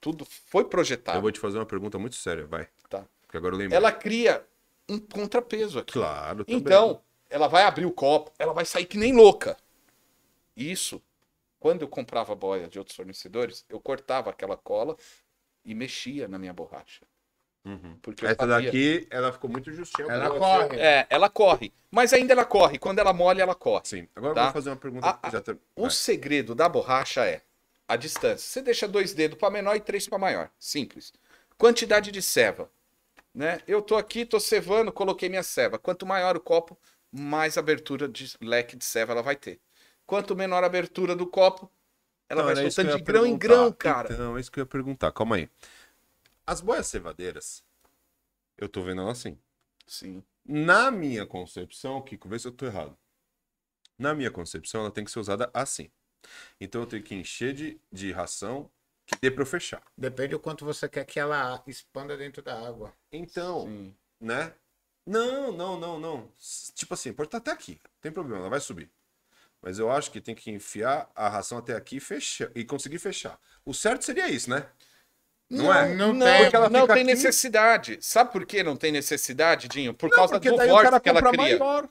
tudo foi projetado. Eu vou te fazer uma pergunta muito séria, vai. Tá. Porque agora eu lembro. Ela cria um contrapeso aqui. Claro, também. Então, ela vai abrir o copo, ela vai sair que nem louca. Isso, quando eu comprava boia de outros fornecedores, eu cortava aquela cola e mexia na minha borracha. Uhum. Porque Essa sabia- daqui, ela ficou muito justinha. Ela corre. É, ela corre. Mas ainda ela corre. Quando ela molha, ela corre. Sim. Agora Tá. eu vou fazer uma pergunta. A- já O segredo da borracha é a distância. Você deixa dois dedos para menor e três para maior. Simples. Quantidade de ceva. Né? Eu tô aqui, tô cevando, coloquei minha ceva. Quanto maior o copo, mais abertura de leque de ceva ela vai ter. Quanto menor a abertura do copo, ela Então, vai soltando de grão em perguntar. grão, cara. Então, é isso que eu ia perguntar. Calma aí. As boias cevadeiras, eu tô vendo ela assim. Sim. Na minha concepção, Kiko, vê se eu tô errado. Na minha concepção, ela tem que ser usada assim. Então eu tenho que encher de, de ração que dê pra eu fechar. Depende do quanto você quer que ela expanda dentro da água. Então, Sim. né? Não, não, não, não. Tipo assim, pode estar até aqui. Não tem problema, ela vai subir. Mas eu acho que tem que enfiar a ração até aqui e, fechar, e conseguir fechar. O certo seria isso, né? Não é? Não, Não, tem. Não tem aqui. necessidade. Sabe por que não tem necessidade, Dinho? Por Não, causa do daí o que ela cria. maior.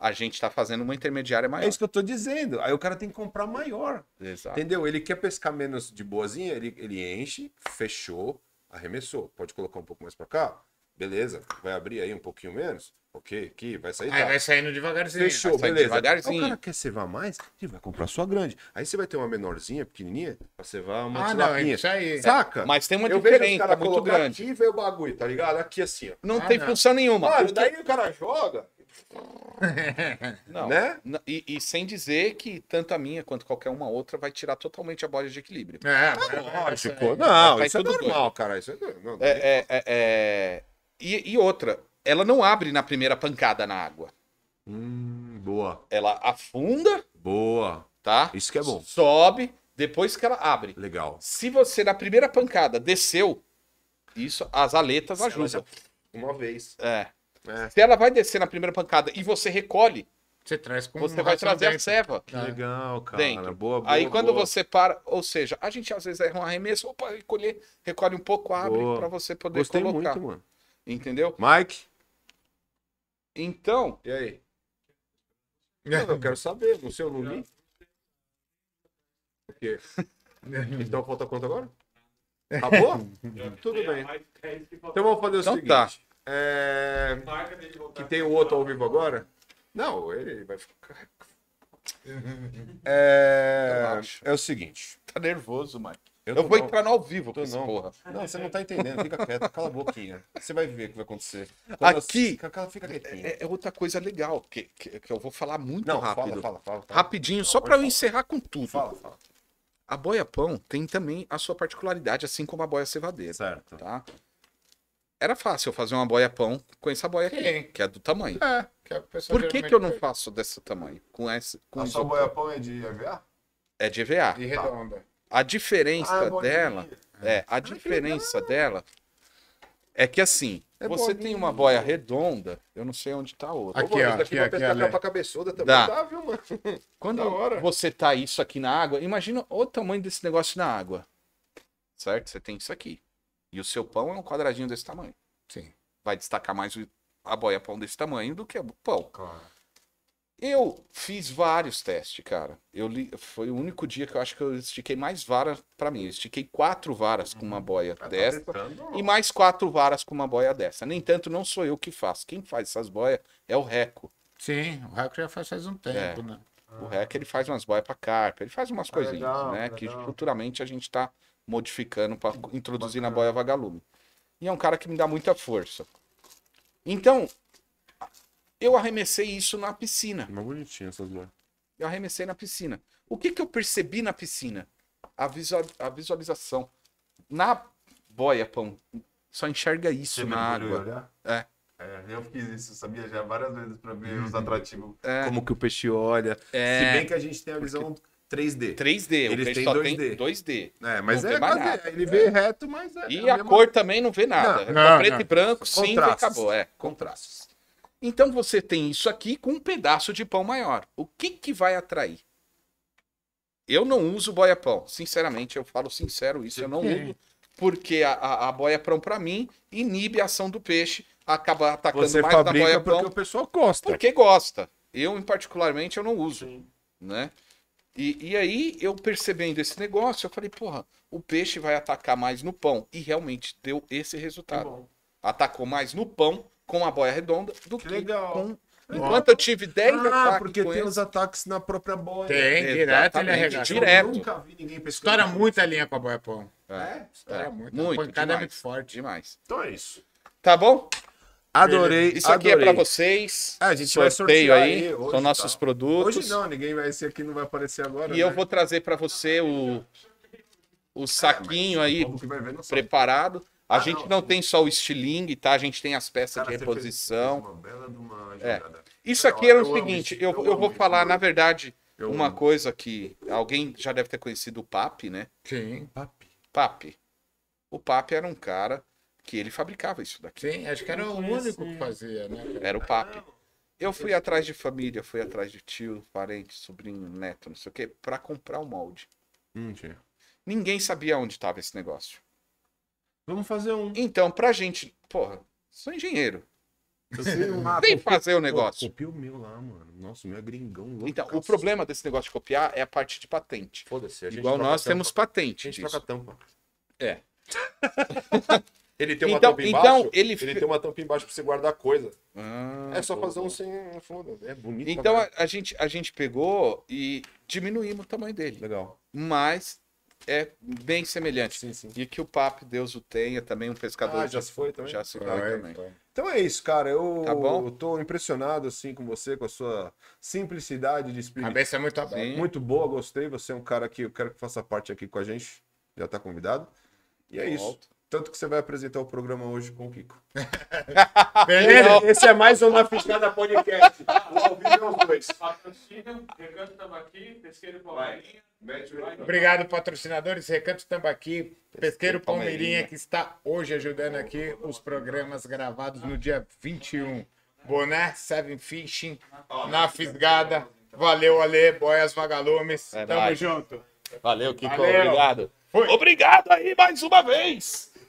A gente tá fazendo uma intermediária maior. É isso que eu tô dizendo. Aí o cara tem que comprar maior. Exato. Entendeu? Ele quer pescar menos de boazinha, ele, ele enche, fechou, arremessou. Pode colocar um pouco mais pra cá? Beleza. Vai abrir aí um pouquinho menos? Ok, aqui, vai sair. Aí tá. vai saindo devagarzinho. Fechou, vai beleza. devagarzinho. Aí o cara quer cevar mais, ele vai comprar sua grande. Aí você vai ter uma menorzinha, pequenininha, pra cevar uma Ah, não, é isso aí. Saca? Mas tem uma eu diferença caras muito grande. aqui e o bagulho, tá ligado? Aqui assim, ó. Não Ah, tem não. função nenhuma. Mano, O que- daí o cara joga, Não. né? E, e sem dizer que tanto a minha quanto qualquer uma outra vai tirar totalmente a bola de equilíbrio. É, Lógico. Não, Vai isso é normal, cara. Isso é, não, É, é, é, é- E, e outra, ela não abre na primeira pancada na água. Hum, boa. Ela afunda, Boa. tá? Isso que é bom. Sobe, depois que ela abre. Legal. Se você na primeira pancada desceu, isso as aletas ajudam. Uma vez. É. É. Se ela vai descer na primeira pancada e você recolhe, Você traz com você um vai trazer a dentro. ceva. Ah. Legal, cara. Dentro. Boa, boa. Aí quando boa. você para, ou seja, a gente às vezes erra um arremesso, opa, recolher, recolhe um pouco, abre Boa. pra você poder Gostei colocar. muito, mano. Entendeu? Mike, Então, e aí? Não, eu quero saber. No seu não li? O quê? Então falta quanto agora? Acabou? Tudo bem. Então vamos fazer o Então seguinte. tá. É... Que tem o outro ao vivo agora? Não, ele vai ficar. É, é o seguinte. tá nervoso, Mike. Eu, Eu vou não. entrar no ao vivo com essa não. porra. Não, você não tá entendendo. Fica quieto, cala a boquinha. Você vai ver o que vai acontecer. Quando Aqui- Fica, cala- fica quietinho. É, é outra coisa legal, que, que, que eu vou falar muito Não, rápido. fala, fala, fala. fala. Rapidinho, só pra eu falar. encerrar com tudo. Fala, fala. A boia pão tem também a sua particularidade, assim como a boia cevadeira, Certo. tá? Era fácil eu fazer uma boia pão com essa boia aqui, Sim. que é do tamanho. É, que a pessoa Por que, que eu não faço desse tamanho? Com esse, com A sua boia pão é de EVA? É de EVA. E redonda. A diferença Ah, é dela, é, a diferença dela é que assim, É você bolinha. tem uma boia redonda, eu não sei onde tá a outra. Aqui, Ô, mano, ó, aqui, aqui, pescar Ale. capa cabeçuda também Dá. dá, viu, mano? Quando você tá isso aqui na água, imagina o tamanho desse negócio na água. Certo? Você tem isso aqui. E o seu pão é um quadradinho desse tamanho. Sim. Vai destacar mais a boia pão desse tamanho do que o pão. Claro. Eu fiz vários testes, cara. Eu li, foi o único dia que eu acho que eu estiquei mais vara pra mim. Eu estiquei quatro varas com uma boia Tá dessa testando? e mais quatro varas com uma boia dessa. Nem tanto não sou eu que faço. Quem faz essas boias é o Reco. Sim, o Raco já faz faz um tempo, É. né? O Reco ele faz umas boias pra carpa, ele faz umas coisinhas, Ah, legal, né? Que legal. futuramente a gente tá modificando pra introduzir na boia vagalume. E é um cara que me dá muita força. Então, eu arremessei isso na piscina. Mas bonitinho essas boias. Eu arremessei na piscina. O que, que eu percebi na piscina? A, visual, a visualização. Na boia, pão, só enxerga isso na água. É. eu fiz isso, sabia? Já várias vezes pra ver os atrativos. É. Como que o peixe olha. É. Se bem que a gente tem a visão 3D. 3D, o Eles peixe têm só 2D. tem 2D. É, mas Não é vê mais quase- nada. Ele vê reto, mas é. E é a mesma- cor também não vê nada. Não, é não, preto não. e branco, cinza e Contrastes. acabou. É. Contrastes. Então você tem isso aqui com um pedaço de pão maior. O que que vai atrair? Eu não uso boia pão. Sinceramente, eu falo sincero isso. Eu não uso porque a, a, a boia pão para mim inibe a ação do peixe, acaba atacando Você mais na fabrica boia porque o pessoal gosta. porque gosta. Eu, em particularmente, eu não uso, né? E, e aí, eu percebendo esse negócio, eu falei, porra, o peixe vai atacar mais no pão. E realmente deu esse resultado. Atacou mais no pão com a boia redonda do que, legal. com... Enquanto eu tive 10 Ah, ataques porque com tem esse- os ataques na própria boia. Tem, direto ele arregaça. direto. Eu nunca vi ninguém pescando. Estoura muita linha com a boia pão. É, Estoura é, muito. muito, a pancada é demais, muito forte. Demais. Então é isso. Tá bom? Adorei. Isso aqui adorei. é pra vocês. É, a gente vai Sorteio sortear aí, aí hoje, são nossos tá? produtos. Hoje não, ninguém vai. Esse aqui não vai aparecer agora. E eu né? vou trazer pra você o, o saquinho aí O vai ver não sabe. preparado. A Ah, gente não, não, tem só o estilingue, tá? A gente tem as peças Cara, de reposição. de É. Isso aqui era o Eu amo seguinte, eu, eu eu amo vou falar, eu na verdade, Eu uma amo. coisa que alguém já deve ter conhecido o Papi, né? Sim, Papi. O Papi era um cara que ele fabricava isso daqui. sim. Acho que era o único que fazia, né? Era o Papi. Eu fui atrás de família, fui atrás de tio, parente, sobrinho, neto, não sei o quê, pra comprar o molde. Tinha. Ninguém sabia onde estava esse negócio. Vamos fazer um. Então, pra gente. Porra, sou engenheiro. Você não Vem fazer o negócio. Copia o meu lá, mano. Nossa, o meu é gringão. louco. Então, o problema desse negócio de copiar é a parte de patente. Foda-se. a gente Igual nós temos patente. A gente disso. troca a tampa. É. Ele tem uma Então- tampa então embaixo. ele- ele tem uma tampa embaixo pra você guardar coisa. Ah, é só boa, fazer um sem. Foda. É bonito. Então a, a gente, a gente pegou e diminuímos o tamanho dele. Legal. Mas é bem semelhante. Sim, sim. E que o papo, Deus o tenha, também um pescador. Ah, já se foi também? Já se foi Vai, também. vai. Então é isso, cara. Eu Tá bom? tô impressionado assim com você, com a sua simplicidade de espírito. Cabeça é muito aberta. Muito boa, gostei. Você é um cara que eu quero que faça parte aqui com a gente. Já tá convidado. E é isso. Tanto que você vai apresentar o programa hoje com o Kiko. Beleza? Esse é mais um na Fiscada Podcast. Vivo é os dois. Patrocínio, Recanto Tambaqui, Pesqueiro Palmeirinha. Obrigado, patrocinadores. Recanto Tambaqui, Pesqueiro Palmeirinha, Palmeirinha. que está hoje ajudando aqui os programas gravados no dia 21. Boné, Seven Fishing, na Fisgada. Valeu, Ale, Boias Vagalumes. É Tamo junto. Valeu, Kiko. Valeu. Obrigado. Foi. Obrigado aí mais uma vez.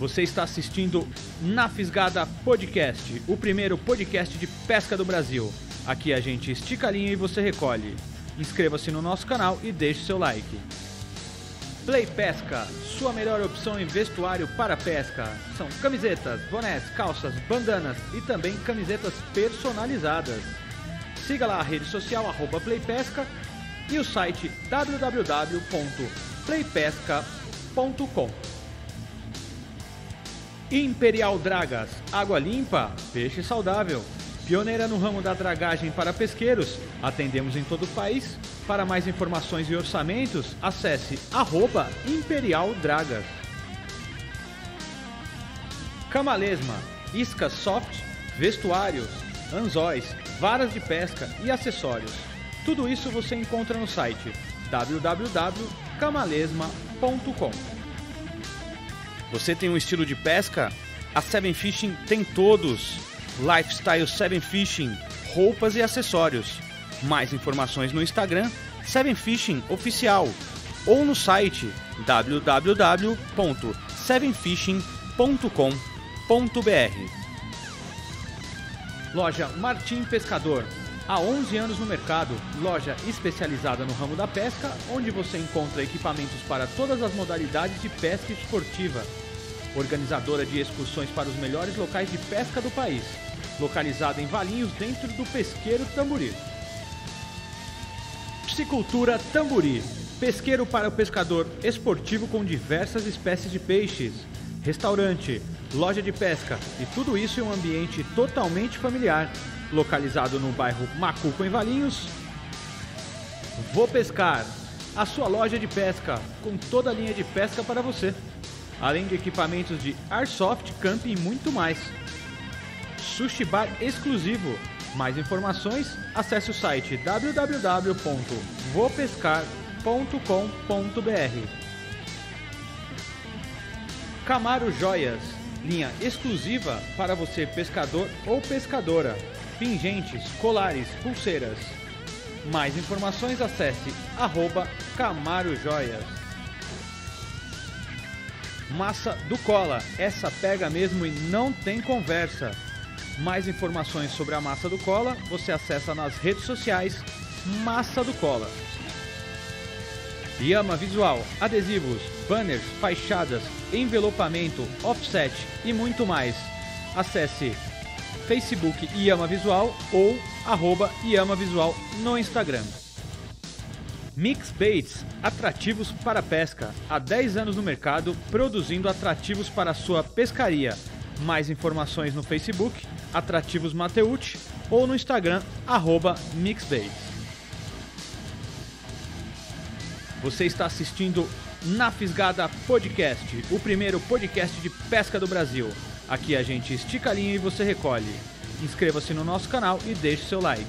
Você está assistindo Na Fisgada Podcast, o primeiro podcast de pesca do Brasil. Aqui a gente estica a linha e você recolhe. Inscreva-se no nosso canal e deixe seu like. Play Pesca, sua melhor opção em vestuário para pesca. São camisetas, bonés, calças, bandanas e também camisetas personalizadas. Siga lá a rede social Playpesca e o site www.playpesca.com. Imperial Dragas, água limpa, peixe saudável. Pioneira no ramo da dragagem para pesqueiros, atendemos em todo o país. Para mais informações e orçamentos, acesse arroba Imperial Dragas. Camalesma, iscas soft, vestuários, anzóis, varas de pesca e acessórios. Tudo isso você encontra no site www.camalesma.com. Você tem um estilo de pesca? A Seven Fishing tem todos. Lifestyle Seven Fishing, roupas e acessórios. Mais informações no Instagram Seven Fishing Oficial ou no site www.sevenfishing.com.br. Loja Martim Pescador. Há 11 anos no mercado, loja especializada no ramo da pesca, onde você encontra equipamentos para todas as modalidades de pesca esportiva. Organizadora de excursões para os melhores locais de pesca do país. Localizada em Valinhos, dentro do Pesqueiro Tamburi. Piscicultura Tamburi. Pesqueiro para o pescador esportivo com diversas espécies de peixes. Restaurante, loja de pesca e tudo isso em um ambiente totalmente familiar. Localizado no bairro Macuco, em Valinhos. Vou Pescar, a sua loja de pesca com toda a linha de pesca para você. Além de equipamentos de airsoft, camping e muito mais. Sushi Bar exclusivo. Mais informações, acesse o site www.vopescar.com.br. Camaro Joias, linha exclusiva para você pescador ou pescadora. Pingentes, colares, pulseiras. Mais informações acesse arroba Camaro Joias. Massa do Cola, essa pega mesmo e não tem conversa. Mais informações sobre a Massa do Cola você acessa nas redes sociais Massa do Cola. Yama Visual, adesivos, banners, fachadas, envelopamento, offset e muito mais. Acesse Facebook Yama Visual ou arroba Yama Visual no Instagram. Mix Baits, atrativos para pesca. Há 10 anos no mercado, produzindo atrativos para sua pescaria. Mais informações no Facebook, Atrativos Mateucci, ou no Instagram, arroba Mixbaits. Você está assistindo Na Fisgada Podcast, o primeiro podcast de pesca do Brasil. Aqui a gente estica a linha e você recolhe. Inscreva-se no nosso canal e deixe seu like.